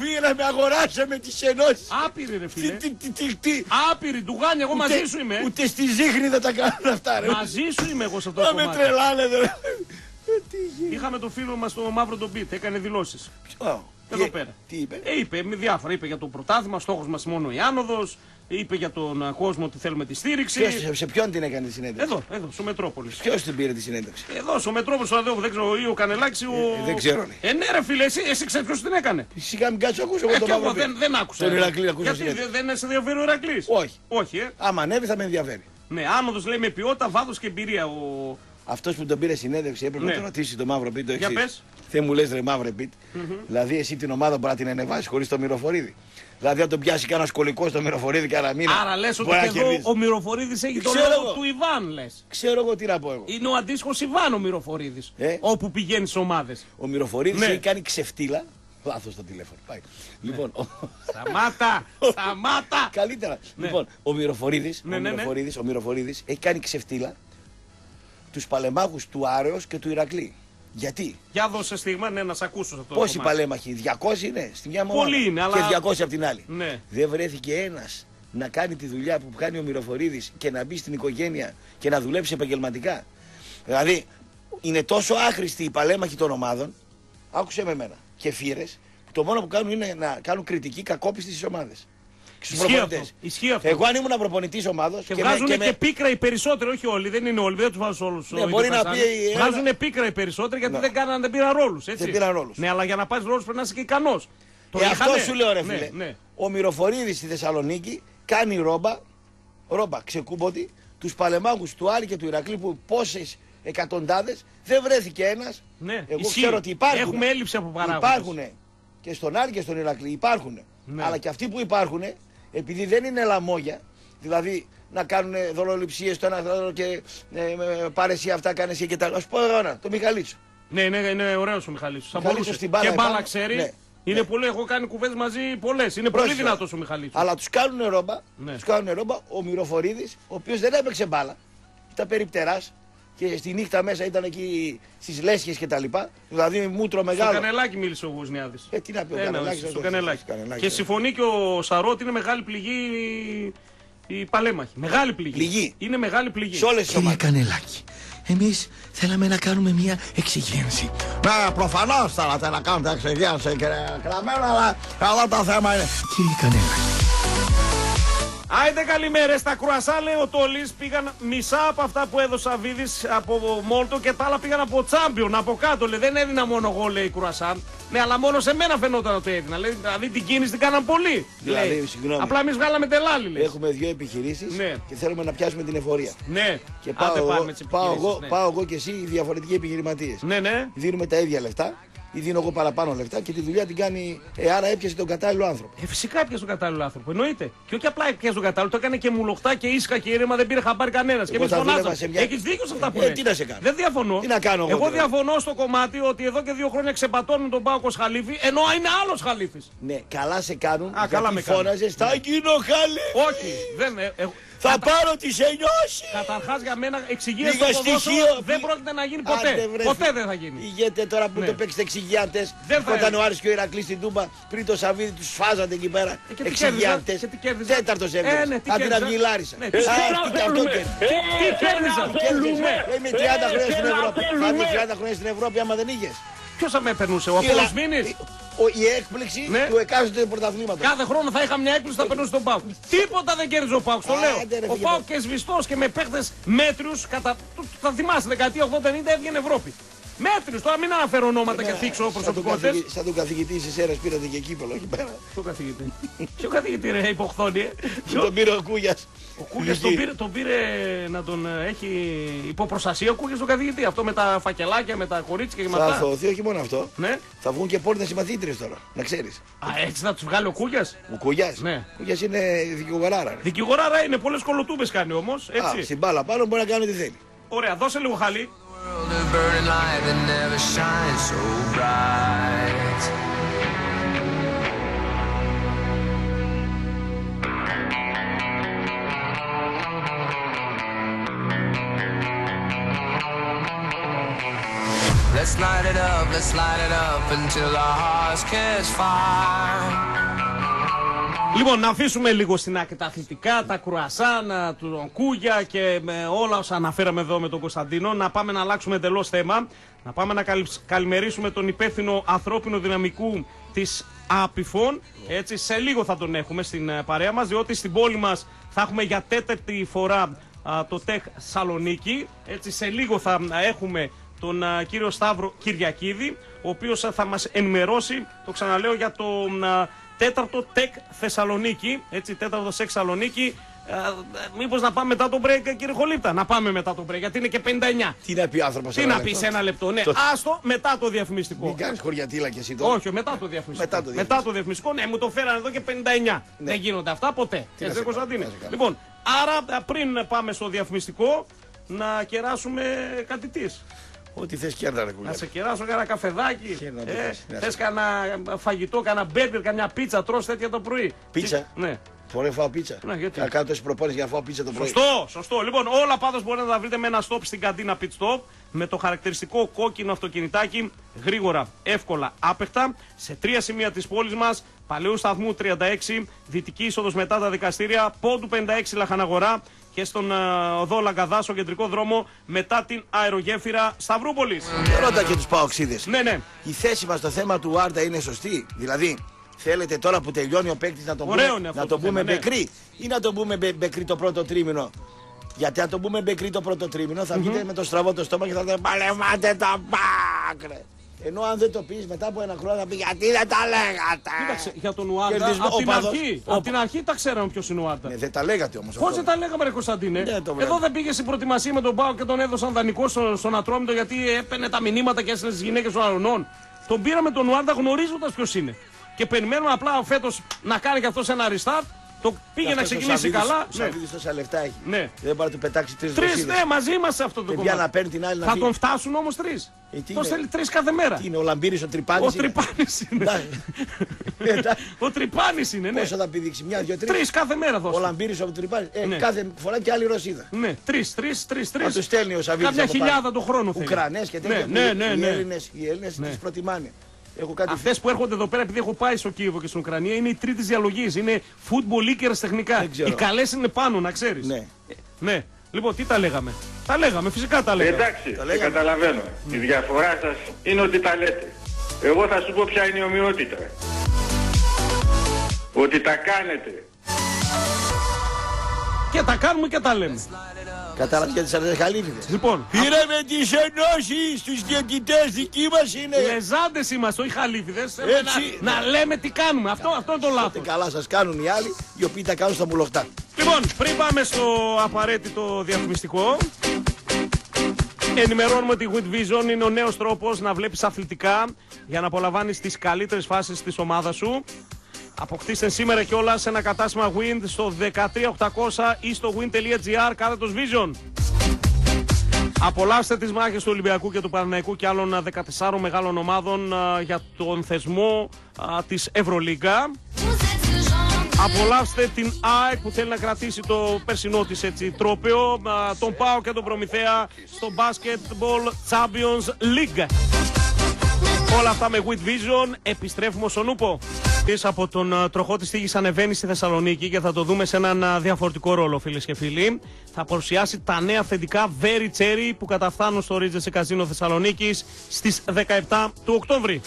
πήραμε τις ενώσεις. Πήραμε, αγοράσαμε τις ενώσεις. άπειροι ρε Τι, φίλε. τι, τι, τι, τι. Άπειροι, ντουγάνι, εγώ μαζί σου είμαι. Ούτε στη ζύχνη δεν τα κάνουν αυτά ρε. Μαζί σου είμαι εγώ σε αυτό το Να με κομμάτι. τρελάνετε ρε. Ε, Τι γίνεται; Είχαμε το φίλο μας το Μαύρο τον Πιτ, έκανε δηλώσεις. Ποιο; Εδώ Τι- πέρα. Τι είπε; Ε, είπε με διάφορα. Είπε για το πρωτάθλημα, στόχος μας μόνο η άνοδος. Είπε για τον α, κόσμο ότι θέλουμε τη στήριξη. Ποιος, σε, σε ποιον την έκανε τη συνέντευξη; Εδώ, εδώ, στο Μετρόπολης. Ποιος την πήρε τη συνέντευξη; Εδώ, στο Μετρόπολης, ο Αδέο, δεν ξέρω, ή ο Κανελάκης ή ο... Ε, δεν ξέρω, λέει. Ε, ναι ρε φίλε, εσύ, εσύ ξέρεις ποιος την έκανε. Σιγά μην κάτσω ακούσω εγώ Ε, τον και εγώ Μαύρο. δεν, δεν άκουσα. Τον ε. Ηρακλή ακούσα Γιατί συνέντευξη. δεν δεν σε ενδιαφέρει ο Ηρακλής; Όχι. Όχι, ε. Άμα ανέβει θα με ενδιαφέρει. Ναι, άνοδος λέει με ποιότητα, βάθος και εμπειρία ο, Αυτός που τον πήρε συνέντευξη έπρεπε Ναι. να τον ρωτήσει το μαύρο πιτ το Για εξής. πες. Δεν μου λες ρε μαύρο πιτ. Δηλαδή εσύ την ομάδα μπορεί να την ανεβάσεις χωρίς το μυροφορίδι. Δηλαδή αν τον πιάσει κανένας σκολικό στο μυροφορίδι κανένα μήνα. Άρα λες ότι μπορεί να και εδώ κερδίσει. ο Μυροφορίδης έχει τον Ξέρω λόγο εγώ. του Ιβάν, λες. Ξέρω εγώ τι να πω εγώ. Είναι ο αντίστοιχος Ιβάν ο Μυροφορίδης. Ε; Όπου πηγαίνει στις ομάδες. Ο Μυροφορίδης Ναι. έχει κάνει ξεφτύλα. Λάθος το τηλέφωνο. Πάει. Λοιπόν, ο- Σταμάτα! Σταμάτα! Καλύτερα. Λοιπόν, ο Μυροφορίδης Ναι, ο ναι, ναι. Μυροφορίδης, ο Μυροφορίδης έχει κάνει ξεφτύλα τους παλεμάχους του Άρεος και του Ηρακλή. Γιατί, Για δώσε στιγμή, ναι, να σε ακούσω σε αυτό. το πόσοι κομμάτι. παλέμαχοι, 200 είναι στη μια Πολλοί ομάδα είναι, αλλά- και 200 από την άλλη. Ναι. Δεν βρέθηκε ένας να κάνει τη δουλειά που κάνει ο Μυροφορίδης και να μπει στην οικογένεια και να δουλέψει επαγγελματικά; Δηλαδή, είναι τόσο άχρηστοι οι παλέμαχοι των ομάδων, άκουσε με μένα, και φύρες, που το μόνο που κάνουν είναι να κάνουν κριτική κακόπιστης στις ομάδες. Ισχύει αυτό. Ισχύει αυτό. Εγώ αν ήμουν προπονητής ομάδος Και, βγάζουν και, πίκρα οι περισσότεροι, όχι όλοι, δεν είναι όλοι, δεν τους βάζω όλους. Ναι, μπορεί να πει ένα- Βγάζουν πίκρα οι περισσότεροι γιατί Ναι. δεν, κάναν, δεν πήραν ρόλους. Δεν πήραν ρόλους. Ναι, αλλά για να πάρει ρόλους πρέπει να είσαι και ικανός. Ε, αυτό σου λέω ρε ναι, φίλε. Ναι. Ο Μυροφορίδης στη Θεσσαλονίκη κάνει ρόμπα, ρόμπα ξεκούμποτη, τους παλεμάχου του Άρη και του Ηρακλή που πόσες εκατοντάδες δεν βρέθηκε ένας. Ναι, Εγώ ισχύει. ξέρω ότι υπάρχουν. Έχουμε έλλειψη από παράγοντες. Υπάρχουν και στον Άρη και στον Ηρακλή. Υπάρχουν. Ναι. Αλλά και αυτοί που υπάρχουν, επειδή δεν είναι λαμόγια, δηλαδή να κάνουν δολοληψίες το ένα το άλλο και ε, ε, πάρε εσύ αυτά, κάνε εσύ και τα άλλα. Α πω εγώ ένα, το Μιχαλίτσο. Ναι, είναι, είναι ωραίος ο Μιχαλίτσος. Θα Μιχαλίτσος μπορούσε. στην μπάλα και μπάλα επάνω. ξέρει. Ναι. Είναι πολύ, έχω κάνει κουβέντε μαζί πολλές. Είναι πολύ Πρόσεχε. δυνατός ο Μιχαλίτσος. Αλλά τους κάνουν ρόμπα, Ναι. τους κάνουν ρόμπα ο Μυροφορίδη, ο οποίος δεν έπαιξε μπάλα. Ήταν περιπτεράς και στη νύχτα μέσα ήταν εκεί στις λέσχες και τα λοιπά. Δηλαδή μούτρο Στο μεγάλο. κανελάκι μίλησε ο Γουσνιάδη. Ε, τι να πει ο Ένα, Κανελάκης, στο αυτό, κανελάκι. στο κανελάκι, Και ναι. συμφωνεί και ο Σαρό ότι είναι μεγάλη πληγή η παλέμαχη. Μεγάλη πληγή. Πληγή. Είναι μεγάλη πληγή. Σε όλες τις Κύριε ομάδες. Κανελάκη, εμείς θέλαμε να κάνουμε μια εξυγένση. Ναι, προφανώς θέλατε να κάνετε εξηγίανση, κύριε Κραμένο, αλλά εδώ το θέμα είναι. Κύριε Κανελάκη, Άιντε καλημέρες. Στα κρουασά λέει ο Τόλης πήγαν μισά από αυτά που έδωσε ο Σαββίδη από Μόλτο και τα άλλα πήγαν από Τσάμπιον, από κάτω. Λέει, δεν έδινα μόνο εγώ, λέει κρουασάν. Ναι, αλλά μόνο σε μένα φαινόταν ότι έδινα. Λέει, δηλαδή την κίνηση την κάναν πολύ. Δηλαδή, λέει. συγγνώμη. Απλά εμείς βγάλαμε τελάλι, λέει. Έχουμε δύο επιχειρήσεις Ναι. και θέλουμε να πιάσουμε την εφορία. Ναι, Και πάω, Άντε εγώ, πάμε τις πάω, επιχειρήσεις, εγώ, ναι. πάω εγώ και εσύ οι διαφορετικοί επιχειρηματίες. Ναι, ναι. Δίνουμε τα ίδια λεφτά ή δίνω εγώ παραπάνω λεφτά και τη δουλειά την κάνει. Ε, άρα έπιασε τον κατάλληλο άνθρωπο. Ε, φυσικά έπιασε τον κατάλληλο άνθρωπο. Εννοείται. Και όχι απλά έπιασε τον κατάλληλο, το έκανε και μουλοχτά και ήσυχα και ήρεμα, δεν πήρε χαμπάρι κανένας. Και Εγώ εμεί θα δούλευα φωνάζαμε. σε μια- Έχεις δίκιο σε αυτά που Ε, λες. τι να σε κάνω. Δεν διαφωνώ. Τι να κάνω εγώ Εγώ τώρα; διαφωνώ στο κομμάτι ότι εδώ και δύο χρόνια ξεπατώνουν τον Πάοκο Χαλίφη, ενώ είναι άλλος Χαλίφη. Ναι, καλά σε κάνουν. Α, καλά με γιατί κάνουν. φώναζες στα κοινό χάλι. Όχι, δεν. Ε, ε, Θα πάρω τις ενιώσει. Καταρχάς για μένα εξηγία Λίγα στο ποδόσφαιρο στοιχείο. δεν πρόκειται να γίνει ποτέ. Άντε, βρε, ποτέ φι- δεν θα γίνει. Ηγέτε τώρα που Ναι. το παίξετε εξηγιάντε. Δεν θα Όταν είναι. ο Άρης και ο Ηρακλής στην Τούμπα πριν το Σαββίδι τους φάζατε εκεί πέρα. Ε, και τι Εξηγιάντε. κέρδισαν, και τι κέρδισαν. Τέταρτος Ε, ναι, έβγαινε. τι Αντί να κέρδισαν. βγει η Λάρισα. Ναι, Α, τι τι θέλουν, και αυτό θέλουμε; κέρδισε. Τι- τι κέρδισαν. Τι κέρδισες. Ναι. Ε, Είμαι 30 χρόνια στην Ευρώπη. Θα είμαι 30 χρόνια στην Ευρώπη άμα δεν είχες. Ποιος θα με περνούσε, ο Απόλο Μήνη. Η έκπληξη Ναι. του εκάστοτε πρωταθλήματος. Κάθε χρόνο θα είχα μια έκπληξη θα περνούσε τον Πάουκ. Τίποτα δεν κέρδιζε ο Πάουκ, το Άντε, λέω. ρε, Ο φύγε Πάουκ εδώ. και σβηστός και με παίχτες μέτριους κατά. το- Θα θυμάσαι, δεκαετία 80-90 έβγαινε Ευρώπη. Μέτριου, τώρα μην αναφέρω ονόματα και θίξω Σαν τον προσωπικότητες. καθηγη- Σαν τον καθηγητή τη ΕΡΑ πήρατε και κύπελο εκεί πέρα. Ποιο καθηγητή; Ποιο καθηγητή, ρε, υποχθόνη. ε; Που τον πήρε ο Κούγιας. Ο Κούγιας τον πήρε, τον πήρε να τον ε, έχει υποπροστασία ο Κούγιας τον καθηγητή. Αυτό με τα φακελάκια, με τα κορίτσια και με Θα αυτά. αθωωωθεί όχι μόνο αυτό. Ναι. Θα βγουν και πόρτε οι μαθήτρε τώρα. Να ξέρεις. Α, έτσι θα τους βγάλει ο Κούγιας; Ο Κούγιας. Ναι. Κούγιας είναι δικηγοράρα. ρε. Δικηγοράρα είναι, πολλές κολοτούμπες κάνει όμως. Α, Έτσι. στην μπάλα πάνω μπορεί να κάνει ό,τι θέλει. Ωραία, δώσε λίγο χαλί. World of burning light that never shines so bright. Let's light it up, let's light it up until our hearts catch fire. Λοιπόν, να αφήσουμε λίγο στην άκρη τα αθλητικά, τα κρουασάνα, του Κούγια και με όλα όσα αναφέραμε εδώ με τον Κωνσταντίνο. Να πάμε να αλλάξουμε εντελώς θέμα. Να πάμε να καλυ- καλημερίσουμε τον υπεύθυνο ανθρώπινο δυναμικού της Απιφών. Έτσι, σε λίγο θα τον έχουμε στην ε, παρέα μας, διότι στην πόλη μας θα έχουμε για τέταρτη φορά α, το ΤΕΚ Σαλονίκη. Έτσι, σε λίγο θα α, έχουμε τον α, κύριο Σταύρο Κυριακίδη, ο οποίος α, θα μας ενημερώσει, το ξαναλέω, για το α, τέταρτο ΤΕΚ Θεσσαλονίκη, έτσι, τέταρτο ΤΕΚ Θεσσαλονίκη, Μήπως να πάμε μετά το break, κύριε Χολίπτα. Να πάμε μετά το break, γιατί είναι και 59. Τι να πει ο άνθρωπος Τι να πεις σε ένα λεπτό, ναι. Το- Άστο μετά το διαφημιστικό. Μην κάνεις χωριατήλα και εσύ τώρα. Όχι, μετά το διαφημιστικό. Μετά το διαφημιστικό. Μετά το διαφημιστικό, ναι, μου το φέρανε εδώ και 59. Δεν γίνονται αυτά ποτέ. να Έτσι, σε Κωνσταντίνε. κάνω, να σε κάνω. Λοιπόν, άρα πριν πάμε στο διαφημιστικό, να κεράσουμε κάτι τη. Ό,τι θες κέρδα, ρε Να κουλιά. σε κεράσω κανένα καφεδάκι. Και να το Ε, θες, να θες σε- κανένα φαγητό, κανένα μπέργκερ, κανένα πίτσα, τρως τέτοια το πρωί. Πίτσα; Τι- Ναι. Φορέ φάω πίτσα. Ναι, γιατί; Θα κάνω τόση προπόνηση για να φάω πίτσα το πρωί. Σωστό, σωστό. Λοιπόν, όλα πάντως μπορείτε να τα βρείτε με ένα stop στην καντίνα Pit Stop με το χαρακτηριστικό κόκκινο αυτοκινητάκι γρήγορα, εύκολα, άπεχτα σε τρία σημεία της πόλης μας. Παλαιού σταθμού 36, δυτική είσοδος μετά τα δικαστήρια, πόντου 56 Λαχαναγορά και στον ε, οδό Λαγκαδά, στο κεντρικό δρόμο μετά την αερογέφυρα Σταυρούπολης. Ρώτα και τους παοξίδες. Ναι, ναι. Η θέση μας στο θέμα του Άρτα είναι σωστή. Δηλαδή, θέλετε τώρα που τελειώνει ο παίκτης να τον Ωραίο πούμε, είναι αυτό να το τον πούμε θέμα, ναι. μπεκρή ή να τον πούμε μπε- μπεκρή το πρώτο τρίμηνο. Γιατί αν τον πούμε μπεκρή το πρώτο τρίμηνο θα βγείτε με το στραβό το στόμα και θα λέτε Παλεύατε τα μπάκρε. Ενώ αν δεν το πεις μετά από ένα χρόνο θα πει Γιατί δεν τα λέγατε; Κοίταξε, για τον Ουάντα, Κερδισμό- από την, οπαδός- αρχή, ο- απ' την αρχή τα ξέραμε ποιος είναι ο Ουάντα. Ναι, δεν τα λέγατε όμως. Πώς δεν τα λέγαμε, Ρε Κωνσταντίνε; Ναι, το βλέπω. Εδώ δεν πήγες στην προετοιμασία με τον Πάο και τον έδωσαν δανεικό στο, στον Ατρόμητο γιατί έπαιρνε τα μηνύματα και έστειλε στι γυναίκες των Αρωνών. Τον πήραμε τον Ουάντα γνωρίζοντας ποιος είναι. Και περιμένουμε απλά φέτος να κάνει και αυτός ένα restart. Το πήγε να ξεκινήσει καλά. Ο Ναι. Σαββίδης τόσα λεφτά έχει. Ναι. Δεν μπορεί να του πετάξει τρεις Τρεις, ναι, μαζί μας σε αυτό το Παιδιά κομμάτι. να παίρνει την άλλη να Θα φύγει. τον φτάσουν όμως τρεις. Ε, τι Πώς είναι; θέλει τρεις κάθε μέρα; Τι είναι, ο Λαμπύρης ο Τρυπάνης Ο είναι; Τρυπάνης είναι. Εντάξει. Ο Τρυπάνης είναι, ναι. Πόσο θα πηδήξει, μια, δύο, τρεις; Τρεις κάθε μέρα Ο δώσε. Λαμπύρης ο Τρυπάνης. Ε, Ναι. Κάθε φορά και άλλη Ρωσίδα. Ναι, τρεις, τρεις, τρεις, τρεις. Θα τους στέλνει ο Σαββίδης Κάποια από πάνω. χιλιάδα το χρόνο θέλει. Ουκρανές και τέτοια. Ναι, ναι, που ναι. Οι ναι. Έλληνες, οι Έλληνες Ναι. τις προτιμάνε. Έχω κάτι Αυτές που έρχονται εδώ πέρα, επειδή έχω πάει στο Κίεβο και στην Ουκρανία, είναι οι τρίτη διαλογής. Είναι football τεχνικά. Δεν ξέρω. Οι καλές είναι πάνω, να ξέρεις. Ναι. ναι. Λοιπόν, τι τα λέγαμε; Τα λέγαμε, φυσικά τα λέγαμε. Εντάξει, δεν καταλαβαίνω. Η διαφορά σας είναι ότι τα λέτε. Εγώ θα σου πω ποια είναι η ομοιότητα. Ότι τα κάνετε. Και τα κάνουμε και τα λέμε. Κατάλαβες για τις Αρδεχαλίδες. Λοιπόν, Πήραμε τις ενώσεις, τους διαιτητές δικοί μας είναι. λεζάντες είμαστε, όχι χαλίφιδε. Έτσι. Να, να λέμε τι κάνουμε. Αυτό, αυτό είναι το λάθος. Τότε καλά σας κάνουν οι άλλοι, οι οποίοι τα κάνουν στα μουλοχτά. Λοιπόν, πριν πάμε στο απαραίτητο διαφημιστικό, ενημερώνουμε ότι η With Vision είναι ο νέος τρόπος να βλέπεις αθλητικά για να απολαμβάνεις τις καλύτερες φάσεις της ομάδας σου. Αποκτήστε σήμερα κιόλα ένα κατάστημα Wind στο 13800 ή στο win.gr κάθετος Vision. Απολαύστε τις μάχες του Ολυμπιακού και του Παναναϊκού και άλλων α, 14 μεγάλων ομάδων α, για τον θεσμό α, της Ευρωλίγκα. Απολαύστε την ΑΕΚ που θέλει να κρατήσει το περσινό της έτσι τρόπαιο, α, τον ΠΑΟ και τον Προμηθέα στο Basketball Champions League. Όλα αυτά με With Vision. Επιστρέφουμε στον Ούπο. Πίσω από τον α, τροχό της τύχης ανεβαίνει στη Θεσσαλονίκη και θα το δούμε σε έναν α, διαφορετικό ρόλο, φίλες και φίλοι. Θα παρουσιάσει τα νέα αυθεντικά Very Cherry που καταφθάνουν στο Regency Casino Θεσσαλονίκης στις 17 του Οκτώβρη.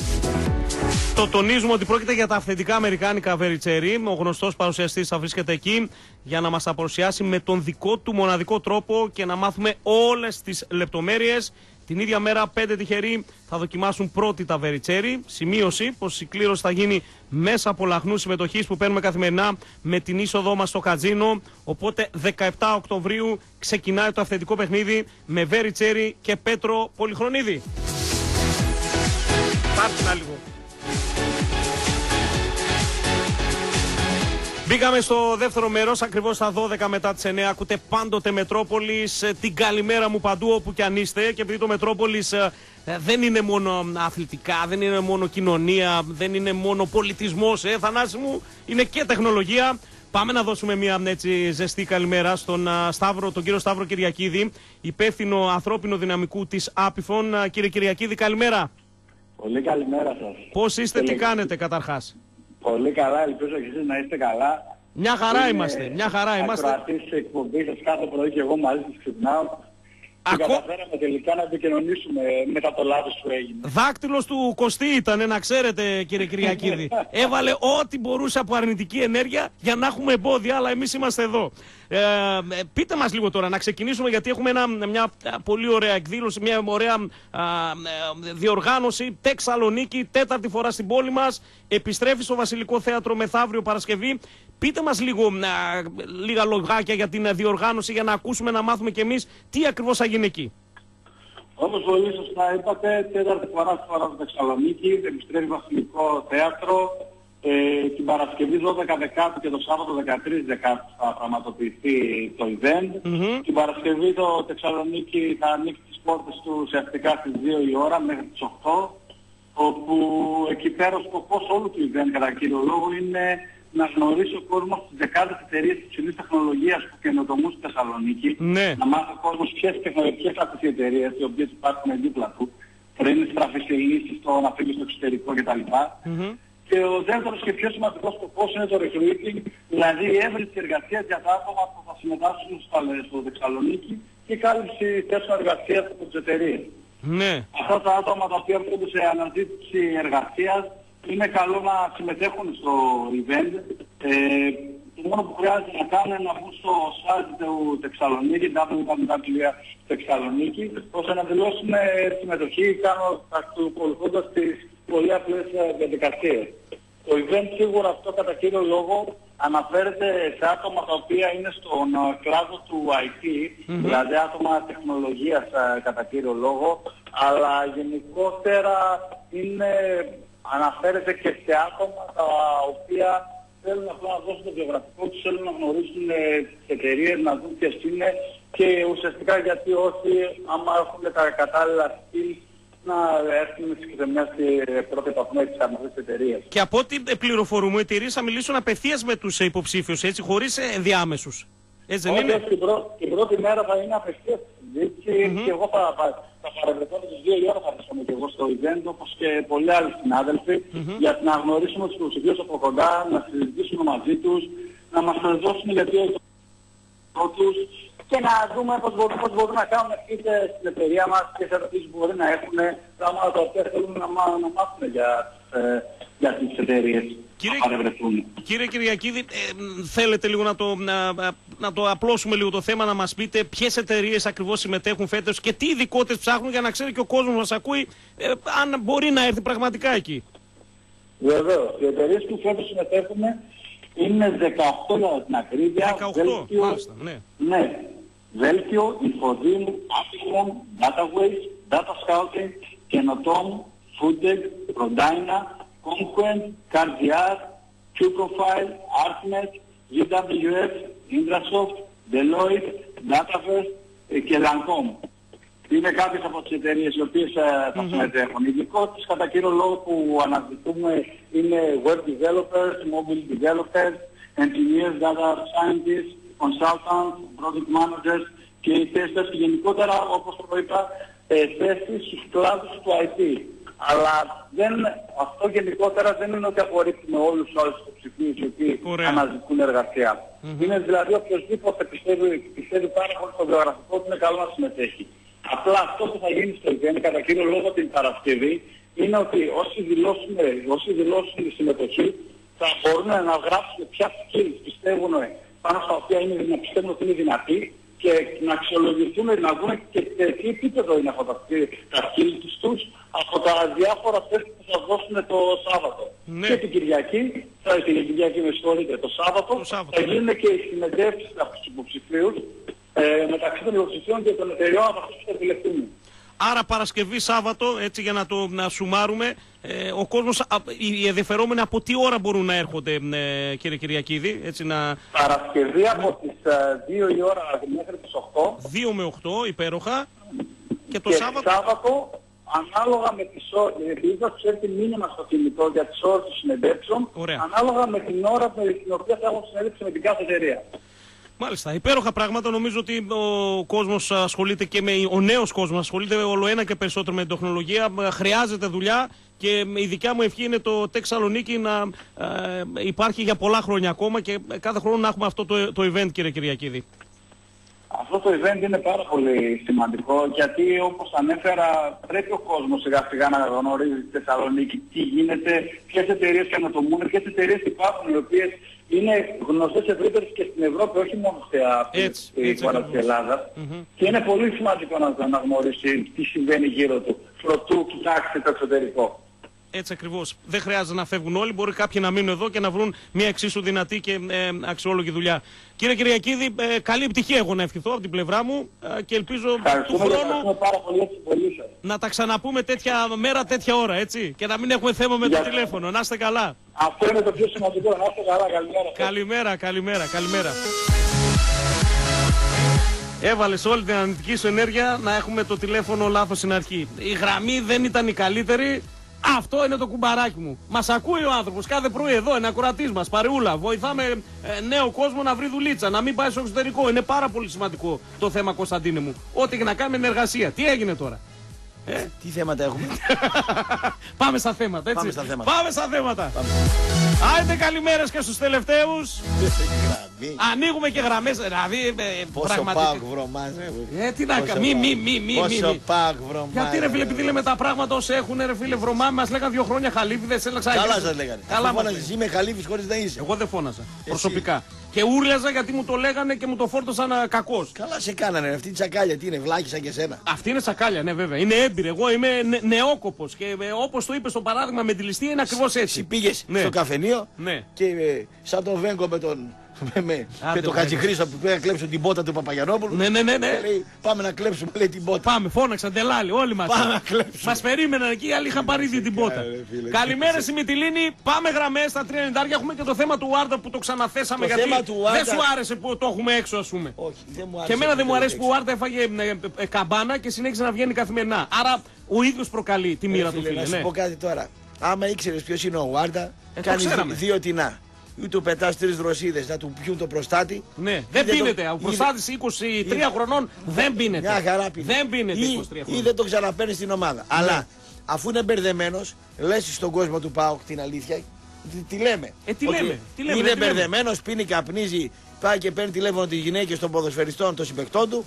Το τονίζουμε ότι πρόκειται για τα αυθεντικά αμερικάνικα Very Cherry. Ο γνωστός παρουσιαστής θα βρίσκεται εκεί για να μας τα παρουσιάσει με τον δικό του μοναδικό τρόπο και να μάθουμε όλες τις λεπτομέρειες. Την ίδια μέρα, πέντε τυχεροί θα δοκιμάσουν πρώτοι τα Very Cherry. Σημείωση πως η κλήρωση θα γίνει μέσα από λαχνού συμμετοχής που παίρνουμε καθημερινά με την είσοδό μας στο Κατζίνο. Οπότε 17 Οκτωβρίου ξεκινάει το αυθεντικό παιχνίδι με Very Cherry και Πέτρο Πολυχρονίδη. Πάρτε ένα λίγο. Μπήκαμε στο δεύτερο μέρος, ακριβώς στα 12 μετά τις 9. Ακούτε πάντοτε Μετρόπολης. Την καλημέρα μου παντού όπου κι αν είστε. Και επειδή το Μετρόπολης δεν είναι μόνο αθλητικά, δεν είναι μόνο κοινωνία, δεν είναι μόνο πολιτισμός, ε, Θανάση μου, είναι και τεχνολογία. Πάμε να δώσουμε μια έτσι, ζεστή καλημέρα στον α, Σταύρο, τον κύριο Σταύρο Κυριακίδη, υπεύθυνο ανθρώπινο δυναμικού της Άπιφων. Α, Κύριε Κυριακίδη, καλημέρα. Πολύ καλημέρα σας. Πώς είστε, τι κάνετε καταρχάς; Πολύ καλά, ελπίζω και εσείς να είστε καλά. Μια χαρά Είμαι είμαστε, μια χαρά είμαστε. Ακροατής της εκπομπής σας κάθε πρωί και εγώ μαζί σας ξυπνάω. Και καταφέραμε τελικά να επικοινωνήσουμε μετά το λάθος που έγινε. Δάκτυλος του Κωστή ήταν, να ξέρετε κύριε Κυριακίδη. Έβαλε ό,τι μπορούσε από αρνητική ενέργεια για να έχουμε εμπόδια, αλλά εμείς είμαστε εδώ. Ε, ε, πείτε μας λίγο τώρα, να ξεκινήσουμε γιατί έχουμε ένα, μια πολύ ωραία εκδήλωση, μια ωραία α, ε, διοργάνωση. Τεξ Σαλονίκη, τέταρτη φορά στην πόλη μας. Επιστρέφει στο Βασιλικό Θέατρο μεθαύριο Παρασκευή. Πείτε μας λίγο, α, λίγα λογάκια για την διοργάνωση για να ακούσουμε, να μάθουμε κι εμείς τι ακριβώς θα γίνει εκεί. Όπως πολύ σωστά είπατε, τέταρτη φορά στη φορά στη Θεσσαλονίκη, επιστρέφει Βασιλικό Θέατρο. Ε, την Παρασκευή 12 Δεκάτου και το Σάββατο 13 Δεκάτου θα πραγματοποιηθεί το event. Την Παρασκευή το Θεσσαλονίκη θα ανοίξει τις πόρτες του ουσιαστικά στις 2 η ώρα μέχρι τις 8 όπου εκεί πέρα ο σκοπός όλου του event κατά κύριο λόγο είναι να γνωρίσει ο κόσμος τις δεκάδες εταιρείες υψηλής τεχνολογίας που καινοτομούν στη Θεσσαλονίκη, Ναι. να μάθει ο κόσμος ποιες τεχνολογικές αυτές οι εταιρείες οι οποίες υπάρχουν δίπλα του, πριν στραφεί σε λύσεις στο να φύγει στο εξωτερικό κτλ. Και ο δεύτερος και πιο σημαντικός σκοπός είναι το recruiting, δηλαδή η έβριση εργασίας για τα άτομα που θα συμμετάσχουν στα, στο Θεσσαλονίκη και η κάλυψη θέσεων εργασίας από τις εταιρείες. Ναι. Αυτά τα άτομα τα οποία βρίσκονται σε αναζήτηση εργασίας είναι καλό να συμμετέχουν στο event. Ε, το μόνο που χρειάζεται να κάνουν είναι να μπουν στο site του Τεξαλονίκη, www.texaloniki, ώστε να δηλώσουν ε, συμμετοχή κάνω- ακολουθώντας τις πολύ απλές ε, διαδικασίες. Το event σίγουρα αυτό κατά κύριο λόγο αναφέρεται σε άτομα τα οποία είναι στον ε, κλάδο του IT, Μμμ. δηλαδή άτομα τεχνολογίας ε, κατά κύριο λόγο, αλλά γενικότερα είναι, αναφέρεται και σε άτομα τα οποία θέλουν απλά να δώσουν το βιογραφικό τους, θέλουν να γνωρίσουν ε, τις εταιρείες, να δουν ποιες είναι και ουσιαστικά γιατί όσοι άμα έχουν τα κατάλληλα skills να έρθουν σε μια στη- πρώτη επαφή με τις αυτές τις εταιρείες. Και από ό,τι πληροφορούμε, οι εταιρείε θα μιλήσουν απευθείας με τους υποψήφιους, έτσι, χωρίς ενδιάμεσους. Έτσι δεν Όχι, είναι; όχι, την, πρω- την πρώτη μέρα θα είναι απευθείας συζήτηση και εγώ θα, θα, θα παρευρεθώ με τις δύο η ώρα θα βρίσκομαι και εγώ στο event όπως και πολλοί άλλοι συνάδελφοι για να γνωρίσουμε τους υποψηφίους από κοντά, να συζητήσουμε μαζί τους, να μας δώσουν γιατί το τους και να δούμε πώς μπορούν, πώς μπορούν να κάνουν είτε στην εταιρεία μας και σε ερωτήσεις που μπορεί να έχουν πράγματα τα οποία θέλουν να, μά- να μάθουν για, ε, για τις εταιρείες που θα παρευρεθούν. Κύριε Κυριακίδη, ε, μ, θέλετε λίγο να το, να, να το απλώσουμε λίγο το θέμα, να μας πείτε ποιες εταιρείες ακριβώς συμμετέχουν φέτος και τι ειδικότητες ψάχνουν για να ξέρει και ο κόσμος μας ακούει ε, αν μπορεί να έρθει πραγματικά εκεί. Βεβαίως. Οι εταιρείες που φέτος συμμετέχουν είναι 18 για την ακρίβεια. 18, Βέλγιο, μάλιστα, ναι. ναι. Βέλγιο, Infodem, Apicom, Dataways, Data Scouting, Kenotom, Foodtech, Rodyna, Conquent, CarGR, QProfile, Artnet, GWF, Intrasoft, Deloitte, Dataverse ε, και Lancome. Είναι κάποιες από τις εταιρείες οι οποίες ε, θα συμμετέχουν. Οι ειδικότητες κατά κύριο λόγο που αναζητούμε είναι web developers, mobile developers, engineers, data scientists, consultants, project managers και οι θέσεις και γενικότερα όπως προείπα ε, θέσεις στους κλάδους του IT. Αλλά δεν, αυτό γενικότερα δεν είναι ότι απορρίπτουμε όλους τους άλλους υποψηφίους οι οποίοι αναζητούν εργασία. Είναι δηλαδή οποιοδήποτε πιστεύει, πιστεύει πάρα πολύ στο βιογραφικό του είναι καλό να συμμετέχει. Απλά αυτό που θα γίνει στο event κατά κύριο λόγο την Παρασκευή είναι ότι όσοι δηλώσουν, όσοι δηλώσουν τη συμμετοχή θα μπορούν να γράψουν ποια skills πιστεύουν πάνω στα οποία είναι, να πιστεύουν ότι είναι δυνατοί και να αξιολογηθούν, να δουν και σε τι επίπεδο είναι αυτά τα, τα skills τους από τα διάφορα τεστ που θα δώσουν το Σάββατο. Και την Κυριακή, θα, την Κυριακή με συγχωρείτε, το Σάββατο, θα γίνουν και οι συνεντεύξεις από τους υποψηφίους ε, μεταξύ των υποψηφίων και των εταιριών από αυτούς που θα επιλεχθούν. Άρα Παρασκευή, Σάββατο, έτσι για να το να σουμάρουμε, ε, ο κόσμος, α, οι ενδιαφερόμενοι από τι ώρα μπορούν να έρχονται, ε, κύριε Κυριακίδη, έτσι να... Παρασκευή από τις ε, 2 η ώρα μέχρι τις 8 2 με 8, υπέροχα. Και το και Σάββατο... Σάββατο ανάλογα με τις ώρες, επειδή θα τους έρθει μήνυμα στο κινητό για τις ώρες των συνεντεύξεων, ανάλογα με την ώρα με την οποία θα έχουν συνέντευξη με την κάθε εταιρεία. Μάλιστα, υπέροχα πράγματα. Νομίζω ότι ο κόσμος ασχολείται και με. Ο νέος κόσμος ασχολείται όλο ένα και περισσότερο με την τεχνολογία. Χρειάζεται δουλειά και η δικιά μου ευχή είναι το Tech Σαλονίκη να ε, υπάρχει για πολλά χρόνια ακόμα και κάθε χρόνο να έχουμε αυτό το, το event, κύριε Κυριακίδη. αυτό το event είναι πάρα πολύ σημαντικό γιατί όπως ανέφερα πρέπει ο κόσμος σιγά σιγά να γνωρίζει στη Θεσσαλονίκη τι γίνεται, ποιες εταιρείες καινοτομούν, ποιες εταιρείες υπάρχουν οι οποίες είναι γνωστές ευρύτερες και στην Ευρώπη, όχι μόνο σε αυτή Έτσι, τη έτσι χώρα της ακριβώς. Ελλάδας. Και είναι πολύ σημαντικό να το αναγνωρίσει τι συμβαίνει γύρω του. Προτού κοιτάξει το εξωτερικό. Έτσι ακριβώς. Δεν χρειάζεται να φεύγουν όλοι. Μπορεί κάποιοι να μείνουν εδώ και να βρουν μια εξίσου δυνατή και ε, αξιόλογη δουλειά. Κύριε Κυριακίδη, ε, καλή επιτυχία εγώ να ευχηθώ από την πλευρά μου ε, και ελπίζω του Ευχαριστούμε και χρόνου ευχαριστούμε πάρα πολύ έτσι πολύ σας. να τα ξαναπούμε τέτοια μέρα, τέτοια ώρα, έτσι. Και να μην έχουμε θέμα με το Για- τηλέφωνο. Να είστε καλά. Αυτό είναι το πιο σημαντικό. Να είστε καλά. Καλημέρα. Καλημέρα, καλημέρα, καλημέρα. Έβαλες όλη την αρνητική σου ενέργεια να έχουμε το τηλέφωνο λάθος στην αρχή. Η γραμμή δεν ήταν η καλύτερη. Αυτό είναι το κουμπαράκι μου. Μας ακούει ο άνθρωπος κάθε πρωί εδώ, είναι ακροατής μας, παρεούλα. Βοηθάμε ε, νέο κόσμο να βρει δουλίτσα, να μην πάει στο εξωτερικό. Είναι πάρα πολύ σημαντικό το θέμα, Κωνσταντίνε μου. Ό,τι και να κάνουμε είναι εργασία. Τι έγινε τώρα; Ε, Τι θέματα έχουμε; Πάμε στα θέματα, έτσι. Πάμε στα θέματα. Πάμε στα θέματα. Άιντε καλημέρες και στους τελευταίους. Γραμμή. Ανοίγουμε και γραμμές, δηλαδή ε, Πόσο πραγματικά. πάγκ βρωμάζε. Ε, τι να Πόσο κάνω, μη, πάγκ. μη, μη, μη, Πόσο μη, μη. πάγκ βρωμάζε. Γιατί ρε φίλε, επειδή λέμε τα πράγματα όσο έχουν, ρε φίλε, βρωμά, μας λέγανε δύο χρόνια χαλίβιδες, έλα ξανά. Καλά σας λέγανε. Καλά Αφού μας φώναζες, λέγανε. Είμαι χαλίφης χωρίς να είσαι. Εγώ δεν φώναζα, προσωπικά. Και ούρλιαζα γιατί μου το λέγανε και μου το φόρτωσαν α, κακός. Καλά σε κάνανε. ρε. Αυτή η τσακάλια τι είναι, βλάκη σαν και σένα. Αυτή είναι σακάλια, ναι, βέβαια. Είναι έμπειρη. Εγώ είμαι νε, νεόκοπος. Και ε, όπως το είπες στο παράδειγμα με τη ληστεία, είναι ακριβώς έτσι. Πήγες Ναι. στο καφενείο Ναι. και ε, σαν τον Βέγκο με τον. Με, με, Άντε, με τον βρε. Χατζηχρήστο που πήγα να κλέψουν την πότα του Παπαγιανόπουλου. Ναι, ναι, ναι, ναι. Και λέει, πάμε να κλέψουμε λέει, την πότα. Πάμε, φώναξαν τελάλι, όλοι μας. Πάμε να κλέψουμε. Μας περίμεναν εκεί, οι άλλοι είχαν πάρει ήδη την πότα. ρε, φίλε. Καλημέρα στη Μυτιλίνη. Πάμε γραμμές στα 390. Έχουμε και το θέμα του Άρντα που το ξαναθέσαμε. Το γιατί θέμα του δεν Άρντα- σου άρεσε που το έχουμε έξω, ας πούμε. Όχι, δεν μου άρεσε. Και εμένα δεν μου το αρέσει που έξω. ο Άρντα έφαγε ε, ε, ε, καμπάνα και συνέχισε να βγαίνει καθημερινά. Άρα ο ίδιος προκαλεί τη μοίρα Ρε, του φίλε, φίλε. Να σου ναι. πω κάτι τώρα. Άμα ήξερες ποιος είναι ο Βάρντα, το κάνεις ξέραμε. δύο τεινά. Ή του πετάς τρεις δροσίδες να του πιούν το προστάτι. Ναι, Ή δεν το- πίνεται. Ο ή- προστάτης 23 χρονών δεν πίνεται. Μια χαρά πίνει. Δεν πίνεται 23 Ή, ή χρονών. δεν το ξαναπαίρνει στην ομάδα. Αλλά αφού είναι μπερδεμένος, λες στον κόσμο του Πάοκ την αλήθεια. Τι, τι λέμε; Ε, τι Ότι λέμε, τι λέμε, Είναι τι λέμε. μπερδεμένος, πίνει, καπνίζει, πάει και παίρνει τηλέφωνο τις γυναίκες των ποδοσφαιριστών, των συμπεκτών του.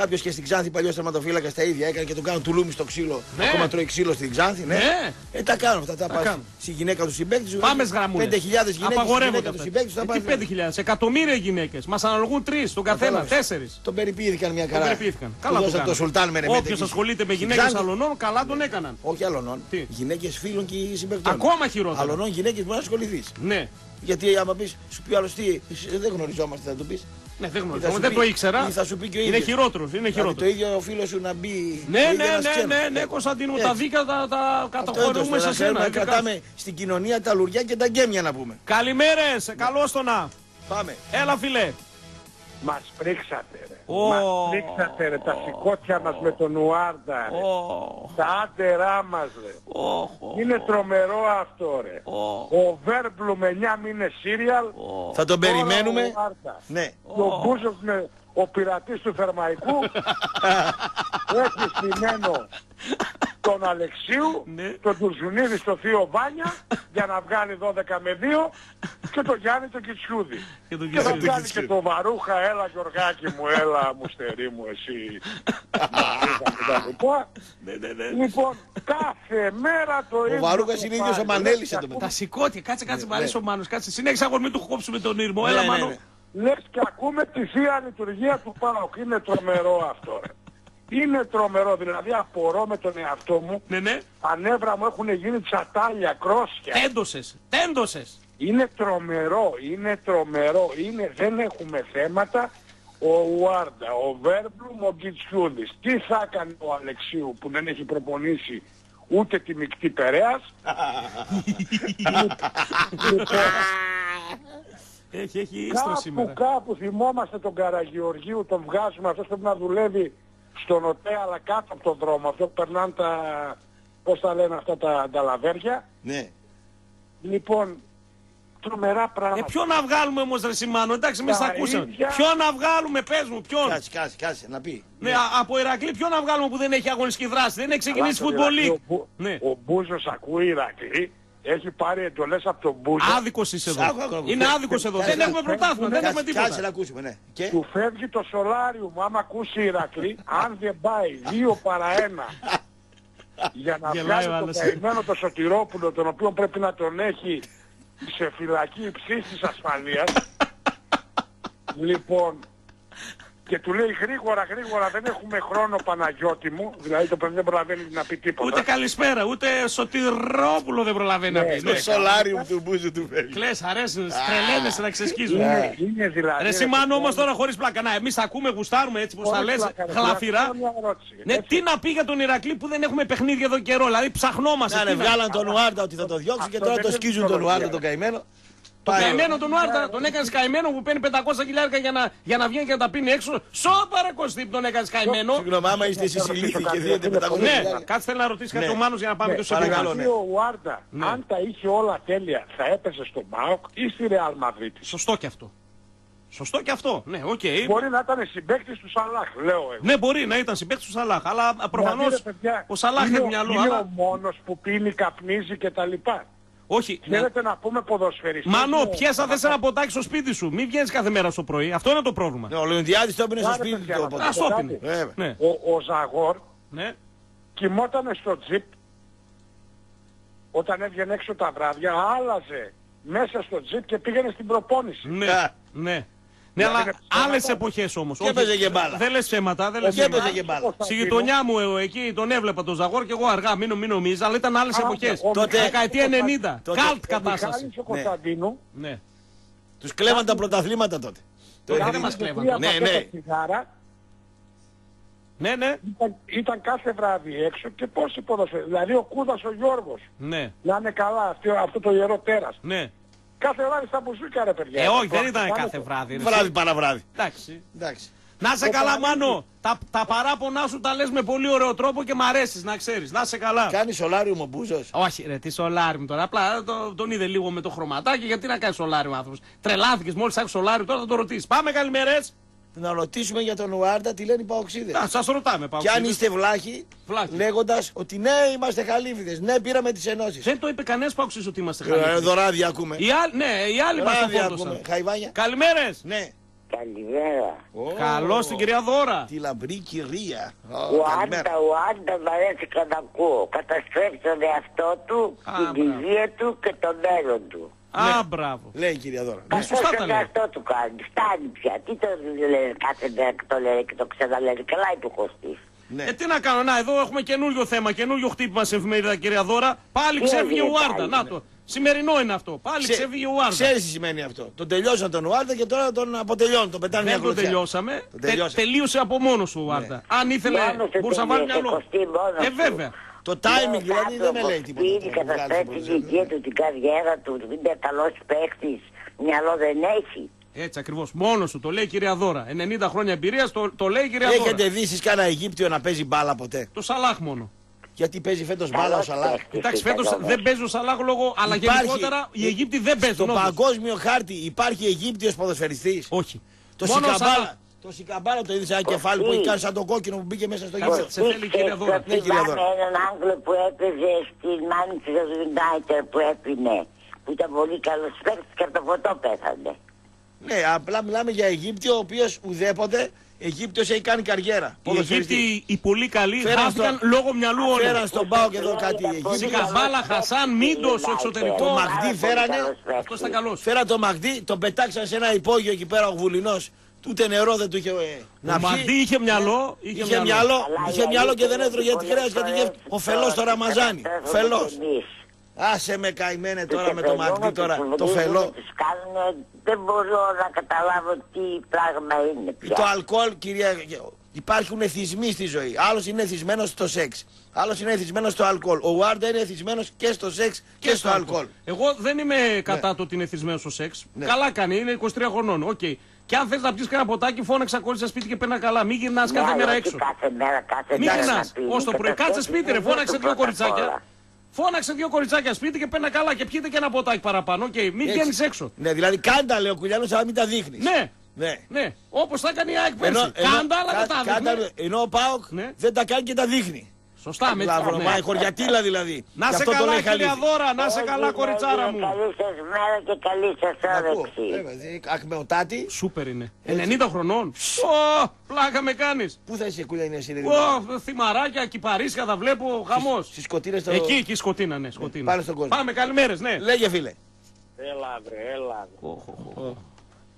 Κάποιος και στην Ξάνθη παλιός τερματοφύλακας τα ίδια έκανε και τον κάνουν τουλούμι στο ξύλο. Ναι. Ακόμα τρώει ξύλο στην Ξάνθη. Ναι. Ναι. Ε, τα κάνουν αυτά. Τα, Τα πας κάνουν. στη γυναίκα του συμπέκτη σου. Πάμε γραμμούλες. 5.000 γυναίκες. Απαγορεύονται του αυτά. συμπέκτη θα Ε, πας- Τι 5.000, εκατομμύρια γυναίκες. Μας αναλογούν τρεις, τον καθένα, Κατάλαβες. τέσσερις. Τον περιποιήθηκαν μια Τον χαρά. περιποιήθηκαν. Του Καλά το δώσαν κάνανε. το Σουλτάν με ρεμέτε Όποιος εκεί. ασχολείται με Στην γυναίκες Ξάνθη. αλωνών, καλά τον έκαναν. Όχι αλωνών. Τι; Γυναίκες φίλων και συμπεκτών. Ακόμα χειρότερα. Αλωνών γυναίκες μπορείς να ασχοληθείς. Ναι, Γιατί άμα πεις, σου πει άλλος τι, εσύ δεν γνωριζόμαστε, θα του πεις. Ναι, δεν Ή γνωρίζω. θα σου Δεν πει- το ήξερα. ή θα σου πει και ο Είναι ίδιος. χειρότερος. Είναι Δηλαδή, χειρότερος. το ίδιο ο φίλος σου να μπει. Ναι, το ίδιος ναι, ένας ναι, ξέρουν. ναι, ναι, Κωνσταντίνο, Έτσι. τα δίκα τα, τα Αυτό είναι το καταχωρούμε σε στέλνο, σένα. να ειδικά. κρατάμε στην κοινωνία τα λουριά και τα γκέμια να πούμε. Καλημέρες, καλώς το να. Πάμε. Έλα φίλε. Μας πρίξατε ρε. Ω. Μας πρίξατε ρε. Τα σηκώτια μας με τον Ουάρντα ρε. Τα άντερά μας ρε. Είναι τρομερό αυτό ρε. Ο Βέρμπλου με 9 μήνες σύριαλ. Θα τον τώρα περιμένουμε. ο Ουάρντα. Ναι. Και ο Μπούσος με ο πειρατής του Θερμαϊκού έχει στημένο τον Αλεξίου, Ναι. τον Τουρζουνίδη στο Θείο Βάνια για να βγάλει 12 με 2 και τον Γιάννη τον Κιτσιούδη. Και τον Και θα Κιτσιούδη. βγάλει και τον Βαρούχα, έλα Γιωργάκη μου, έλα μουστερί μου εσύ. Βαρούχα και τα λοιπά. Ναι, ναι, ναι. Λοιπόν, κάθε μέρα το ίδιο. Βαρούχας το είναι ίδιος ο πάει. Μανέλης Λες εν τω και Τα σηκώτια, κάτσε, κάτσε, μ' αρέσει ναι. ο Μάνος, κάτσε. Συνέχισε αγόρι, μην του κόψουμε τον ήρμο. Ναι, Έλα, ναι, Μάνο. Ναι. Λες και ακούμε τη Θεία Λειτουργία του ΠΑΟΚ. Είναι τρομερό αυτό ρε. Είναι τρομερό, δηλαδή απορώ με τον εαυτό μου. Ναι, ναι. Τα νεύρα μου έχουν γίνει τσατάλια, κρόσια. Τέντωσες, τέντωσες. Είναι τρομερό, είναι τρομερό, είναι, δεν έχουμε θέματα. Ο Ουάρντα, ο Βέρμπλουμ, ο Γκιτσιούδης. Τι θα έκανε ο Αλεξίου που δεν έχει προπονήσει ούτε τη μεικτή Περέας. Έχει, έχει ίστρο κάπου, σήμερα. κάπου θυμόμαστε τον Καραγεωργίου, τον βγάζουμε, αυτός πρέπει να δουλεύει στον ΟΤΕ αλλά κάτω από τον δρόμο. Αυτό που περνάνε τα, πώς τα λένε αυτά τα, τα λαβέρια. Ναι. Λοιπόν, τρομερά Ε, πράγματα. ποιο να βγάλουμε όμως ρε Σιμάνο, εντάξει, εμείς Τα τα ακούσαμε. ίδια. Ποιο να βγάλουμε, πες μου, ποιον; Κάτσε, κάτσε, κάτσε να πει. Ναι, α- από Ηρακλή, ποιο να βγάλουμε που δεν έχει αγωνιστική δράση, δεν έχει ξεκινήσει Αλλά Football το Ηρακλή, League. Ο, Μπου- Ναι. ο Μπούζος ακούει Ηρακλή. Έχει πάρει εντολές από τον Μπούζο. Άδικος είσαι εδώ. Άκου, άκου, άκου. Είναι άδικος εδώ. Κάτσε, Δεν έχουμε πρωτάθλημα, δεν κάτσε, έχουμε τίποτα. Κάτσε να ακούσουμε, ναι. Και Του φεύγει το σολάριο μου, άμα ακούσει η Ηρακλή, αν δεν πάει δύο παρά ένα για να Γελάει ο βγάλει άλλος. τον καημένο το Σωτηρόπουλο, τον οποίο πρέπει να τον έχει σε φυλακή υψής της ασφαλείας. λοιπόν, και του λέει γρήγορα, γρήγορα, δεν έχουμε χρόνο Παναγιώτη μου, δηλαδή το παιδί δεν προλαβαίνει να πει τίποτα. Ούτε καλησπέρα, ούτε σωτηρόπουλο δεν προλαβαίνει να πει. το σολάριο του μπούζου του φεύγει. Κλαις, αρέσουν, τρελαίνεσαι να ξεσκίζουν. Είναι, είναι δηλαδή... Ρε Σιμάνο όμως τώρα χωρίς πλάκα, να εμείς ακούμε, γουστάρουμε έτσι πως τα Χωρίς λες, πλάκα, ρε. χλαφυρά. Θέλω μια ερώτηση. Ναι, τι να πει για τον Ηρακλή που δεν έχουμε παιχνίδια εδώ καιρό, δηλαδή ψαχνόμαστε. Να τι ναι, να- βγάλαν τον Ουάρντα ότι θα το διώξουν και Αυτό τώρα δεν το είναι σκίζουν τον ψυχολογία. Ουάρντα τον καημένο. Το Πάει. καημένο τον Ουάρντα, τον έκανες καημένο που παίρνει 500 χιλιάρικα για να, για να βγαίνει και να τα πίνει έξω. Σώπα ρε Κωστή που τον έκανες καημένο. Συγγνώμη, άμα είστε εσείς ηλίθιοι και δίνετε 500 Ναι, χιλιάρια. κάτσε θέλει να ρωτήσεις κάτι Ναι. ο Μάνος για να πάμε Ναι, και στο παρακαλώ, επίπεδο. ναι. Δηλαδή ο Ουάρντα, Ναι. αν τα είχε όλα τέλεια, θα έπαιζε στο ΠΑΟΚ ή στη Ρεάλ Μαδρίτη; Σωστό και αυτό. Σωστό και αυτό. Ναι, οκ. Μπορεί να ήταν συμπαίκτης του Σαλάχ, λέω εγώ. Ναι, μπορεί να ήταν συμπαίκτης του Σαλάχ, αλλά προφανώ Δηλαδή, ρε παιδιά, ο Σαλάχ είναι έχει ο- μυαλό. Είναι ο Αλλά... μόνος που πίνει, καπνίζει και τα λοιπά. Όχι, ναι. Θέλετε να πούμε ποδοσφαιριστές. Μανώ, ναι, πιέσα θες ένα ποτάκι στο σπίτι σου. Μην βγαίνεις κάθε μέρα στο πρωί. Αυτό είναι το πρόβλημα. Ναι, ο Λεωνδιάδης το έπαιρνε στο Άρε, σπίτι παιδιά, του. να οπότε. Α το έπινε. Βέβαια. Ναι. Ο, ο Ζαγόρ Ναι. κοιμότανε στο τζιπ όταν έβγαινε έξω τα βράδια, άλλαζε μέσα στο τζιπ και πήγαινε στην προπόνηση. Ναι. Α. Ναι. Ναι, Δηλαδή, αλλά είναι ψέματα. άλλες εποχές όμως. Και έπαιζε και μπάλα. Δεν λες ψέματα, δεν λες Και έπαιζε και μπάλα. Στη γειτονιά μου ε, εκεί τον έβλεπα τον Ζαγόρ και εγώ αργά, μην, μην νομίζεις, αλλά ήταν άλλες Α, εποχές. ο Τότε- Δεκαετία 90. τότε- Καλτ Ο κατάσταση. Μιχάλης ο Κωνσταντίνου Ναι. Τους κλέβαν τα πρωταθλήματα τότε. Το δεν έχετε μας δει. κλέβαν. τρία Ναι, πακέτα ναι. τσιγάρα Ναι, ναι. ήταν, ήταν κάθε βράδυ έξω και πόσοι ποδοσφαίρες. Δηλαδή ο Κούδας ο Γιώργος. Ναι. Να είναι καλά αυτό, αυτό το ιερό τέρας. Ναι. Κάθε βράδυ στα μπουζούκα ρε παιδιά. Ε, όχι, Αυτό δεν ήταν κάνετε. κάθε βράδυ. ρε. Βράδυ παραβράδυ. Εντάξει. Εντάξει. Να σε καλά, Μάνο. Τα, τα παράπονά σου τα λες με πολύ ωραίο τρόπο και μ' αρέσεις να ξέρεις. Να σε καλά. Κάνεις σολάριο μου μπούζος. Όχι, ρε, τι σολάρι μου τώρα. Απλά το, τον είδε λίγο με το χρωματάκι. Γιατί να κάνεις σολάρι ο άνθρωπος. Τρελάθηκες μόλις άκουσε σολάρι, τώρα θα το ρωτήσεις. Πάμε, καλημέρες. Να ρωτήσουμε για τον Ουάρντα τι λένε οι παοξίδες. Σας ρωτάμε, πάω. Και αν είστε βλάχοι, Βλάχοι. λέγοντας ότι ναι είμαστε χαλίβιδες, ναι πήραμε τις ενώσεις. Δεν το είπε κανένας που άκουσε ότι είμαστε Ε, χαλί. Εδώ ράδια ακούμε. Οι άλλοι, ναι, οι άλλοι μας το Ράδια φόρτωσαν. ακούμε. Χαϊβάνια. Καλημέρες. Ναι. Καλημέρα. Καλώς την κυρία Δώρα. Τη λαμπρή κυρία. Ω, Ο καλημέρα. Άντα, ο Άντα μ' αρέσει να ακούω. Καταστρέφει τον εαυτό του, Α, την μπράβο. κηδεία του και το μέλλον του. Α, μπράβο. Λέει η κυρία Δώρα. Ναι, σωστά τα τον λέει. εαυτό του κάνει. Φτάνει πια. Τι το λένε κάθε μέρα και το λένε και το ξαναλένε. Καλά είπε ο Κωστής. Ναι. Ε, τι να κάνω, να, εδώ έχουμε καινούριο θέμα, καινούριο χτύπημα σε εφημερίδα, κυρία Δώρα. Πάλι Τι ξέφυγε ο έγινε Άρντα. πάλι, Να το. Σημερινό είναι αυτό. Πάλι Ξέ- ξέφυγε ο Άρντα. Ξέρεις τι σημαίνει αυτό. Τον τελειώσαν τον Ουάρντα και τώρα τον αποτελειώνουν. Τον πετάνε μια Δεν το κλωτσιά. τελειώσαμε. Τον Τε- τελειώσαμε. τελείωσε από μόνος του ο Άρντα. Αν ήθελε, Μόνος του μπορούσε να βάλει τελείωσε, μυαλό. Κωστή, μόνος Ε, του. βέβαια. Το timing δηλαδή δεν με λέει τίποτα. Σπίτι, το να βγάλεις καταστρέφει από την το υγεία του, την καριέρα του. Είναι καλός παίχτης. Μυαλό δεν έχει. Έτσι ακριβώς. Μόνος του το λέει η κυρία Δώρα. 90 χρόνια εμπειρίας το, το λέει η κυρία Δώρα. Έχετε δει εσείς κανένα Αιγύπτιο να παίζει μπάλα ποτέ; Το Σαλάχ μόνο. Γιατί παίζει φέτος μπάλα ο Καλός Σαλάχ; παίχτης Εντάξει, ήταν φέτος όμως. δεν παίζει ο Σαλάχ λόγω, αλλά Υπάρχει- γενικότερα οι Αιγύπτιοι δεν παίζουν. Στο όντως. παγκόσμιο χάρτη υπάρχει Αιγύπτιος ποδοσφαιριστής; Όχι. Το Μόνο ο Σικαμπάλα. Σαλάχ. Το Σικαμπάλα το είδες ένα κεφάλι που έχει κάνει σαν το κόκκινο που μπήκε μέσα στο Κάτσε, γήπεδο. σε θέλει η κυρία Δώρα. Ναι, κυρία Θυμάμαι Δώρα. έναν Άγγλο που έπαιζε στην Manchester United που έπινε. Που ήταν πολύ καλός παίκτης και από το φωτό πέθανε. Ναι, απλά μιλάμε για Αιγύπτιο ο οποίος ουδέποτε Αιγύπτιος έχει κάνει καριέρα. Οι Ποδοσφαιριστή. Αιγύπτιοι οι πολύ καλοί Φέραν χάθηκαν στο- λόγω μυαλού όλοι. Φέραν στον Πάο και εδώ κάτι Αιγύπτιος. Σικαμπάλα, Χασάν, Μίντος, ο εξωτερικό. Το Μαγδί φέρανε. Αυτό ήταν καλός. Φέραν το Μαγδί, τον πετάξαν σε ένα υπόγειο εκεί πέρα ο Βουλινός. Ούτε νερό δεν του είχε ε, να Ο πιει. Μαντί είχε μυαλό. Είχε, Είχε μυαλό, Αλλά είχε η μυαλό και αλήθεια δεν είναι έτρωγε ότι γιατί κρέας γιατί είχε πολλές ο φελός στο φορές Ραμαζάνι. καταστρέφουμε Φελός. κι εμείς. Άσε με καημένε Τους τώρα με το επενούμε, Μαγδί τους τώρα, το βρίζουμε, φελό. Τους κάνουμε, δεν μπορώ να καταλάβω τι πράγμα είναι πια. Το αλκοόλ, κυρία, υπάρχουν εθισμοί στη ζωή. Άλλος είναι εθισμένος στο σεξ. Άλλος είναι εθισμένος στο αλκοόλ. Ο Βάρντα είναι εθισμένος και στο σεξ και, στο αλκοόλ. Εγώ δεν είμαι κατά το ότι είναι εθισμένο στο σεξ. Ναι. Καλά κάνει, είναι 23 χρονών. Οκ. Και αν θες να πιει κανένα ποτάκι, φώναξε κόλλησε σπίτι και παίρνα καλά. Μην γυρνάς Ναι, κάθε αλλά μέρα όχι έξω. Κάθε μέρα, κάθε Μην μέρα γυρνάς. να πίνει. Ω το πρωί, κάτσε Καταστρέφει σπίτι, ρε. τη ζωή Φώναξε του δύο πρώτα απ' κοριτσάκια. όλα. Φώναξε δύο κοριτσάκια σπίτι και παίρνα καλά και πιείτε και ένα ποτάκι παραπάνω. Οκ. Μην Έτσι. βγαίνεις έξω. Ναι, δηλαδή κάντα λέει ο Κουλιάνος αλλά μην τα δείχνεις. Ναι, Ναι. ναι. Όπως θα έκανε η ΑΕΚ πέρσι. Κάντα, αλλά κα- δεν τα κάντα- δείχνει. ενώ ο Πάοκ Ναι. δεν τα κάνει και τα δείχνει. Σωστά, με Λαβρομάει, ναι. χωριατήλα δηλαδή; Να Γι' σε αυτό τον καλά, λέει κυρία Χαλίδη. Δώρα, να σε καλά, κοριτσάρα μου. Καλή σας μέρα και καλή σας Ακούω. όρεξη. Βέβαια, δηλαδή, Ακμεωτάτη. Σούπερ είναι. 90 χρονών. Ω, πλάκα με κάνεις. Πού θα είσαι κούλια είναι εσύ, ρε, Ω, θυμαράκια, κυπαρίσια θα βλέπω, χαμός. Στις σκοτίνες το. Εκεί, εκεί σκοτίνα, ναι, σκοτίνα. Πάνε στον κόσμο. Πάμε, καλημέρες, ναι. Λέγε φίλε. Έλα βρε, έλα βρε. Οχ, οχ,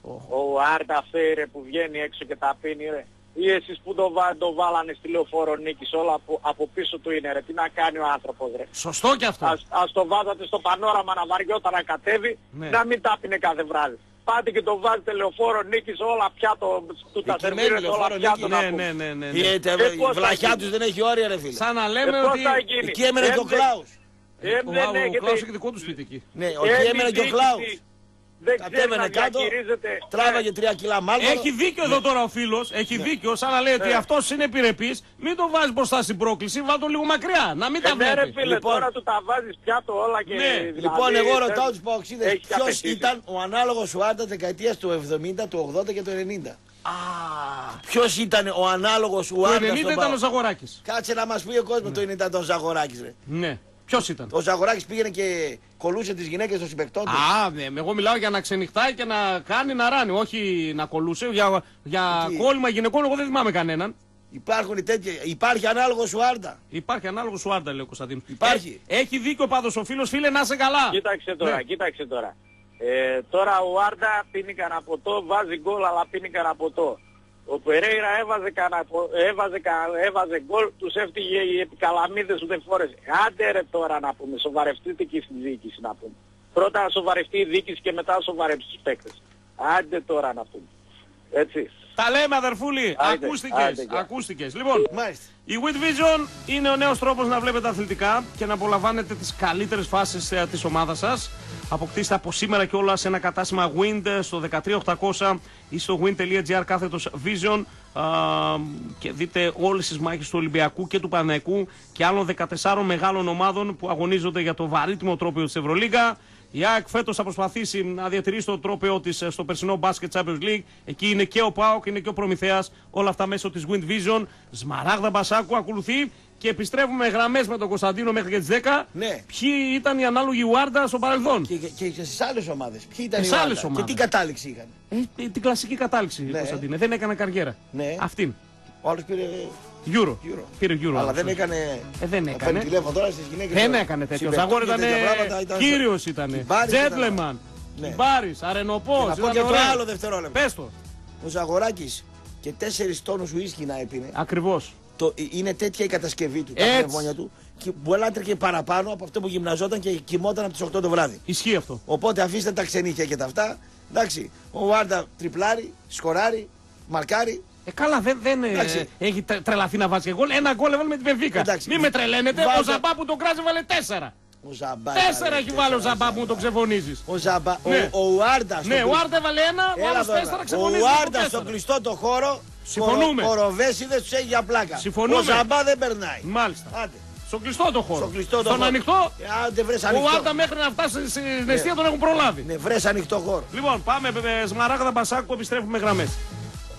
οχ. Ο Άρτα Φέρε που βγαίνει έξω και τα πίνει ρε. Ή εσείς που το, βά, το βάλανε στη λεωφόρο νίκης, όλα από, από πίσω του είναι ρε. Τι να κάνει ο άνθρωπος ρε. Σωστό κι αυτό. Ας, ας το βάζατε στο πανόραμα να βαριόταν να κατέβει, Ναι. να μην τα πίνε κάθε βράδυ. Πάτε και το βάζετε λεωφόρο νίκης, όλα πια το, του τα Εκεί μένει σερβίρετε, όλα λεωφόρο πια νίκης. το να Ναι, πούμε. ναι, ναι, ναι. ναι. Η, ε, τε- Ε, η πώς θα βλαχιά γίνει; τους δεν έχει όρια, ρε φίλε. Σαν να λέμε Ε, πώς ότι. θα γίνει; Εκεί έμενε Ε, και ο δεν- Κλάους. Ε, Ο, δεν ο, ο έχετε- Κλάους έχει δικό του σπίτι εκεί. Ναι, Ε, εκεί έμενε μη και ο διοίκηση. Κλάους. Δεν ξέρει Κατέβαινε να κάτω, διαχειρίζεται. τράβαγε τρία κιλά μάλβαρο. Έχει δίκιο εδώ τώρα ο φίλος. Έχει δίκιο, σαν να λέει ότι Ναι. αυτός είναι επιρρεπής. Μην το βάζεις μπροστά στην πρόκληση, βάλ το λίγο μακριά. Να μην τα Ε, ναι, ρε βλέπεις. φίλε, Λοιπόν. τώρα του τα βάζεις πιάτο όλα και... Ναι, δηλαδή, Λοιπόν, εγώ ε, ρωτάω τους Παοξίδες έχει ποιος απαιτήσεις. ήταν ο ανάλογος σου άντα δεκαετίας του 70, του 80 και του 90. Α, Ποιος ήταν ο ανάλογος σου το άντα 90 στον ήταν ο Πάο. Ζαγοράκης. Κάτσε να μας πει ο κόσμος το 90 ήταν ο Ζαγοράκης. Ρε. Ναι. Ποιος ήταν; Ο Ζαγοράκης πήγαινε και κολούσε τις γυναίκες των συμπεκτών του. Α, ναι, εγώ μιλάω για να ξενυχτάει και να κάνει να ράνει, όχι να κολούσε. Για, για Εκεί. κόλλημα γυναικών, εγώ δεν θυμάμαι κανέναν. Υπάρχουν οι τέτοιοι. Υπάρχει ανάλογος σου άντα. Υπάρχει ανάλογος σου άρτα, λέει ο Κωνσταντίνο. Υπάρχει. έχει δίκιο πάντως ο φίλος, φίλε, να είσαι καλά. Κοίταξε τώρα, Ναι. κοίταξε τώρα. Ε, τώρα ο Άρντα πίνει κανένα ποτό, βάζει γκολ αλλά πίνει κανένα ποτό. Ο Περέιρα έβαζε, κανένα, πο- έβαζε, κα- έβαζε γκολ, τους έφτυγε οι επικαλαμίδες ούτε φόρες. Άντε ρε τώρα να πούμε, σοβαρευτείτε και στη διοίκηση να πούμε. Πρώτα να σοβαρευτεί η διοίκηση και μετά να σοβαρευτεί τους παίκτες. Άντε τώρα να πούμε. Έτσι. Τα λέμε αδερφούλη, Άντε, ακούστηκες, άντε, γεια. ακούστηκες. Λοιπόν, Μάλιστα. η Wit Vision είναι ο νέος τρόπος να βλέπετε αθλητικά και να απολαμβάνετε τις καλύτερες φάσεις ε, της ομάδας σας. Αποκτήστε από σήμερα και όλα σε ένα κατάστημα Wind ε, στο 13800 ή στο wind.gr κάθετος Vision α, και δείτε όλες τις μάχες του Ολυμπιακού και του Παναϊκού και άλλων 14 μεγάλων ομάδων που αγωνίζονται για το βαρύτιμο τρόπαιο της Ευρωλίγκα. Η ΑΕΚ φέτος θα προσπαθήσει να διατηρήσει το τρόπεο της στο περσινό Basket Champions League. Εκεί είναι και ο ΠΑΟΚ, είναι και ο Προμηθέας. Όλα αυτά μέσω της Wind Vision. Σμαράγδα Μπασάκου ακολουθεί και επιστρέφουμε γραμμές με τον Κωνσταντίνο μέχρι και τις 10. Ναι. Ποιοι ήταν οι ανάλογοι Ουάρντα στο παρελθόν; Και, και, και στις άλλες ομάδες. Ποιοι ήταν Στις οι άλλες Άντα και ομάδες. τι κατάληξη είχαν; Ε, την κλασική κατάληξη, Ναι. Κωνσταντίνε. Δεν έκανε καριέρα. Ναι. Αυτήν. Ο άλλος πήρε. Euro. Euro. Πήρε Euro. Αλλά άλλος. δεν έκανε. Ε, δεν να έκανε. Παίρνει τηλέφωνο τώρα στις γυναίκες. Δεν έκανε τέτοιο. Ο Ζαγόρ ήταν κύριος ήταν. Κυμπάρης Gentleman. Ναι. Κυμπάρη, αρενοπός. Να πω και το άλλο δευτερόλεπτο. Πες το. Ο Ζαγοράκης και 4 τόνους ουίσκι να έπινε. Ακριβώς. Το, ε, είναι τέτοια η κατασκευή του, τα Έτσι. πνευμόνια του. Και μπορεί να τρέχει παραπάνω από αυτό που γυμναζόταν και κοιμόταν από τις 8 το βράδυ. Ισχύει αυτό. Οπότε αφήστε τα ξενύχια και τα αυτά. Εντάξει, ο Βάρντα τριπλάρει, σκοράρει, μαρκάρει. Ε, καλά, δεν, δεν ε, Εντάξει. έχει τρε- τρελαθεί να βάζει και γκολ. Ένα γκολ έβαλε με την Πενφύκα. Εντάξει. Μην με τρελαίνετε. Ο Βάζα- Ζαμπά που τον κράζει βάλε τέσσερα. Ο Ζαμπά. Τέσσερα έβαλε έχει βάλει ο τέσσερα. Ζαμπά που μου τον ξεφωνίζεις. Ο Ζαμπά. Ναι. Ο, ο Ουάρντα. Ναι, ο Άρντα έβαλε ένα, ο Έλα άλλος τώρα. τέσσερα Ο ξεφωνίζει. Ουάρντα στο κλειστό το χώρο. Συμφωνούμε. Κοροβέσιδε τους έχει για πλάκα. Συμφωνούμε. Ο Ζαμπά δεν περνάει. Μάλιστα. Άντε. Στο κλειστό το χώρο. Στο κλειστό το Στον χώρο. ανοιχτό, Ε, Άντε βρες ο ανοιχτό. Άρντα μέχρι να φτάσει στην αιστεία τον έχουν προλάβει. Ναι, βρες ανοιχτό χώρο. Λοιπόν, πάμε με Σμαράγδα Μπασάκου, επιστρέφουμε γραμμές.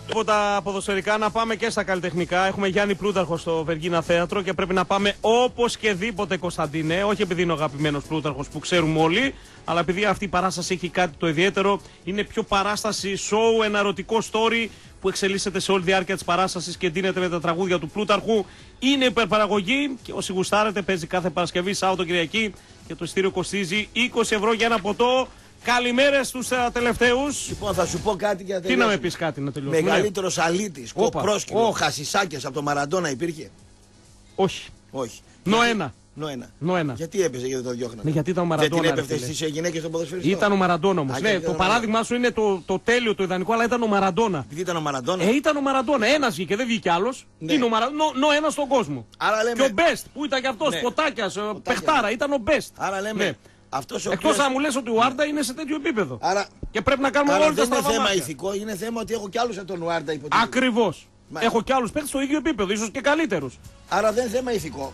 Από τα ποδοσφαιρικά να πάμε και στα καλλιτεχνικά. Έχουμε Γιάννη Πλούταρχο στο Βεργίνα Θέατρο και πρέπει να πάμε όπως και δίποτε Κωνσταντίνε. Όχι επειδή είναι ο αγαπημένος Πλούταρχος που ξέρουμε όλοι, αλλά επειδή αυτή η παράσταση έχει κάτι το ιδιαίτερο. Είναι πιο παράσταση show, ένα ερωτικό story που εξελίσσεται σε όλη τη διάρκεια της παράστασης και εντείνεται με τα τραγούδια του Πλούταρχου. Είναι υπερπαραγωγή και όσοι γουστάρετε παίζει κάθε Παρασκευή, Σάββατο Κυριακή και το ειστήριο κοστίζει 20 ευρώ για ένα ποτό. Καλημέρες στους τελευταίους. Λοιπόν, θα σου πω κάτι για να Τι να με τελειώσουμε. πεις κάτι να τελειώσουμε; Μεγαλύτερος αλήτης, Όπα. κοπρόσκυλο, Οχ. χασισάκιας από το Μαραντόνα υπήρχε; Όχι. Όχι. Νοένα. Νοένα. Νοένα. Γιατί έπαιζε γιατί το διώχνατε; Ναι, γιατί ήταν ο Δεν Μαραντόνα. την ρε έπεφτε φίλε. στις γυναίκες των ποδοσφαιριστών. Ήταν ο Μαραντόνα όμως. Α, Ναι, γιατί το ήταν ο παράδειγμά σου είναι το, το τέλειο, το ιδανικό, αλλά ήταν ο Μαραντόνα. Επειδή ήταν ο Μαραντόνα. Ε, ήταν ο Μαραντόνα. Ένας βγήκε, δεν βγήκε άλλος. Ναι. Είναι ο Μαραντόνα. Νο, ένας στον κόσμο. Άρα λέμε- Και ο Best που ήταν και αυτός, Ναι. ποτάκιας, παιχτάρα, ήταν ο Best. Άρα λέμε. Ναι. Αυτός ο Εκτός οποίος- αν μου λες ότι ο Άρντα είναι σε τέτοιο επίπεδο. Άρα, Και πρέπει να κάνουμε άρα όλοι τα δεν είναι στραβά θέμα μάτια. ηθικό, είναι θέμα ότι έχω κι άλλους από τον Ουάρντα υποτίθεται. Ακριβώς. Μάλιστα. Έχω και άλλους παίχτε στο ίδιο επίπεδο, ίσως και καλύτερους. Άρα δεν είναι θέμα ηθικό.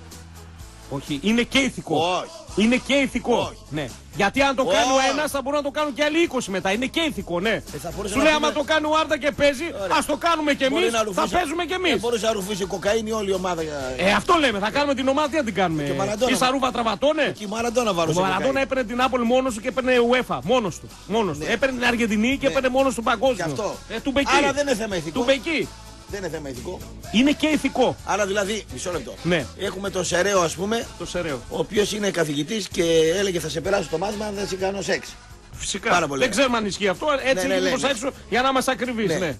Όχι, είναι και ηθικό. Όχι. Είναι και ηθικό. Ναι. Γιατί αν το Όχι. κάνει ο ένας, θα μπορούν να το κάνουν και άλλοι 20 μετά. Είναι και ηθικό, ναι. θα μπορούσε Σου να λέει, πούμε- άμα το κάνει ο Άρτα και παίζει, ας το κάνουμε κι Μπορεί εμείς, να θα ρουφήσει- παίζουμε κι εμείς. Δεν μπορούσε να ρουφήσει κοκαίνη όλη η ομάδα. Ε, αυτό λέμε. Θα κάνουμε την ομάδα, τι να την κάνουμε; Και Μαραντόνα. Τι Σαρούβα τραβατώνε. Και η Μαραντόνα Ο βαρούσε Μαραντόνα κοκαίνη. έπαιρνε την Άπολη μόνος του και έπαιρνε UEFA. Μόνος του. Μόνος του. Έπαιρνε την Αργεντινή και έπαιρνε μόνος του παγκόσμιο. Γι' αυτό. Ε, του Μπεκί. Άρα δεν είναι θέμα ηθικό. Του Μπεκί. Δεν είναι θέμα ηθικό. Είναι και ηθικό. Άρα δηλαδή, μισό λεπτό. Ναι. Έχουμε τον Σεραίο, ας πούμε, Το Σεραίο. ο οποίος είναι καθηγητής και έλεγε θα σε περάσω το μάθημα αν δεν σε κάνω σεξ. Φυσικά. Πάρα πολύ δεν ωραία. ξέρουμε αν ισχύει αυτό. Έτσι Ναι, ναι, είναι λέει, προς ναι. έξω για να είμαστε ακριβείς. Ναι. Ναι.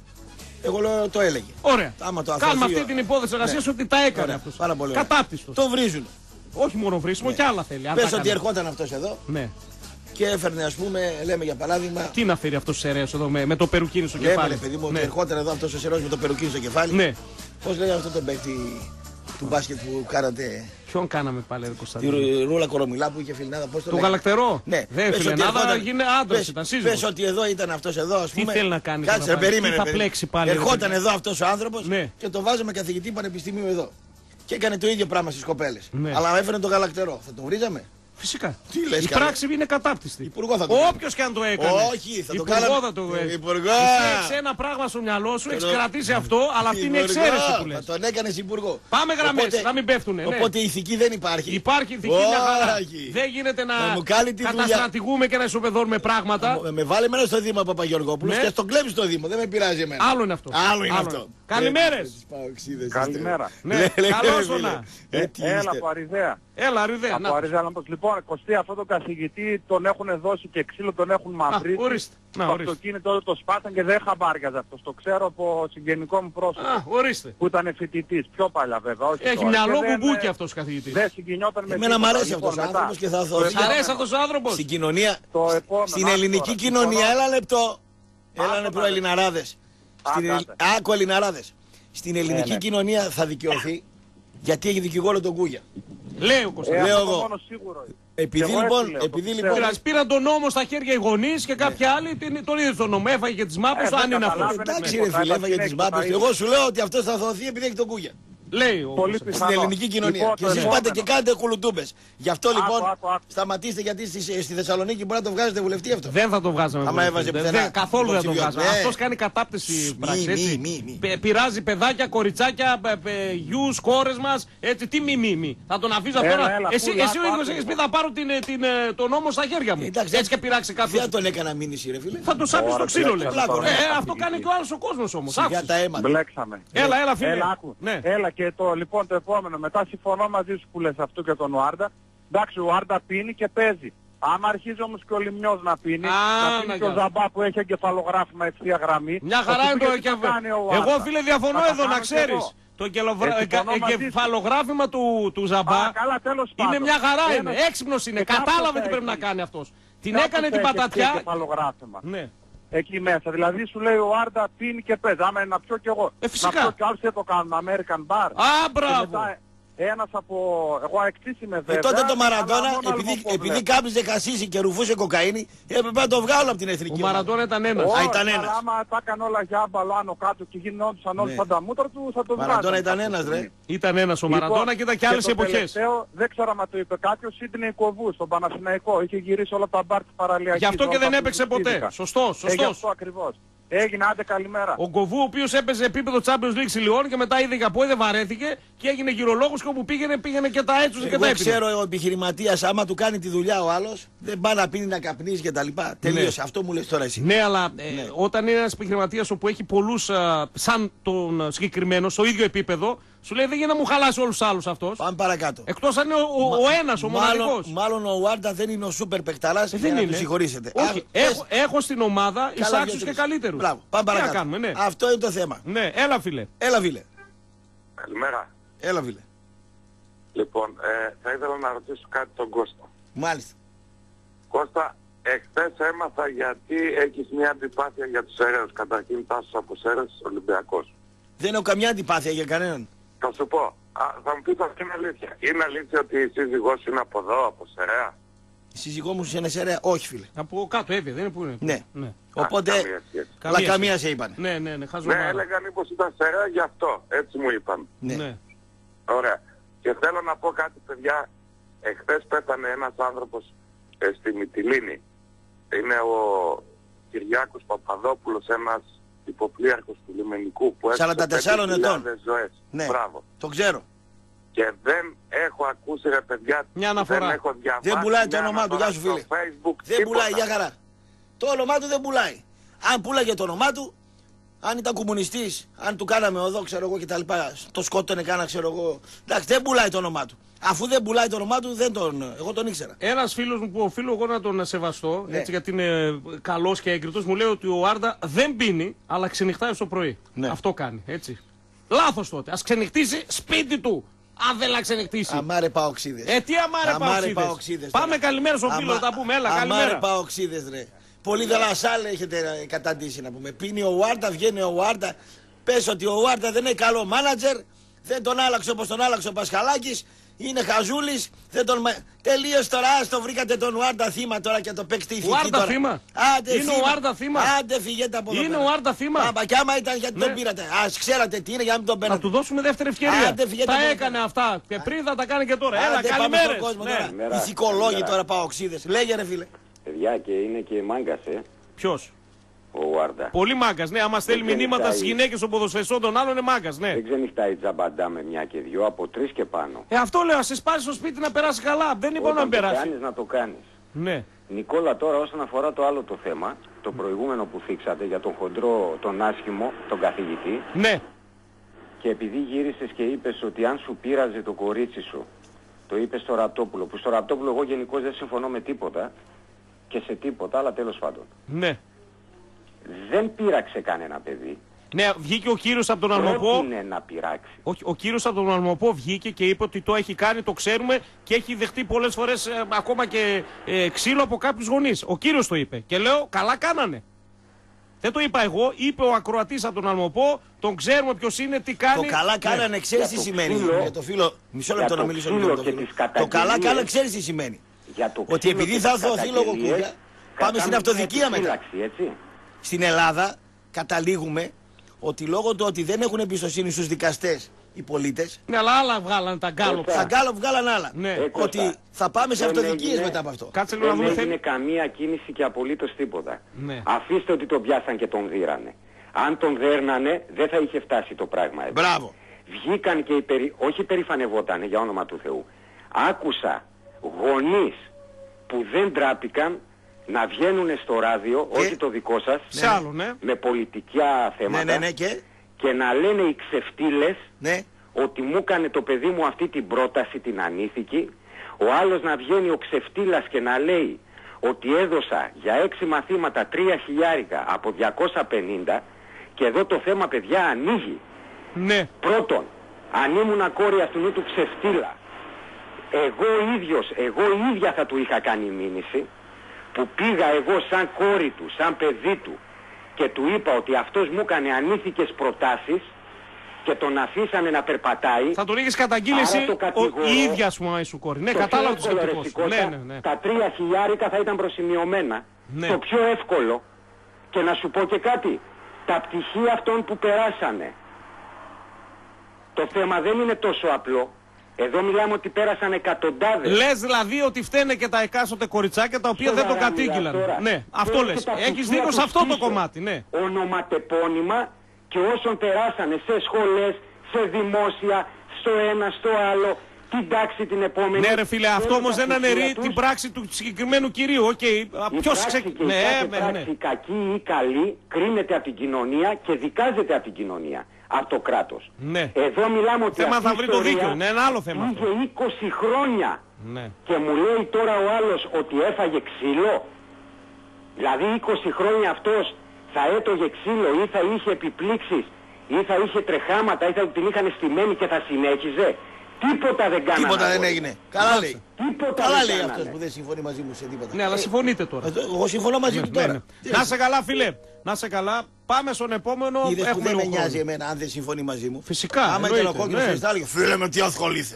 Εγώ λέω το έλεγε. Ωραία. Άμα το Κάνουμε αφαιθεί, αυτή την υπόθεση εργασία Ναι. ότι τα έκανε Ωραία, αυτός. πάρα πολύ ωραία. Κατάπτυστος. Το βρίζουν. Όχι μόνο βρίσιμο, και άλλα θέλει. αν Πες τα ότι έκανε. ερχόταν αυτός εδώ Ναι. Και έφερνε, ας πούμε, λέμε για παράδειγμα. Τι να φέρει αυτός ο Σεραίο εδώ με, με το περουκίνη στο Λέμε, κεφάλι; ρε παιδί μου, ναι. ότι ερχόταν εδώ αυτός ο Σεραίο με το περουκίνι στο κεφάλι. Ναι. Πώς λέει αυτό το παίκτη του μπάσκετ που κάνατε. Ποιον κάναμε πάλι, ρε Τη Κωνσταντίνο. Ρου- Ρούλα Κορομιλά που είχε φιλνάδα, πώς το Το λέγανε. γαλακτερό; Ναι, Δεν Πες ότι φιλενάδα, ερχόταν- γίνει άντρας, πες- ήταν σύζυγος. Πες ότι εδώ ήταν αυτός εδώ, ας Τι πούμε. θέλει να κάνει Κάτσε, τώρα ρε, πάλι, περίμενε. τι θα περίμενε. πλέξει πάλι, ρε, Ερχόταν παιδί. εδώ αυτός ο άνθρωπος Ναι. και το βάζαμε καθηγητή πανεπιστημίου εδώ. Και έκανε το ίδιο πράγμα στις κοπέλες. Ναι. Αλλά έφερε το γαλακτερό. Θα τον βρίζαμε; Φυσικά. Τι λες, Η καλέ. πράξη είναι κατάπτυστη. Υπουργό θα το κάνει. Όποιος και αν το έκανε. Όχι, θα το Υπουργό κάναμε. θα το Ε, έκανε. υπουργό. Εσύ έχεις ένα πράγμα στο μυαλό σου, έχει Εδώ. κρατήσει αυτό, αλλά αυτή είναι η Υπουργό, εξαίρεση που λες. Θα τον έκανες υπουργό. Πάμε γραμμές, Οπότε- να μην πέφτουνε. ναι. Οπότε η ηθική δεν υπάρχει. Υπάρχει ηθική μια χαρά. Όχι. Δεν γίνεται να, Να μου κάνει τη δουλειά. καταστρατηγούμε και να ισοπεδώνουμε πράγματα. Με, με βάλε εμένα στο Δήμο Παπαγεωργόπουλο Ναι. και στον κλέψει στο Δήμο. Δεν με πειράζει εμένα. Άλλο είναι αυτό. Άλλο είναι Άλλο αυτό. είναι. Καλημέρες. Ε, τις παοκτσήδες Καλημέρα. είστε. Ναι, Λέ- λέ- καλώς λέ, το να. φίλε. Ε, τι Έλα είστε. Από Αριδαία. Έλα, Ριδέα. Από Αριδαία να πω. Λοιπόν, Κωστή, αυτό το καθηγητή τον έχουν δώσει και ξύλο τον έχουν μαυρίσει. ορίστε. Να, το ορίστε. αυτοκίνητο το σπάσαν και δεν χαμπάριαζε αυτός. Το ξέρω από συγγενικό μου πρόσωπο. Α, ορίστε. Που ήταν φοιτητής. Πιο παλιά βέβαια. Όχι Έχει τώρα. μυαλό Και δεν, μπουμπούκι ε, αυτός ο καθηγητής. Δεν συγκινιόταν με Εμένα μου τίποτα. αρέσει Λοιπόν, αυτός ο μετά, άνθρωπος και θα το δοθεί. Αρέσει αυτός ο άνθρωπος. Στην κοινωνία. Το επόμενο, Στην άκου ελληνική τώρα, κοινωνία, συμφωνώ. έλα λεπτό. Έλα Άκου λεπτό, να- Ελληναράδες. Στην Άκου, Ελλ- Άκου Ελληναράδες. Στην ελληνική ναι. κοινωνία θα δικαιωθεί γιατί έχει δικηγόρο τον Κούγια. Λέει ο Ε, Κωνσταντίνος. Λέω αυτό εγώ. μόνο σίγουρο. είναι. Επειδή Και εγώ λοιπόν, έτσι λέω, το επειδή ξέρω. λοιπόν. Πήραν, πήραν τον νόμο στα χέρια οι γονείς και κάποιοι άλλοι την- τον είδε στον νόμο. Έφαγε και τις μάπες, Ε, αν δεν είναι αυτός. καταλάβαινε. Εντάξει Ναι, ρε φίλε, ποτέ έφαγε δεν τις έχει μάπες. ποτέ. Εγώ σου λέω ότι αυτός θα δοθεί επειδή έχει τον Κούγια. Λέει ο Πολύ Κωνσταντίνος. Στην πιθανό. ελληνική κοινωνία. Λοιπόν, και το εσείς επόμενο. πάτε και κάνετε κουλουτούμπε. Γι' αυτό Άκου, λοιπόν άκου, άκου. σταματήστε γιατί στη, στη Θεσσαλονίκη μπορεί να το βγάζετε βουλευτή αυτό. Δεν θα το βγάζαμε. Άμα βουλευτή. έβαζε Δεν- πουθενά δεν- Καθόλου δεν το υποψηφιότητα. βγάζαμε. Ναι. Αυτός κάνει κατάπτυση πράξη. μη, έτσι. μη, μη. Πε- Πειράζει παιδάκια, κοριτσάκια, γιους, κόρες μας. Έτσι, τι μη, μη, μη. Θα τον αφήσω αυτό. Έλα, να- έλα, Εσύ, πούλα, εσύ ο άκου, ίδιο άκου, έχει πει λοιπόν. θα πάρω την, ε, την, ε, τον νόμο στα χέρια μου. Εντάξει, Έτσι και πειράξει κάποιος. Δεν τον έκανα μήνυση ρε φίλε. Θα το σάπει στο Ωραία, ξύλο, λέει. πλάκα, πλάκα, Ε, ωραία. ε, αυτό κάνει και ο άλλος ο κόσμος όμως. Σιγά τα αίματα. Μπλέξαμε. Έλα, έλα, φίλε. Έλα, άκου. Ναι. Έλα και το, λοιπόν το επόμενο. Μετά συμφωνώ μαζί σου που λες αυτό και τον Ουάρντα. Εντάξει, ο Ουάρντα πίνει και παίζει. Άμα αρχίζει όμως και ο Λιμνιός να πίνει, Α, να να πίνει και κάνω. ο Ζαμπά που έχει εγκεφαλογράφημα ευθεία γραμμή. Μια θα χαρά του είναι πει το και τι θα εγκεφ- κάνει ο Ουάρντα. Εγώ φίλε διαφωνώ Θα τα εδώ να κάνω κι ξέρεις. εγώ. Το εγκελοβρα- Ε, εκα- συμφωνώ μαζί σου. εγκεφαλογράφημα του, του Ζαμπά Α, καλά, τέλος είναι πάντων. μια χαρά Ένας- είναι. Έξυπνος είναι. και κάποιος Κατάλαβε θα τι πρέπει να έχει. κάνει αυτός. Την Κάποιος έκανε θα την έχει πατατιά. εγκεφαλογράφημα. Ναι. Εκεί μέσα. Δηλαδή σου λέει ο Άρντα πίνει και παίζει. Άμα είναι να πιω κι εγώ. Ε, φυσικά. Να πιω κι άλλους δεν το κάνουν. American bar. Α, μπράβο. Και μετά Ένας από... Εγώ εξής είμαι Ε, βέβαια. τότε το αλλά Μαραντόνα, μόνο επειδή, αλμοπό επειδή βλέπω. κάπνιζε κασίσι και ρουφούσε κοκαίνη, έπρεπε να το βγάλω από την εθνική. Ο Μαραντόνα ήταν ένας. Α, Όχι, ήταν ένας. αλλά άμα τα έκανε όλα για άμπαλο άνω κάτω και γινόντουσαν όλοι Ναι. σαν τα μούτρα τους, θα το βγάλει. Μαραντόνα ήταν ένας ρε. Ήταν ένας ο Μαραντόνα και ήταν και άλλες το εποχές. τελευταίο, δεν ξέρω αν το είπε κάποιος, ήταν η Κοβού στον Παναθηναϊκό. Είχε γυρίσει όλα τα μπαρ της παραλιακής. Γι' αυτό και όλα δεν τα έπαιξε ποτέ. πληθυντικά. Σωστός, Ε, γι' σωστός. αυτό ακριβώς. Έγινε, άντε καλημέρα. Ο Γκοβού, ο οποίος έπαιζε επίπεδο Champions League Λιόν και μετά είδε για πόδι, δεν βαρέθηκε και έγινε γυρολόγος και όπου πήγαινε, πήγαινε και τα έτσουσε και τα Εγώ έπινε. ξέρω ο επιχειρηματίας, άμα του κάνει τη δουλειά ο άλλος, δεν πάει να πίνει να καπνίζει και τα λοιπά. Τελείωσε. Αυτό μου λες τώρα εσύ. Ναι, αλλά ε, όταν είναι ένας επιχειρηματίας όπου έχει πολλούς σαν τον ε, συγκεκριμένο, στο ίδιο επίπεδο, σου λέει δεν γίνει να μου χαλάσει όλους τους άλλους αυτός. Πάμε παρακάτω. Εκτός αν είναι ο, ο, ο ένας, ο μάλλον, μοναδικός. μάλλον ο Βάρντα δεν είναι ο σούπερ παικταράς για δεν να είναι. τους συγχωρήσετε. Όχι, Α, έχω, έχω στην ομάδα Καλά, εισάξιου δύο, και τρεις. καλύτερους. Μπράβο, πάμε Τι να παρακάτω. κάνουμε, ναι. Αυτό είναι το θέμα. Ναι, έλα φίλε. Έλα, φίλε. Καλημέρα. Έλα, φίλε. Λοιπόν, ε, θα ήθελα να ρωτήσω κάτι τον Κώστα. Μάλιστα. Κώστα, εχθές έμαθα γιατί έχεις μια αντιπάθεια για τους Σέρεους. Καταρχήν τάσος από Σέρεους Ολυμπιακός. Δεν έχω καμιά αντιπάθεια για κανέναν. Θα σου πω, α, θα μου πεις αυτή είναι αλήθεια. Είναι αλήθεια ότι η σύζυγός σου είναι από εδώ, από Σερέα. Η σύζυγό μου είναι σε όχι, φίλε. Από κάτω έβγαινε, δεν είναι που είναι. Ναι. ναι. Οπότε. καμία σχέση. Αλλά καμία σε είπαν. Ναι, ναι, ναι, Ναι, χαζομάρα. έλεγαν μήπως ήταν Σερέα γι' αυτό. Έτσι μου είπαν. Ναι. ναι. Ωραία. Και θέλω να πω κάτι παιδιά, εχθές πέθανε ένας άνθρωπος ε, στη Μυτιλίνη. Είναι ο Κυριάκος Παπαδόπουλος, ένας υποπλήρχος του λιμενικού που 44 έσωσε 5.000 ετών. ζωές. Ναι. Μπράβο. Το ξέρω. Και δεν έχω ακούσει ρε παιδιά, Μια αναφορά. δεν έχω διαβάσει Δεν πουλάει το μια όνομά του, αναφορά γεια σου φίλε. στο Facebook, Δεν τίποτα. πουλάει, για χαρά. Το όνομά του δεν πουλάει. Αν πουλάγε το όνομά του, αν ήταν κομμουνιστής, αν του κάναμε οδό, ξέρω εγώ κτλ. Το σκότωνε κάνα, ξέρω εγώ. Εντάξει, δεν πουλάει το όνομά του. Αφού δεν πουλάει το όνομά του, δεν τον. Εγώ τον ήξερα. Ένας φίλος μου που οφείλω εγώ να τον σεβαστώ, Ναι. έτσι, γιατί είναι καλός και έγκριτος, μου λέει ότι ο Άρντα δεν πίνει, αλλά ξενυχτάει στο πρωί. Ναι. Αυτό κάνει, έτσι. Λάθος τότε. Α ξενυχτήσει σπίτι του. Αν δεν να ξενυχτήσει. Αμάρε παοξίδε. Ε, τι αμάρε παοξίδες. Πάμε καλημέρα στο φίλο, να τα πούμε. Έλα, Αμάρε καλημέρα. παοξίδε, ρε. Πολύ δελασάλ έχετε ε, καταντήσει να πούμε. Πίνει ο Βάρτα, βγαίνει ο Βάρτα. Πες ότι ο Βάρτα δεν είναι καλό μάνατζερ. Δεν τον άλλαξε όπως τον άλλαξε ο Πασχαλάκης. Είναι χαζούλης. Δεν τον. μα- Τελείω τώρα, άστο βρήκατε τον Βάρτα θύμα τώρα και το παίξτε ηθική Ουάρντα τώρα. θύμα. Άντε, Είναι ο Ουάρντα θύμα. Άντε φυγέτε από εδώ. Είναι πέρα. ο Άρντα θύμα. Άμα και άμα ήταν γιατί Ναι. τον πήρατε. Α ξέρατε τι είναι για να μην τον Να παίρνετε. του δώσουμε δεύτερη ευκαιρία. Άντε, φυγέτε τα από εδώ. έκανε αυτά και πριν θα τα κάνει και τώρα. Έλα, Άντε, πάμε καλημέρα. στον κόσμο Ναι. τώρα. Ηθικολόγοι τώρα παοξίδες. Λέγε ρε φίλε. Παιδιά και είναι και μάγκας, ε, Ποιος; Ο Βάρντα. Πολύ μάγκας, ναι. Άμα στέλνει Δεν μηνύματα ξενυχτάει. στις γυναίκες των ποδοσφαιριστών των άλλων, είναι μάγκας, ναι. Δεν ξενυχτάει τζαμπαντά με μια και δυο, από τρεις και πάνω. Ε, αυτό λέω, ας σε πάρεις στο σπίτι να περάσει καλά. Δεν είπα να Όταν μην το περάσει. κάνεις να το κάνεις. Ναι. Νικόλα τώρα όσον αφορά το άλλο το θέμα, το προηγούμενο που θίξατε για τον χοντρό, τον άσχημο, τον καθηγητή Ναι. και επειδή γύρισες και είπες ότι αν σου πείραζε το κορίτσι σου, το είπες στο Ραπτόπουλο, που στο Ραπτόπουλο εγώ γενικώς δεν συμφωνώ με τίποτα και σε τίποτα, αλλά τέλος πάντων. Ναι. Δεν πείραξε κανένα παιδί. Ναι, βγήκε ο κύριος από τον Αλμοπό. Πρότεινε να πειράξει. Όχι, ο κύριος από τον Αλμοπό βγήκε και είπε ότι το έχει κάνει, το ξέρουμε και έχει δεχτεί πολλές φορές ακόμα και ε, ξύλο από κάποιους γονείς. Ο κύριος το είπε. Και λέω, καλά κάνανε. Δεν το είπα εγώ, είπε ο ακροατής από τον Αλμοπό, τον ξέρουμε ποιος είναι, τι κάνει. Το καλά Ναι. κάνανε, ξέρεις τι το σημαίνει. ξύλο- Για το φίλο, μισό για λεπτό το να μιλήσω ξύλο λίγο. με και το τις φίλο. Το καλά καταγγελίες- κάνανε, ξέρεις τι σημαίνει. Για το Ότι ξύλο επειδή και θα τις δοθεί λόγω καταγγελίες, κούγια, πάμε στην κατάμε αυτοδικία μια μετά. επιφύλαξη, έτσι. Στην Ελλάδα καταλήγουμε ότι λόγω του ότι δεν έχουν εμπιστοσύνη στους δικαστές οι πολίτες. Ναι, αλλά άλλα βγάλανε τα γκάλωπ. Τα γκάλωπ βγάλαν άλλα. Ναι. Ε, Κώστα, Ότι θα πάμε σε δεν αυτοδικίε έγινε- μετά από αυτό. Κάτσε λίγο να Δεν δούμε. έγινε θέλει- καμία κίνηση και απολύτως τίποτα. Ναι. Αφήστε ότι τον πιάσαν και τον δίρανε. Αν τον δέρνανε δεν θα είχε φτάσει το πράγμα εδώ. Μπράβο. Βγήκαν και υπερι... όχι περηφανευότανε για όνομα του Θεού. Άκουσα γονείς που δεν τράπηκαν να βγαίνουν στο ράδιο, όχι το δικό σας, Σε άλλο, ναι. με πολιτικά θέματα Ναι, ναι, ναι, και; και να λένε οι ξεφτύλες Ναι. ότι μου έκανε το παιδί μου αυτή την πρόταση την ανήθικη, ο άλλος να βγαίνει ο ξεφτύλας και να λέει ότι έδωσα για έξι μαθήματα τρία χιλιάρικα από 250 και εδώ το θέμα παιδιά ανοίγει. Ναι. Πρώτον, αν ήμουν κόρη αυτού του ξεφτύλα, εγώ ίδιος, εγώ ίδια θα του είχα κάνει μήνυση, που πήγα εγώ σαν κόρη του, σαν παιδί του και του είπα ότι αυτός μου έκανε ανήθικες προτάσεις και τον αφήσανε να περπατάει. Θα τον είχες καταγγείλει Άρα εσύ το ο, κατηγορώ. η ίδιας σου μάη σου κόρη. Ναι, Το κατάλαβα πιο το εύκολο, σκεπτικό ρε, σου. Κώστα, Ναι, ναι, ναι. Τα τρία χιλιάρικα θα ήταν προσημειωμένα. Ναι. Το πιο εύκολο. Και να σου πω και κάτι. Τα πτυχία αυτών που περάσανε. Το θέμα δεν είναι τόσο απλό. Εδώ μιλάμε ότι πέρασαν εκατοντάδες. Λες δηλαδή ότι φταίνε και τα εκάστοτε κοριτσάκια τα οποία δεν το Σοβαρά μιλάς κατήγγυλαν. τώρα. Ναι, αυτό Και λες. και τα Έχεις πτυχία δίκιο τους σε αυτό το πίσω. κομμάτι, ναι. Ονοματεπώνυμα και όσων περάσανε σε σχολές, σε δημόσια, στο ένα, στο άλλο, την τάξη την επόμενη. Ναι, ρε φίλε, αυτό Θέλουν όμως τα δεν πτυχία αναιρεί τους; την πράξη του συγκεκριμένου κυρίου. Οκ, Η ποιος πράξη ξε... και η Ναι, κάθε ναι, ναι. πράξη κακή ή καλή κρίνεται από την κοινωνία και δικάζεται από την κοινωνία, από το κράτος. Ναι. Εδώ μιλάμε ότι Θέμα αυτή θα η βρει το ιστορία δίκιο. Είναι ένα άλλο θέμα αυτό. Είχε 20 χρόνια Ναι. και μου λέει τώρα ο άλλος ότι έφαγε ξύλο. Δηλαδή 20 χρόνια αυτός θα έτρωγε ξύλο ή θα είχε επιπλήξεις ή θα είχε τρεχάματα ή θα την είχαν στημένη και θα συνέχιζε. Τίποτα δεν κάνανε. Τίποτα δεν αγόρι. έγινε. Καλά λέει. Τίποτα Καλά δεν λέει κάνανε. αυτός που δεν συμφωνεί μαζί μου σε τίποτα. Ναι, αλλά συμφωνείτε τώρα. Ε, Εγώ συμφωνώ μαζί του Ναι, τώρα. ναι. Τι Να να- σε καλά, φίλε. Να σε καλά. Πάμε στον επόμενο. Είδες που Έχουμε δεν με λίγο νοιάζει χρόνο. εμένα αν δεν συμφωνεί μαζί μου. Φυσικά, Άμα ήταν ο εννοείται, κόκκινο ναι. ναι. θα έλεγε Φίλε με τι ασχολείσαι.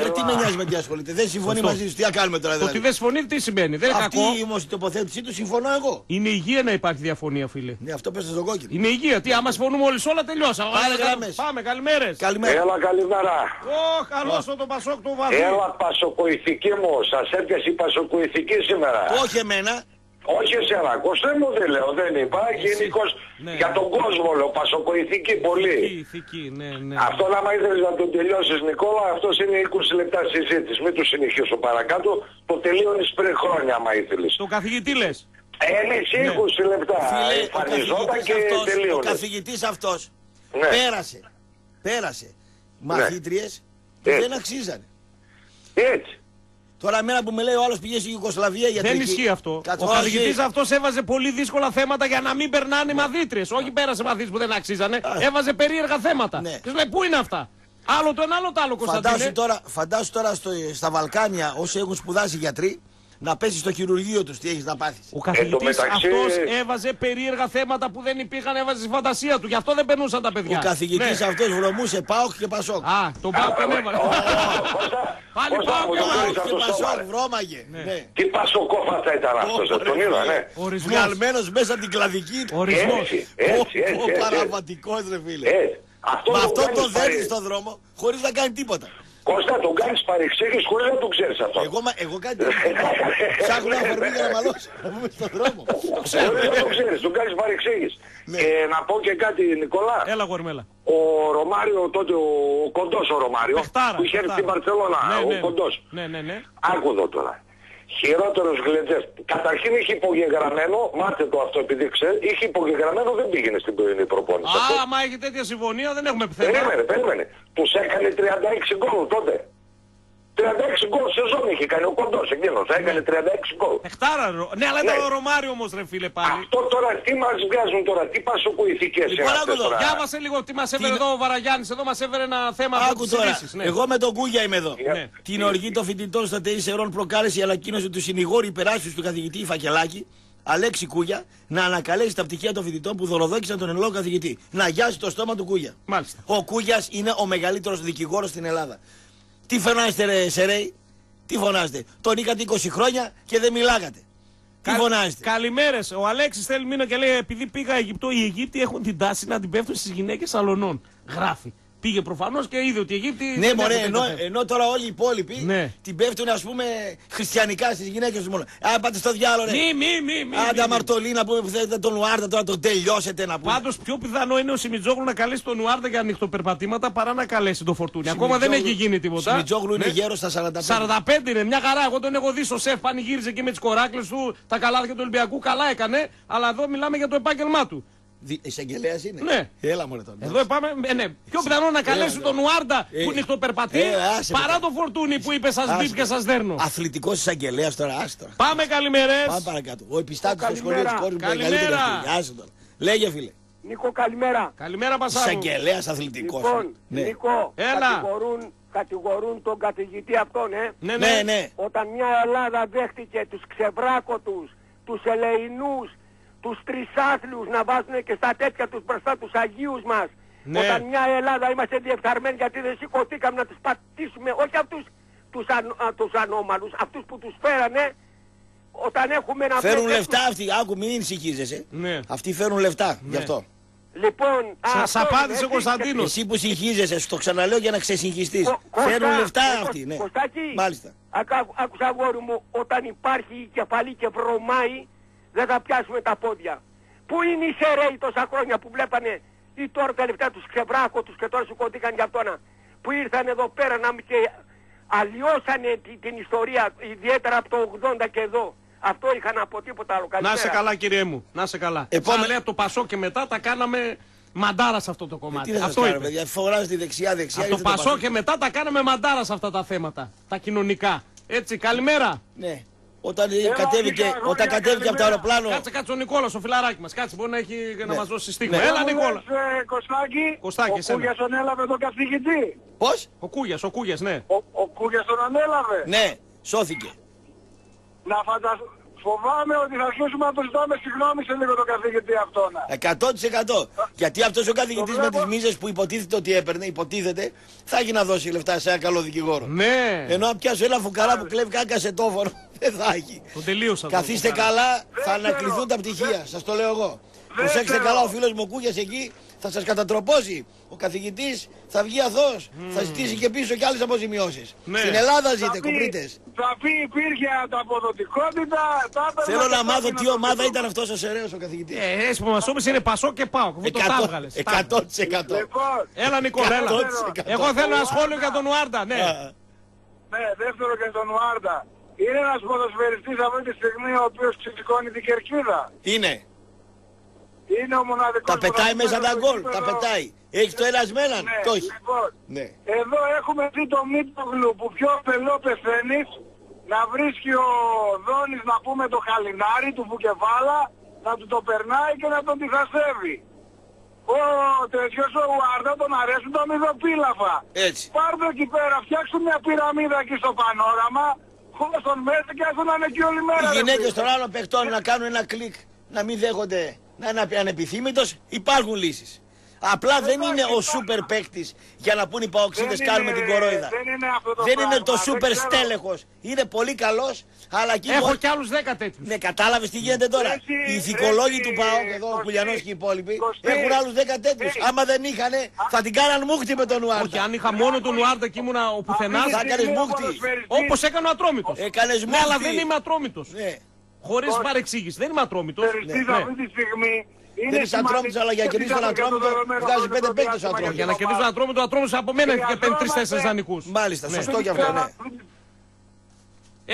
Ε, τι με νοιάζει με τι ασχολείται. Δεν συμφωνεί Σωστό. μαζί του. Τι να κάνουμε τώρα Το ότι δηλαδή. δεν συμφωνεί τι σημαίνει. Δεν είναι Αυτή κακό. όμως η τοποθέτησή του συμφωνώ εγώ. Είναι υγεία να υπάρχει διαφωνία, φίλε. Ναι, αυτό πες στον κόκκινο. Είναι υγεία. Τι, άμα συμφωνούμε όλοι σε όλα, τελειώσαμε. Πάρε Πάμε, γραμμές. Πάμε, καλημέρες. Καλημέρα. Έλα καλημέρα. Ω, καλό στο το Πασόκ του βαθύ. Έλα Πασοκοϊ. πασοκοηθική μου, σας έπιασε η πασοκοηθική σήμερα. Όχι εμένα. Όχι εσένα, Κωστέ μου δεν λέω, δεν είπα. Γενικώς Ναι. για τον κόσμο λέω, πασοκοηθική πολύ. Ηθική, ναι, ναι. Αυτό άμα ήθελες να τον τελειώσεις Νικόλα, αυτός είναι 20 λεπτά συζήτηση. Μην του συνεχίσω παρακάτω, το τελείωνες πριν χρόνια άμα ήθελες. Το καθηγητή λες. Έλειξε 20 λεπτά, Φίλε, ο εμφανιζόταν καθηγητής και αυτός, ο τελείωνες. καθηγητής αυτός Ναι. πέρασε, πέρασε μαθήτριες που Έτσι. δεν αξίζανε. Έτσι. Τώρα εμένα που με λέει ο άλλος πήγε στη Ιουγκοσλαβία για Δεν ισχύει αυτό. Κάτσε, ο όχι. καθηγητής αυτός έβαζε πολύ δύσκολα θέματα για να μην περνάνε μαθήτριες. Όχι πέρασε μαθήτριες που δεν αξίζανε. Έβαζε περίεργα θέματα. Ναι. Και σου λέει πού είναι αυτά; Άλλο το ένα, άλλο το άλλο, Κωνσταντίνε. Φαντάσου τώρα, φαντάσου τώρα στο, στα Βαλκάνια όσοι έχουν σπουδάσει γιατροί να πέσει στο χειρουργείο τους τι έχεις να πάθεις. Ο καθηγητής αυτός έβαζε περίεργα θέματα που δεν υπήρχαν, έβαζε στη φαντασία του. Γι' αυτό δεν περνούσαν τα παιδιά. Ο καθηγητής Ναι. αυτός βρωμούσε ΠΑΟΚ και ΠΑΣΟΚ. Α, τον ΠΑΟΚ τον έβαλε. Πάλι Κώστα, ΠΑΟΚ μου και το ΠΑΟΚ. ξέρεις αυτό Και στο ΠΑΣΟΚ βάρε. βρώμαγε. Ναι. Τι πασοκόφατα ήταν αυτός, τον είδα, ναι. Βγαλμένος μέσα από την κλαδική. Ορισμός. Έτσι, έτσι, Ω, έτσι, ω, έτσι. Παραβατικός ρε φίλε. Έτσι. Αυτό Με το αυτό κάνεις το δέρνει παρε- στον δρόμο χωρίς να κάνει τίποτα. Κώστα, τον κάνεις παρεξήγηση χωρίς να το ξέρεις αυτό. Εγώ, μα- εγώ κάτι ψάχνω αφορμή για να μαλώσω. Να πούμε στον δρόμο. Το ξέρω. Χωρίς να το ξέρεις, τον κάνεις παρεξήγηση. Ναι. Και να πω και κάτι, Νικολά. Έλα, γορμέλα. Ο Ρωμάριο τότε, ο, ο κοντός ο Ρωμάριο, Πεχτάρα, που είχε έρθει στην πεχτάρα. Παρσελώνα, Ναι, ο ναι. κοντός. Ναι, ναι, ναι. Άκου εδώ τώρα. Χειρότερος γλεντζές. Καταρχήν είχε υπογεγραμμένο, μάθε το αυτό επειδή ξέρει, είχε υπογεγραμμένο δεν πήγαινε στην πρωινή προπόνηση. Αυτό- Α, άμα έχει τέτοια συμφωνία δεν έχουμε θέμα. Περίμενε, περίμενε. Τους έκανε 36 γκολ τότε. 36 γκολ σεζόν είχε κάνει ο κοντός εκείνος. Έκανε 36 γκολ. Πεχτάρα, ρο- ναι, αλλά ήταν Ναι. ο Ρωμάριο όμως ρε φίλε πάλι. Αυτό τώρα τι μας βγάζουν τώρα, τι πασοκοηθικές είναι Λοιπόν, άκου αυτές εδώ. τώρα. Διάβασε λίγο τι μας έφερε εδώ ο Βαραγιάννης. Εδώ μας έφερε ένα θέμα από Άκου τις τώρα, ειδήσεις, ναι. εγώ με τον Κούγια είμαι εδώ. Ναι. Την οργή των φοιτητών στα ΤΕΙ Σερών προκάλεσε η ανακοίνωση του συνηγόρου υπεράσπισης του καθηγητή Φακελάκη, Αλέξη Κούγια, να ανακαλέσει τα πτυχία των φοιτητών που δωροδόκησαν τον εν λόγω καθηγητή. Να γιάσει το στόμα του Κούγια. Μάλιστα. Ο Κούγιας είναι ο μεγαλύτερος δικηγόρος στην Ελλάδα. Τι φωνάζετε, ρε Σερέι, τι φωνάζετε; Τον είχατε 20 χρόνια και δεν μιλάγατε. Τι φωνάζετε; Καλημέρες. Ο Αλέξης θέλει μήνυμα και λέει επειδή πήγα Αιγυπτό, οι Αιγύπτιοι έχουν την τάση να την πέφτουν στις γυναίκες αλωνών. Γράφει. Πήγε προφανώς και είδε ότι οι Αιγύπτιοι... Ναι, δεν μωρέ, έχουν ενώ, τέτοια ενώ τώρα όλοι οι υπόλοιποι Ναι. την πέφτουν, ας πούμε, χριστιανικά στις γυναίκες τους μόνο. Α, πάτε στο διάλογο, ρε. Μη, μη, μη, μη, Άντε, μη, μη. αμαρτωλή να πούμε που θέλετε τον Ουάρτα τώρα τον τελειώσετε να πούμε. Πάντως πιο πιθανό είναι ο Σιμιτζόγλου να καλέσει τον Ουάρντα για ανοιχτοπερπατήματα παρά να καλέσει τον Φορτούνη. Ακόμα δεν έχει γίνει τίποτα. Σιμιτζόγλου είναι Ναι. γέρος στα 45. 45 είναι, μια χαρά. Εγώ τον έχω δει στο σεφ, πανηγύριζε εκεί με τις κοράκλες του, τα καλάθια του Ολυμπιακού. Καλά έκανε, αλλά εδώ μιλάμε για το επάγγελμά του. Εισαγγελέας είναι. Ναι. Έλα μωρέ τώρα. Εδώ πάμε, ε, ναι. Πιο πιθανό να καλέσει ναι. τον Ουάρντα Ε, που νυχτοπερπατεί ε, άσε παρά με. τον Φορτούνη που είπε σας Άσε μπίπ και με. σας δέρνω. Αθλητικός εισαγγελέας τώρα, άστο. Πάμε καλημέρες. Πάμε παρακάτω. Ο επιστάτης στο σχολείο της Καλημέρα. κόρης μου Καλημέρα. μεγαλύτερη αυτή. Άσε τώρα. Λέγε φίλε. Νίκο, καλημέρα. Καλημέρα Πασάρου. Εισαγγελέας αθλητικός. Λοιπόν, Ναι. Νίκο, Έλα. κατηγορούν, κατηγορούν τον καθηγητή αυτόν, ε. Ναι, Ναι, ναι. ναι. Όταν μια Ελλάδα δέχτηκε τους ξεβράκωτους, τους ελεηνούς, τους τρισάθλιους να βάζουν και στα τέτοια τους μπροστά τους Αγίους μας. Ναι. Όταν μια Ελλάδα είμαστε διεφθαρμένοι γιατί δεν σηκωθήκαμε να τους πατήσουμε, όχι αυτούς τους, αν, α, τους ανώμαλους, αυτούς που τους φέρανε, όταν έχουμε να Φέρουν βρούμε λεφτά τους- αυτοί. Άκου, μην συγχύζεσαι. Ναι. Αυτοί φέρουν λεφτά. Γι' αυτό. Λοιπόν, Σας αυτό απάντησε είναι, ο Κωνσταντίνος. Εσύ που συγχύζεσαι, στο ξαναλέω για να ξεσυγχυστεί. Κω- Κώστα, Φέρουν λεφτά ε, αυτοί. Ναι. Κωστάκη, Μάλιστα. ακα- άκουσα αγόρι μου, όταν υπάρχει η κεφαλή και βρωμάει, δεν θα πιάσουμε τα πόδια. Πού είναι οι σεραίοι τόσα χρόνια που βλέπανε ή τώρα τελευταία τους ξεβράκωτους και τώρα σηκωθήκαν για αυτόνα; Που ήρθαν εδώ πέρα να μ- και αλλοιώσανε τη- την ιστορία, ιδιαίτερα από το 80 και εδώ. Αυτό είχα να πω τίποτα άλλο. Να Καλημέρα. σε καλά κύριε μου, να σε καλά. Επόμε- Σαν λέει από το Πασό και μετά τα κάναμε μαντάρα σε αυτό το Τι κομμάτι. να σας Αυτό κάνω, είπε. παιδιά. Φοράς τη δεξιά-δεξιά. Από το Πασό και μετά τα κάναμε μαντάρα σε αυτά τα θέματα. Τα κοινωνικά. Έτσι, καλημέρα. Ναι. Όταν κατέβηκε, αγόρια, όταν κατέβηκε από το καλημέρα. αεροπλάνο. Κάτσε, κάτσε ο Νικόλας, ο φιλαράκι μας. Κάτσε, μπορεί να έχει να μας δώσει στίγμα. Ναι. Έλα, Μου Νικόλα. λες, ε, Κωστάκη, Κωστάκη, ο εσένα. Κούγιας τον έλαβε τον καθηγητή. Πώς; Ο Κούγια, ο Κούγια, ναι. Ο, ο Κούγιας τον ανέλαβε. Ναι, σώθηκε. Να φανταστώ. Φοβάμαι ότι θα αρχίσουμε να το ζητάμε συγγνώμη σε λίγο τον καθηγητή αυτόν. 100%. Γιατί αυτός ο καθηγητής Το με βλέπω. τι μίζες που υποτίθεται ότι έπαιρνε, υποτίθεται, θα έχει να δώσει λεφτά σε ένα καλό δικηγόρο. Ναι. Ενώ αν πιάσω ένα φουκαρά που κλέβει κάκα σε τόφορο, δεν θα έχει. Το τελείωσα. το Καθίστε φουκαρά. καλά, θα θέλω. ανακληθούν τα πτυχία. Σας το λέω εγώ. Προσέξτε θέλω. καλά, ο φίλος μου ο Κούγιας εκεί θα σας κατατροπώσει. Ο καθηγητής θα βγει αθώος. Θα ζητήσει και πίσω κι άλλες αποζημιώσεις. Ναι. Στην Ελλάδα Θα ζείτε, πει- κομπρίτε. Θα πει υπήρχε ανταποδοτικότητα. τα έπαιρνα Θέλω να και μάθω τα τι αφήνα ομάδα στο ήταν αυτός ο Σεραίος ο καθηγητής. Ε, εσύ που μας είπε είναι Πασό και Πάο. Αφού το τα Εκατό- έβγαλες. Τα εκατό έβγαλες. της εκατό. Λοιπόν, Έλα Νικόλα, έλα. 100%. Εγώ θέλω ένα σχόλιο για τον Ουάρντα, ναι. Ναι, δεύτερο και τον Ουάρντα. Είναι ένας ποδοσφαιριστής αυτή τη στιγμή ο οποίος ξεσηκώνει την κερκίδα. Είναι. Είναι ο μοναδικός Τα πετάει μέσα τα ποδοσφαιριστής γκολ. στο Τα γήπεδο. πετάει. Έχει το ένας με έναν. Ναι, Το έχεις. λοιπόν, Ναι. εδώ έχουμε δει το Μίτογλου που πιο πελό πεθαίνεις να βρίσκει ο Δόνης να πούμε το χαλινάρι του Βουκεβάλα να του το περνάει και να τον τυχασεύει. Ο τέτοιος ο Ουάρντα τον αρέσουν τα μυδοπίλαφα. Έτσι. Πάρ' το εκεί πέρα, φτιάξουν μια πυραμίδα εκεί στο πανόραμα, χωρίς τον μέσα και άσον να είναι εκεί όλη μέρα. Οι ρε γυναίκες φίλε. των άλλων παιχτών να κάνουν ένα κλικ, να μην δέχονται να είναι ανεπιθύμητος, υπάρχουν λύσεις. Απλά δεν είναι ο σούπερ παίκτης για να πούν οι παοξίδες Δεν κάνουμε είναι- την κορόιδα. δεν είναι αυτό το Δεν είναι πράγμα, το δεν σούπερ ξέρω. στέλεχος. Είναι πολύ καλός, αλλά εκεί Έχω μπορεί- κι άλλους 10 τέτοιους. Ναι, κατάλαβες τι γίνεται τώρα. Έτσι, Οι ηθικολόγοι έτσι, του ΠΑΟΚ, εδώ ο Κωστή, Κουλιανός και οι υπόλοιποι, Κωστή. έχουν άλλους 10 τέτοιους. Ε, Άμα δεν είχαν, θα την κάναν μούχτη με τον Ουάρντα. Όχι, αν είχα μόνο τον Ουάρντα και ήμουνα ο πουθενάς. Θα κάνεις μούχτη. Όπως έκανε ο Ατρόμητος. Έκανες Ναι, αλλά μούχτη. δεν είμαι Ατρόμητος. Ναι. Χωρί παρεξήγηση. Δεν είμαι Ατρόμητος. Ποδοσφαιριστής αυτή τη στιγμή είναι Δεν είσαι Ατρόμητος, αλλά για να κερδίσει τον Ατρόμητο βγάζει πέντε παίκτες ο Ατρόμητος. Για να κερδίσει τον Ατρόμητο, ο Ατρόμητος από μένα έχει και Χρειαζόμαστε- τρει-τέσσερι δανεικού. Μάλιστα, σωστό και αυτό, ναι.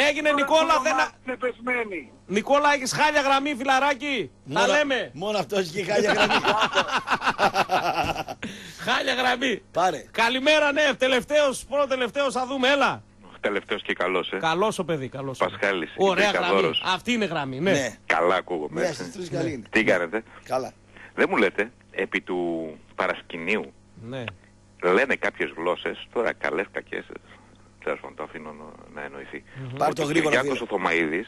Έγινε Νικόλα, δεν. Είναι πεσμένη. Νικόλα, έχεις χάλια γραμμή, φιλαράκι. Τα Μόνο- λέμε. Μόνο αυτός έχει χάλια γραμμή. Χάλια γραμμή. Πάρε. Καλημέρα, ναι, τελευταίος, πρώτο τελευταίο, θα δούμε, έλα. Τελευταίος και καλός, ε. Καλός ο παιδί, καλός. Πασχάλης, Ωραία Ιντρικαδόρος. γραμμή. Αυτή είναι γραμμή, ναι. Ναι. Καλά ακούγομαι. Ναι, έτσι. στις τρεις καλή είναι. Τι κάνετε; Καλά. Δεν μου λέτε, επί του παρασκηνίου, Ναι. λένε κάποιες γλώσσες, τώρα καλές, κακές, ε, τέλος πάντων το αφήνω να- να εννοηθεί. Πάρ' Ότι το ο γρήγορα, Κυριάκος φίλε. ο Θωμαΐδης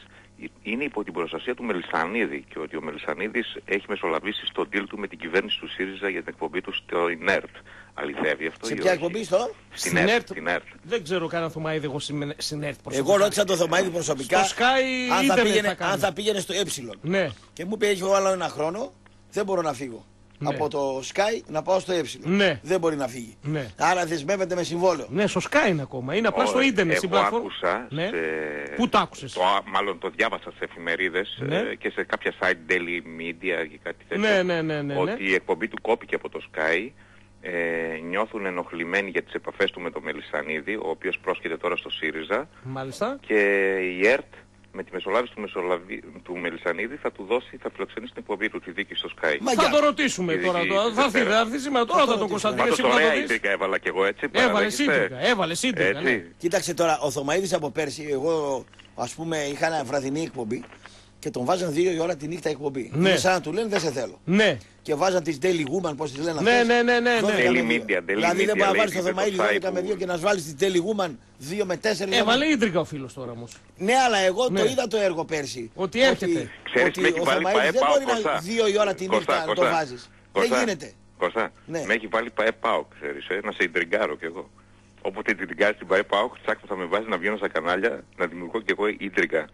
είναι υπό την προστασία του Μελισανίδη και ότι ο Μελισανίδης έχει μεσολαβήσει στον deal του με την κυβέρνηση του ΣΥΡΙΖΑ για την εκπομπή του στο ΙΝΕΡΤ. Αληθεύει αυτό Σε ή ποια όχι; εκπομπή στο; Στην Στην ΕΡΤ. ΕΡΤ. Στην ΕΡΤ. Δεν ξέρω κανένα Θωμαίδη εγώ συμμε- στην ΕΡΤ προσωπικά. Εγώ ρώτησα τον Θωμαίδη προσωπικά Στο Sky αν, θα ίντερνετ πήγαινε, θα κάνει. αν θα πήγαινε στο Ε. Ναι. Και μου είπε έχω άλλο ένα χρόνο, δεν μπορώ να φύγω. Ναι. Από το Sky να πάω στο Ε. Ναι. Δεν μπορεί να φύγει. Ναι. Άρα δεσμεύεται με συμβόλαιο. Ναι, στο Sky είναι ακόμα. Είναι απλά στο Ω, ίντερνετ. στην Εγώ πλατφόρμα. άκουσα Ναι. σε... Πού το άκουσες; Το, α- μάλλον το διάβασα σε εφημερίδες Ναι. ε, και σε κάποια site Daily Media και κάτι τέτοιο. Ναι, ναι, ναι, ναι, ναι. Ότι η εκπομπή του κόπηκε από το Sky. Ε, νιώθουν ενοχλημένοι για τις επαφές του με τον Μελισανίδη, ο οποίος πρόσκειται τώρα στο ΣΥΡΙΖΑ Μάλιστα. και η ΕΡΤ με τη μεσολάβηση του, Μεσολαβη... του Μελισανίδη θα του δώσει, θα φιλοξενήσει την εκπομπή του τη δίκη στο Sky. Θα το ρωτήσουμε Η τώρα. δίκη το- της Θα έρθει, Δευτέρας. θα έρθει σήμερα. Τώρα θα τον Κωνσταντίνο. Πάντως Εσύ που θα ωραία το δεις. ίντρικα έβαλα κι εγώ έτσι. Έβαλε παραδέχεστε. σύντρικα. Έβαλε σύντρικα. Έτσι. ναι. Κοίταξε τώρα, ο Θωμαίδης από πέρσι, εγώ ας πούμε είχα ένα βραδινή εκπομπή και τον βάζαν δύο η ώρα τη νύχτα εκπομπή. Ναι. Είναι σαν να του λένε δεν σε θέλω. Ναι. Και βάζαν τις Daily Woman, πώς τις λένε Ναι, αυτές. ναι, ναι, ναι, 12 ναι. με Daily δύο. Media, Daily Δηλαδή δεν Media, μπορεί να λέει, βάλεις το είναι το Θωμαίδη site 12 με που- 2 και να βάλεις τη Daily Woman 2 με 4. Έβαλε ίντρικα ο φίλος τώρα όμως. Ναι, αλλά εγώ Ναι. το είδα το έργο πέρσι. Ότι έρχεται. Ξέρεις, ότι με έχει ο βάλει Θωμαίδης ΠαΕ δεν ΠΑΟΚ, μπορεί να Κωστά. δύο η ώρα τη Κωστά, νύχτα να το Κωστά. βάζεις. Δεν Κωστά. γίνεται. Κωστά, Ναι. με έχει βάλει ΠαΕ ΠΑΟΚ, ξέρεις, ε, να σε ιντριγκάρω κι εγώ. Όποτε την τριγκάρεις την ΠαΕ ΠΑΟΚ, τσάκ θα με βάζεις να βγαίνω στα κανάλια, να δημιουργώ κι εγώ ίντριγκα.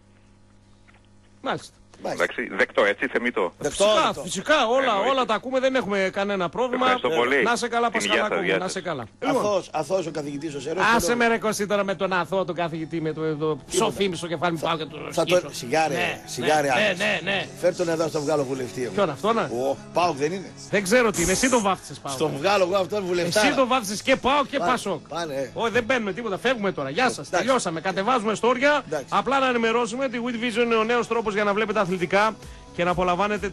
Μάλιστα. Εντάξει, δεκτό έτσι, θεμητό. Φυσικά, φυσικά όλα, Εννοείται. όλα τα ακούμε, δεν έχουμε κανένα πρόβλημα. Ευχαριστώ πολύ. Να σε καλά, Την υγεία Πασχαλάκο, σας, μου, γεια να σας. σε καλά. Λοιπόν, Αθώος, αθώος ο καθηγητής ο Σερός. Άσε με ρε Κωστή τώρα με τον αθώο τον καθηγητή με το, το ψοφίμι στο κεφάλι μου πάω και το Θα σκίσω. το... Σιγάρε, Ναι, σιγάρε ναι, άντρας. ναι, ναι, ναι. Φέρ τον εδώ να τον βγάλω βουλευτή. εγώ. Ποιον αυτό να. Ο Πάοκ δεν είναι. Δεν ξέρω τι είναι, εσύ τον βάφτισες πάω. Στον βγάλω εγώ αυτόν βουλευτή. Εσύ τον βάφτισες και πάω και Πάνε, Πασόκ. πάνε, ε. Όχι, δεν μπαίνουμε τίποτα, φεύγουμε τώρα. Γεια σας. Τελειώσαμε. Κατεβάζουμε στόρια. Απλά να ενημερώσουμε ότι η Wit Vision είναι ο νέος τρόπος για να βλέπετε αθλητικά και να απολαμβάνετε